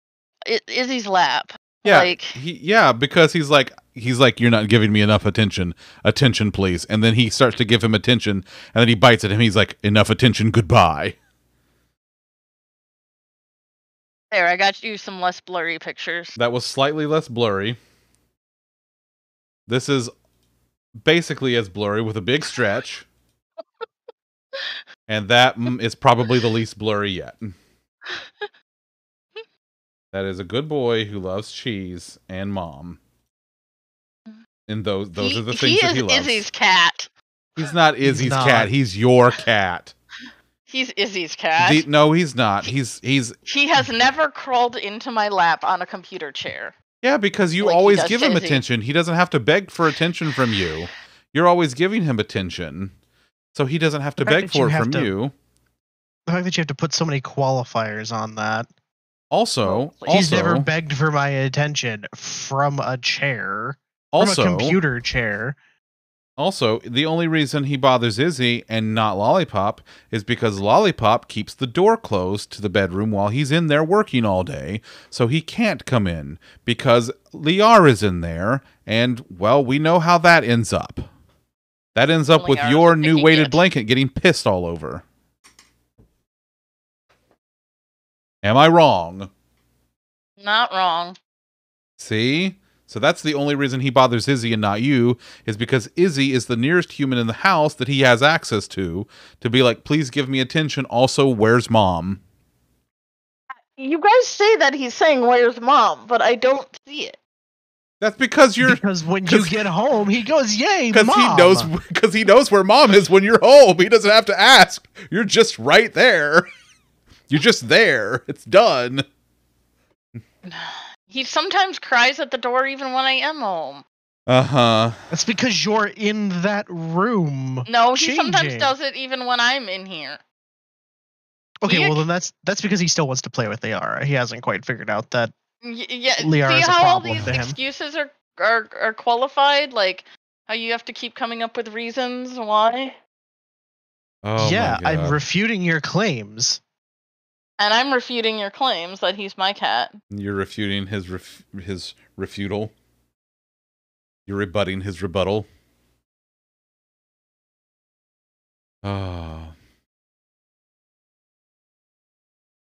Izzy's lap. Yeah, Like- he, yeah, because he's like he's like you're not giving me enough attention. Attention, please. And then he starts to give him attention, and then he bites at him. He's like, enough attention. Goodbye. There, I got you some less blurry pictures. That was slightly less blurry. This is basically as blurry with a big stretch. and that mm, probably the least blurry yet. That is a good boy who loves cheese and mom. And those those he, are the he things that is he loves. Izzy's cat. He's not Izzy's not. cat. He's your cat. He's Izzy's cat. The- no, he's not. He's he's he has never crawled into my lap on a computer chair. yeah, because you Like always give him Izzy. attention. He doesn't have to beg for attention from you. You're always giving him attention. So he doesn't have to beg for it from to- you. The fact that you have to put so many qualifiers on that. Also, He's also, never begged for my attention from a chair, also, from a computer chair. also, the only reason he bothers Izzy and not Lollipop is because Lollipop keeps the door closed to the bedroom while he's in there working all day, so he can't come in because Liara is in there, and well, we know how that ends up. That ends up with Liara is your new weighted kid. blanket getting pissed all over. Am I wrong? Not wrong. See? So that's the only reason he bothers Izzy and not you, is because Izzy is the nearest human in the house that he has access to, to be like, please give me attention. Also, where's mom? You guys say that he's saying where's mom, but I don't see it. That's because you're because when you get home, he goes, "Yay, because he knows because he knows where mom is when you're home. He doesn't have to ask. You're just right there. You're just there. It's done. He sometimes cries at the door even when I am home. Uh-huh. That's because you're in that room. No, he sometimes does it even when I'm in here. Okay, He- well then that's that's because he still wants to play with Liara. He hasn't quite figured out that. Y- yeah, Liara see is a how all problem these to him. excuses are, are are qualified? Like how you have to keep coming up with reasons why? Oh yeah, I'm refuting your claims. And I'm refuting your claims that he's my cat. You're refuting his ref- his refutal. You're rebutting his rebuttal. Oh.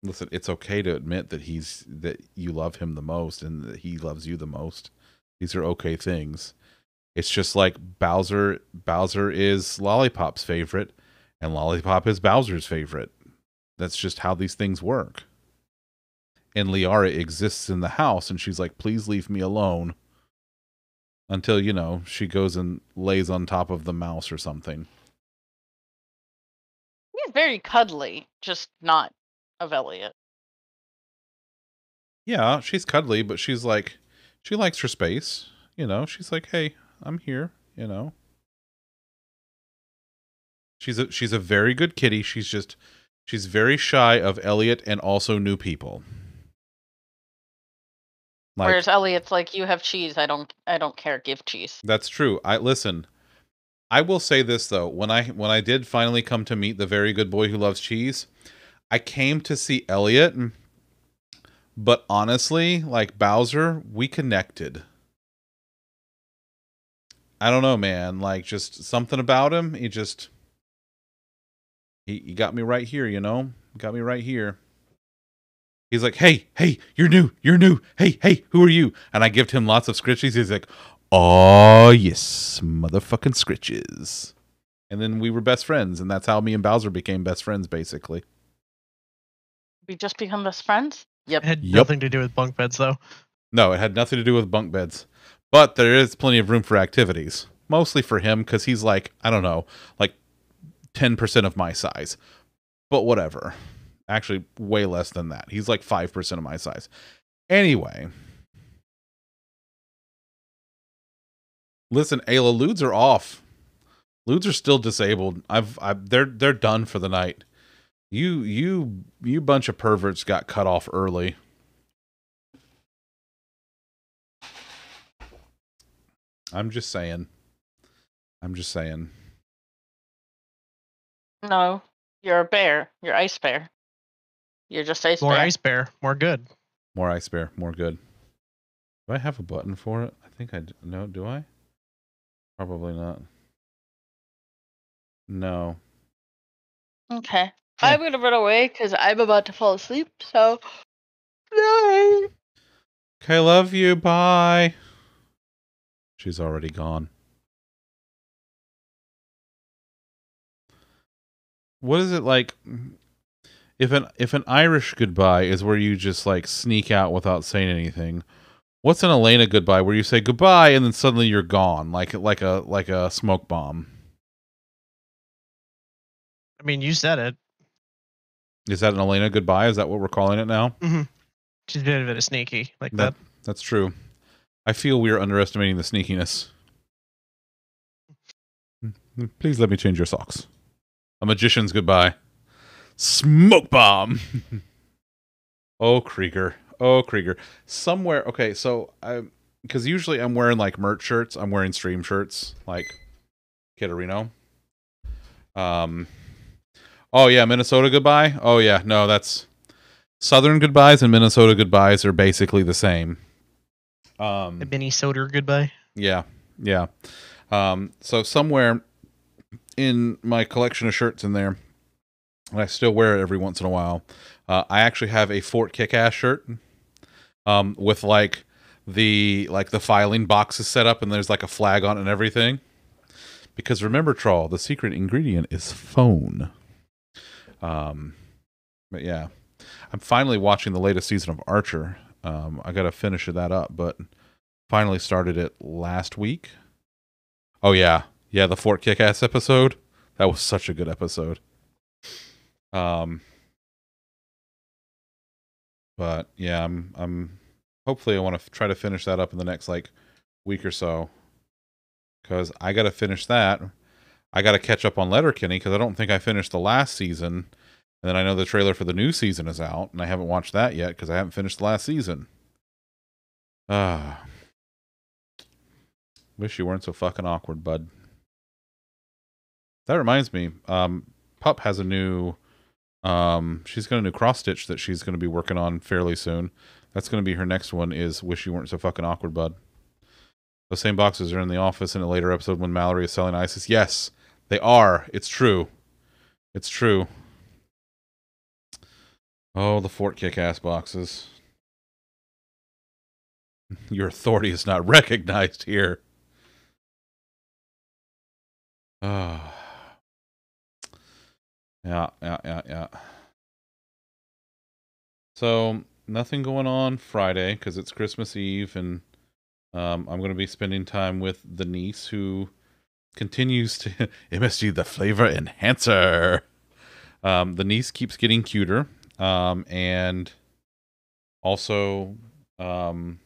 Listen, it's okay to admit that he's that you love him the most and that he loves you the most. These are okay things. It's just like Bowser Bowser is Lollipop's favorite and Lollipop is Bowser's favorite. That's just how these things work and Liara exists in the house and she's like, please leave me alone. Until, you know, she goes and lays on top of the mouse or something. He's very cuddly, just not of Elliot. Yeah, she's cuddly, but she's like, she likes her space. You know, she's like, hey, I'm here, you know. She's a she's a very good kitty. She's just she's very shy of Elliot and also new people. Like, Whereas Elliot's like, you have cheese, I don't I don't care, give cheese. That's true. I listen. I will say this though, when I when I did finally come to meet the very good boy who loves cheese, I came to see Elliot, but honestly, like Bowser, we connected. I don't know, man. Like just something about him. He just he, he got me right here, you know? Got me right here. He's like, "Hey, hey, you're new. You're new. Hey, hey, who are you?" And I give him lots of scritches. He's like, Oh yes, motherfucking scritches. And then we were best friends, and that's how me and Bowser became best friends, basically. We just become best friends? Yep. It had Yep. nothing to do with bunk beds though. No, it had nothing to do with bunk beds, but there is plenty of room for activities. Mostly for him, because he's like, I don't know, like ten percent of my size. But whatever. Actually, way less than that. He's like five percent of my size. Anyway. Listen, Ayla, ludes are off. Ludes are still disabled. I've, I've they're, they're done for the night. You, you, you bunch of perverts got cut off early. I'm just saying. I'm just saying. No. You're a bear. You're ice bear. You're just ice bear. More bear. ice bear, more good. More ice bear, more good. Do I have a button for it? I think I d- no. Do I? Probably not. No. Okay. I'm gonna run away because I'm about to fall asleep. So, night. Okay, love you. Bye. She's already gone. What is it like? If an if an Irish goodbye is where you just like sneak out without saying anything, what's an Elena goodbye where you say goodbye and then suddenly you're gone, like like a like a smoke bomb? I mean, you said it. Is that an Elena goodbye? Is that what we're calling it now? Mm-hmm. She's a bit of a sneaky like That that. that's true. I feel we are underestimating the sneakiness. Please let me change your socks. A magician's goodbye. Smoke bomb. oh Krieger. Oh Krieger. Somewhere okay, so I because usually I'm wearing like merch shirts. I'm wearing stream shirts, like Kitterino. Um Oh yeah, Minnesota goodbye. Oh yeah, no, that's Southern goodbyes and Minnesota goodbyes are basically the same. Um, A mini soda goodbye. yeah, yeah. Um, so somewhere in my collection of shirts in there, and I still wear it every once in a while. Uh, I actually have a Fort Kick-Ass shirt, um, with like the like the filing boxes set up, and there's like a flag on it and everything. Because remember, Troll, the secret ingredient is phone. Um, but yeah, I'm finally watching the latest season of Archer. Um, I got to finish that up, but finally started it last week. Oh yeah, yeah, the Fort Kick-Ass episode. That was such a good episode. Um, but yeah, I'm I'm hopefully I want to f- try to finish that up in the next like week or so because I got to finish that. I got to catch up on Letterkenny because I don't think I finished the last season. And then I know the trailer for the new season is out, and I haven't watched that yet because I haven't finished the last season. Ah. Wish you weren't so fucking awkward, bud. That reminds me, um, Pup has a new um she's got a new cross stitch that she's gonna be working on fairly soon. That's gonna be her next one is Wish You Weren't So Fucking Awkward, Bud. Those same boxes are in the office in a later episode when Mallory is selling ISIS. Yes, they are. It's true. It's true. Oh, the Fort Kick ass boxes. Your authority is not recognized here. Ah. Yeah, yeah, yeah, yeah. So nothing going on Friday because it's Christmas Eve, and um, I'm going to be spending time with the niece who continues to MSG the flavor enhancer. Um, the niece keeps getting cuter, um, and also, um,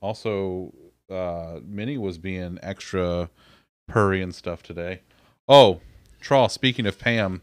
also, uh, Minnie was being extra purry and stuff today. Oh, Trawl. Speaking of Pam.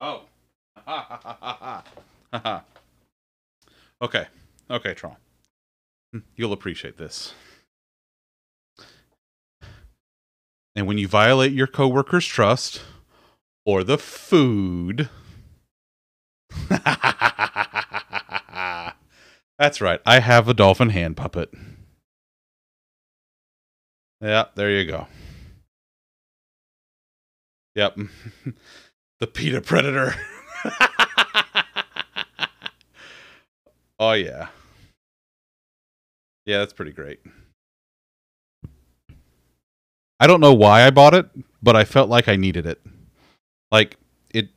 Oh. okay. Okay, Tron. Hmm, you'll appreciate this. And when you violate your coworker's trust or the food. That's right. I have a dolphin hand puppet. Yeah, there you go. Yep. the PETA predator. oh yeah. Yeah, that's pretty great. I don't know why I bought it, but I felt like I needed it. Like it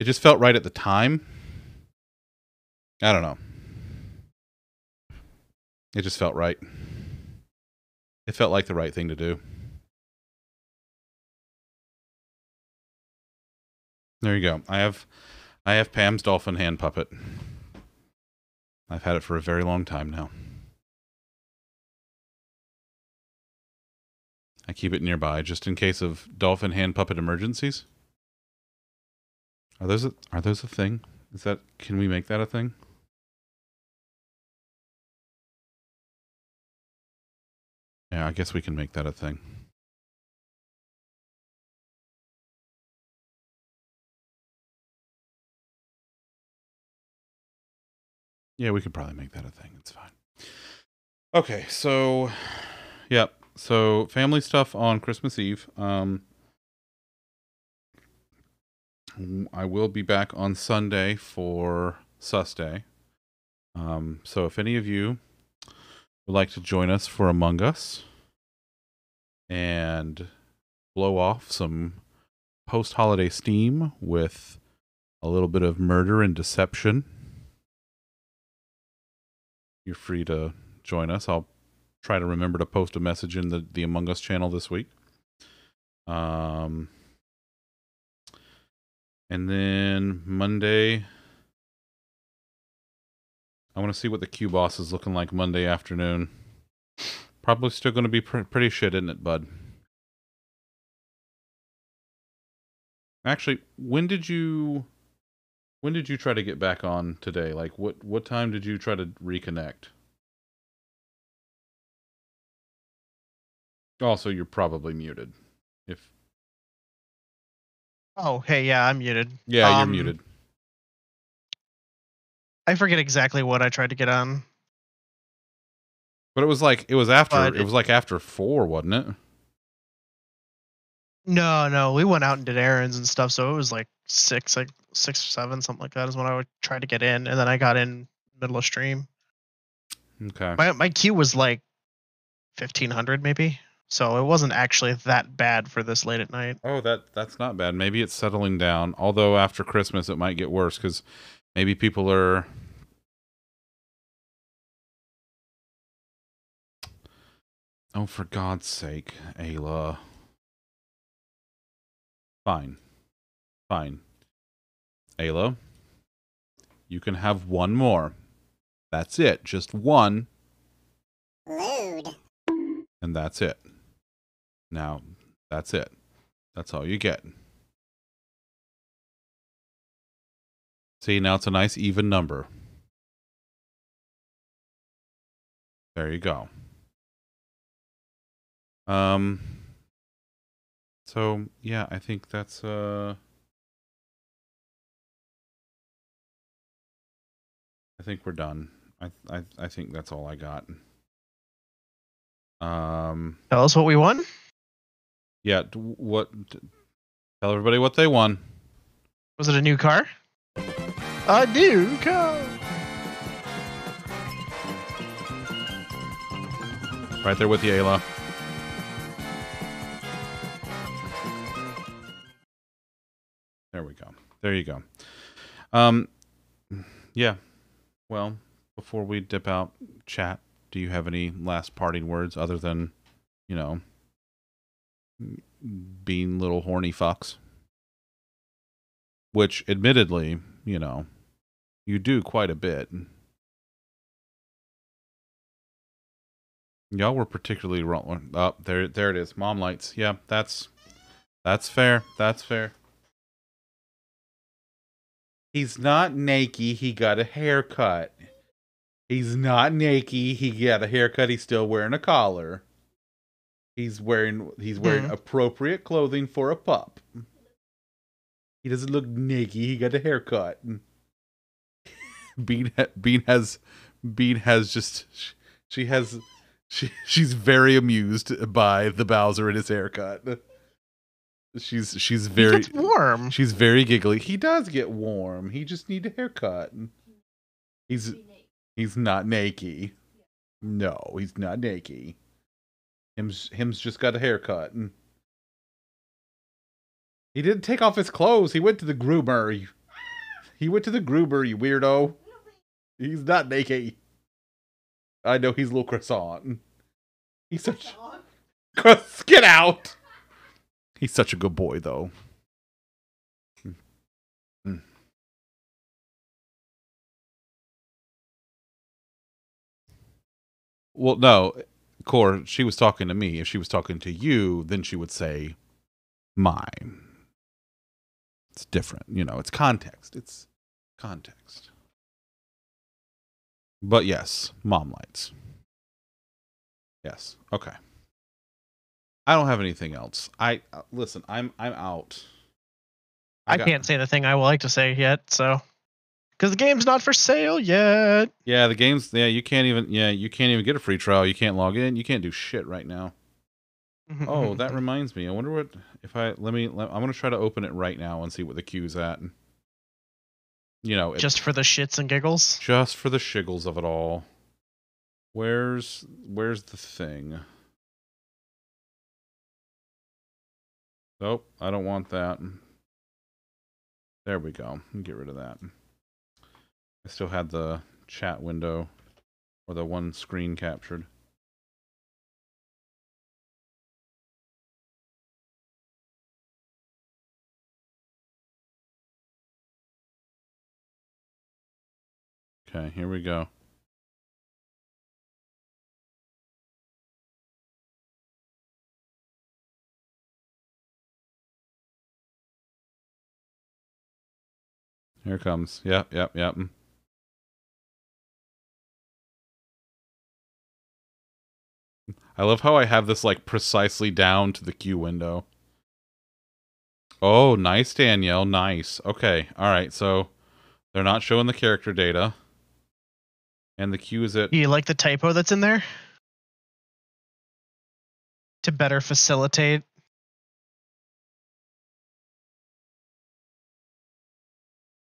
it just felt right at the time. I don't know. It just felt right. It felt like the right thing to do. There you go. I have I have Pam's dolphin hand puppet. I've had it for a very long time now. I keep it nearby just in case of dolphin hand puppet emergencies. Are those a, are those a thing? Is that can we make that a thing? Yeah, I guess we can make that a thing. Yeah, we could probably make that a thing. It's fine. Okay, so yep. So family stuff on Christmas Eve. Um I will be back on Sunday for Sus Day. Um so if any of you would like to join us for Among Us and blow off some post holiday steam with a little bit of murder and deception you're free to join us. I'll try to remember to post a message in the the Among Us channel this week. Um, and then Monday, I want to see what the Q boss is looking like Monday afternoon. Probably still going to be pr- pretty shit, isn't it, bud? Actually, when did you when did you try to get back on today? Like what what time did you try to reconnect? Also, you're probably muted. If Oh, hey, yeah, I'm muted. yeah, Um, you're muted. I forget exactly what I tried to get on. But it was like it was after it it- was like after 4, wasn't it? No, no, we went out and did errands and stuff, so it was like six, like six or seven, something like that is when I would try to get in, and then I got in middle of stream. Okay. My my queue was like fifteen hundred maybe, so it wasn't actually that bad for this late at night. Oh, that that's not bad. Maybe it's settling down. Although after Christmas it might get worse cuz maybe people are Oh, for God's sake, Ayla. Fine. Fine. Ayla, you can have one more. That's it. Just one, and that's it. Now, that's it. That's all you get. See, now it's a nice even number. There you go. Um so yeah, I think that's uh I think we're done. I I I think that's all I got. Um Tell us what we won. yeah, d- what d- tell everybody what they won. Was it a new car? A new car. Right there with you, Ayla. There we go. There you go. Um, yeah. Well, before we dip out, chat. Do you have any last parting words other than, you know, being little horny fucks? Which, admittedly, you know, you do quite a bit. Y'all were particularly wrong. Oh, there, there it is. Mom lights. Yeah, that's that's fair. That's fair. He's not naked. He got a haircut. He's not naked. He got a haircut. He's still wearing a collar. He's wearing he's wearing Hmm. appropriate clothing for a pup. He doesn't look naked. He got a haircut. Bean Bean has Bean has just she has she she's very amused by the Bowser and his haircut. She's she's He very gets warm. she's very giggly. He does get warm. He just need a haircut. He's he's not naked. No, he's not naked. Him's him's just got a haircut. And he didn't take off his clothes. He went to the groomer. You- He went to the groomer, you weirdo. He's not naked. I know he's a little croissant. He's such Cross- get out. He's such a good boy, though. Well, no, Core, she was talking to me. If she was talking to you, then she would say mine. It's different, you know, it's context. It's context. But yes, mom lights. Yes. Okay. I don't have anything else. I uh, listen, I'm I'm out. I, got- can't say the thing I would like to say yet, so because the game's not for sale yet. Yeah, the game's yeah, you can't even yeah, you can't even get a free trial. You can't log in. You can't do shit right now. Oh, that reminds me. I wonder what if I let me. Let, I'm gonna try to open it right now and see what the queue's at. You know, it, just for the shits and giggles. just for the shiggles of it all. Where's where's the thing? Nope, I don't want that. There we go. Get rid of that. I still had the chat window or the one screen captured. Okay, here we go. Here comes. Yep, yep, yep. I love how I have this like precisely down to the queue window. Oh, nice, Danielle. Nice. Okay. All right. So they're not showing the character data. And the queue is at Do you like the typo that's in there? To better facilitate.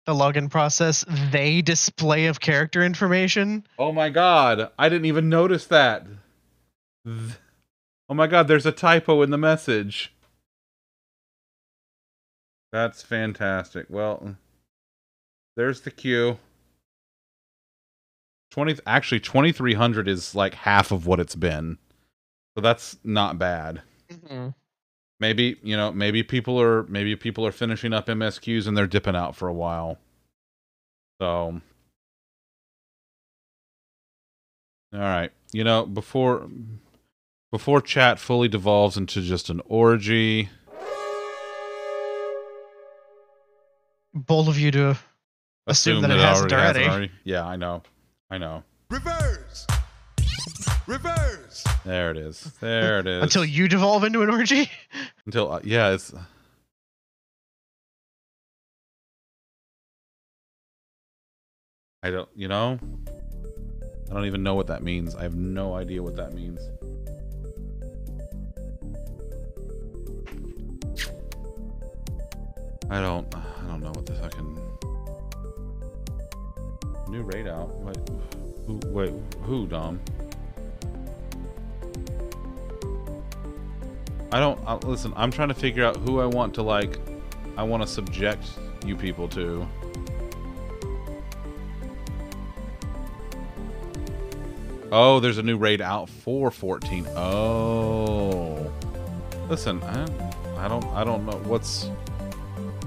The login process, they display of character information. Oh my god, I didn't even notice that. Th- Oh my god, there's a typo in the message. That's fantastic. Well, there's the queue. 20 actually 2300 is like half of what it's been. So that's not bad. Mm-hmm. Maybe, you know, maybe people are maybe people are finishing up MSQs and they're dipping out for a while. So All right. You know, before before chat fully devolves into just an orgy, Bold of you to Assume that it hasn't already. Yeah, I know. I know. Reverse. Reverse. There it is. There it is. until you devolve into an orgy. until uh, yeah, it's I don't, you know, I don't even know what that means. I have no idea what that means. I don't, I don't know what the fucking new raid out. Wait, who? Wait, who? Dom? I don't uh, listen. I'm trying to figure out who I want to like. I want to subject you people to. Oh, there's a new raid out for 14. Oh, listen. I, I don't. I don't know what's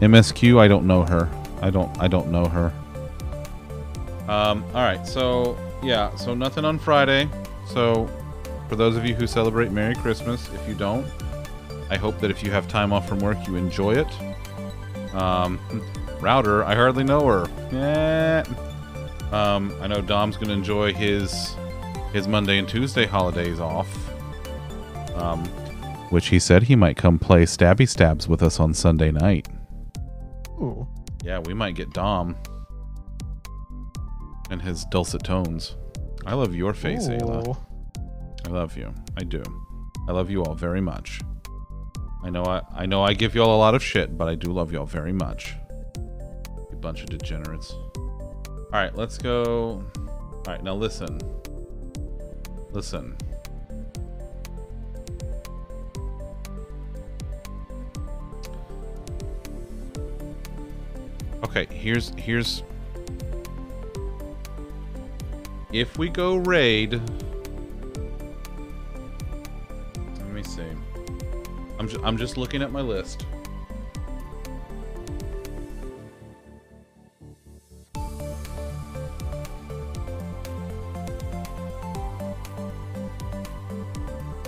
MSQ. I don't know her. I don't. I don't know her. Um. All right. So yeah. So nothing on Friday. So for those of you who celebrate Merry Christmas, if you don't, I hope that if you have time off from work, you enjoy it. Um, Router, I hardly know her. Eh. Um, I know Dom's gonna enjoy his his Monday and Tuesday holidays off. Um, which he said he might come play Stabby Stabs with us on Sunday night. Ooh. Yeah, we might get Dom and his dulcet tones. I love your face, Ayla. I love you. I do. I love you all very much. I know I I know I give y'all a lot of shit, but I do love y'all very much. You bunch of degenerates. Alright, let's go. Alright, now listen. Listen. Okay, here's here's if we go raid i'm, ju- I'm just looking at my list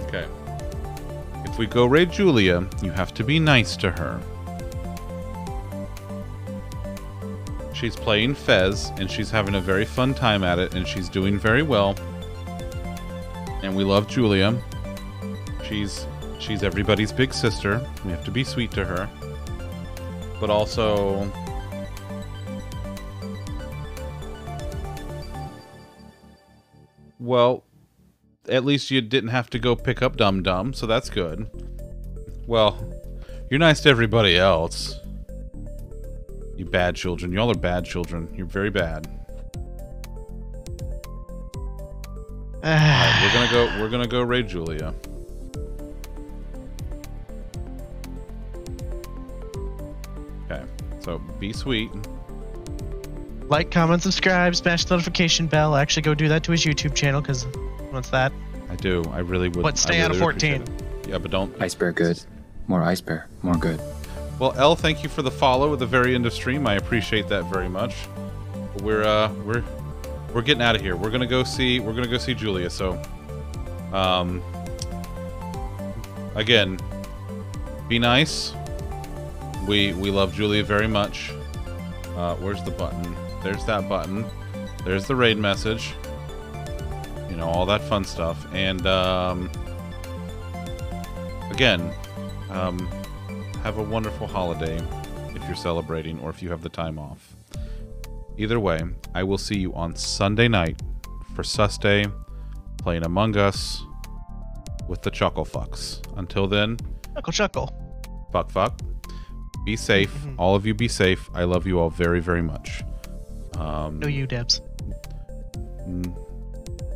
okay if we go raid julia you have to be nice to her She's playing Fez, and she's having a very fun time at it, and she's doing very well. And we love Julia. She's she's everybody's big sister. We have to be sweet to her. But also Well, at least you didn't have to go pick up Dum Dum, so that's good. Well, you're nice to everybody else. You bad children. Y'all are bad children. You're very bad. We're gonna go we're gonna go raid Julia. So be sweet. like, comment, subscribe, smash the notification bell. Actually, go do that to his YouTube channel because what's that? I do. I really would. But I stay out of 14. Yeah, but don't Ice Bear good. More Ice Bear. More good. Well, L, thank you for the follow at the very end of stream. I appreciate that very much. We're uh we're we're getting out of here. We're gonna go see we're gonna go see Julia. So, um, again, be nice. We we love Julia very much. Uh, where's the button? There's that button. There's the raid message. You know all that fun stuff. And um, again, um, have a wonderful holiday if you're celebrating or if you have the time off. Either way, I will see you on Sunday night for Sus Day, playing Among Us with the Chuckle Fucks. Until then, Chuckle, chuckle. fuck fuck. Be safe. all of you be safe. I love you all very, very much. Um, No, you, Debs.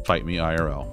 fight me IRL.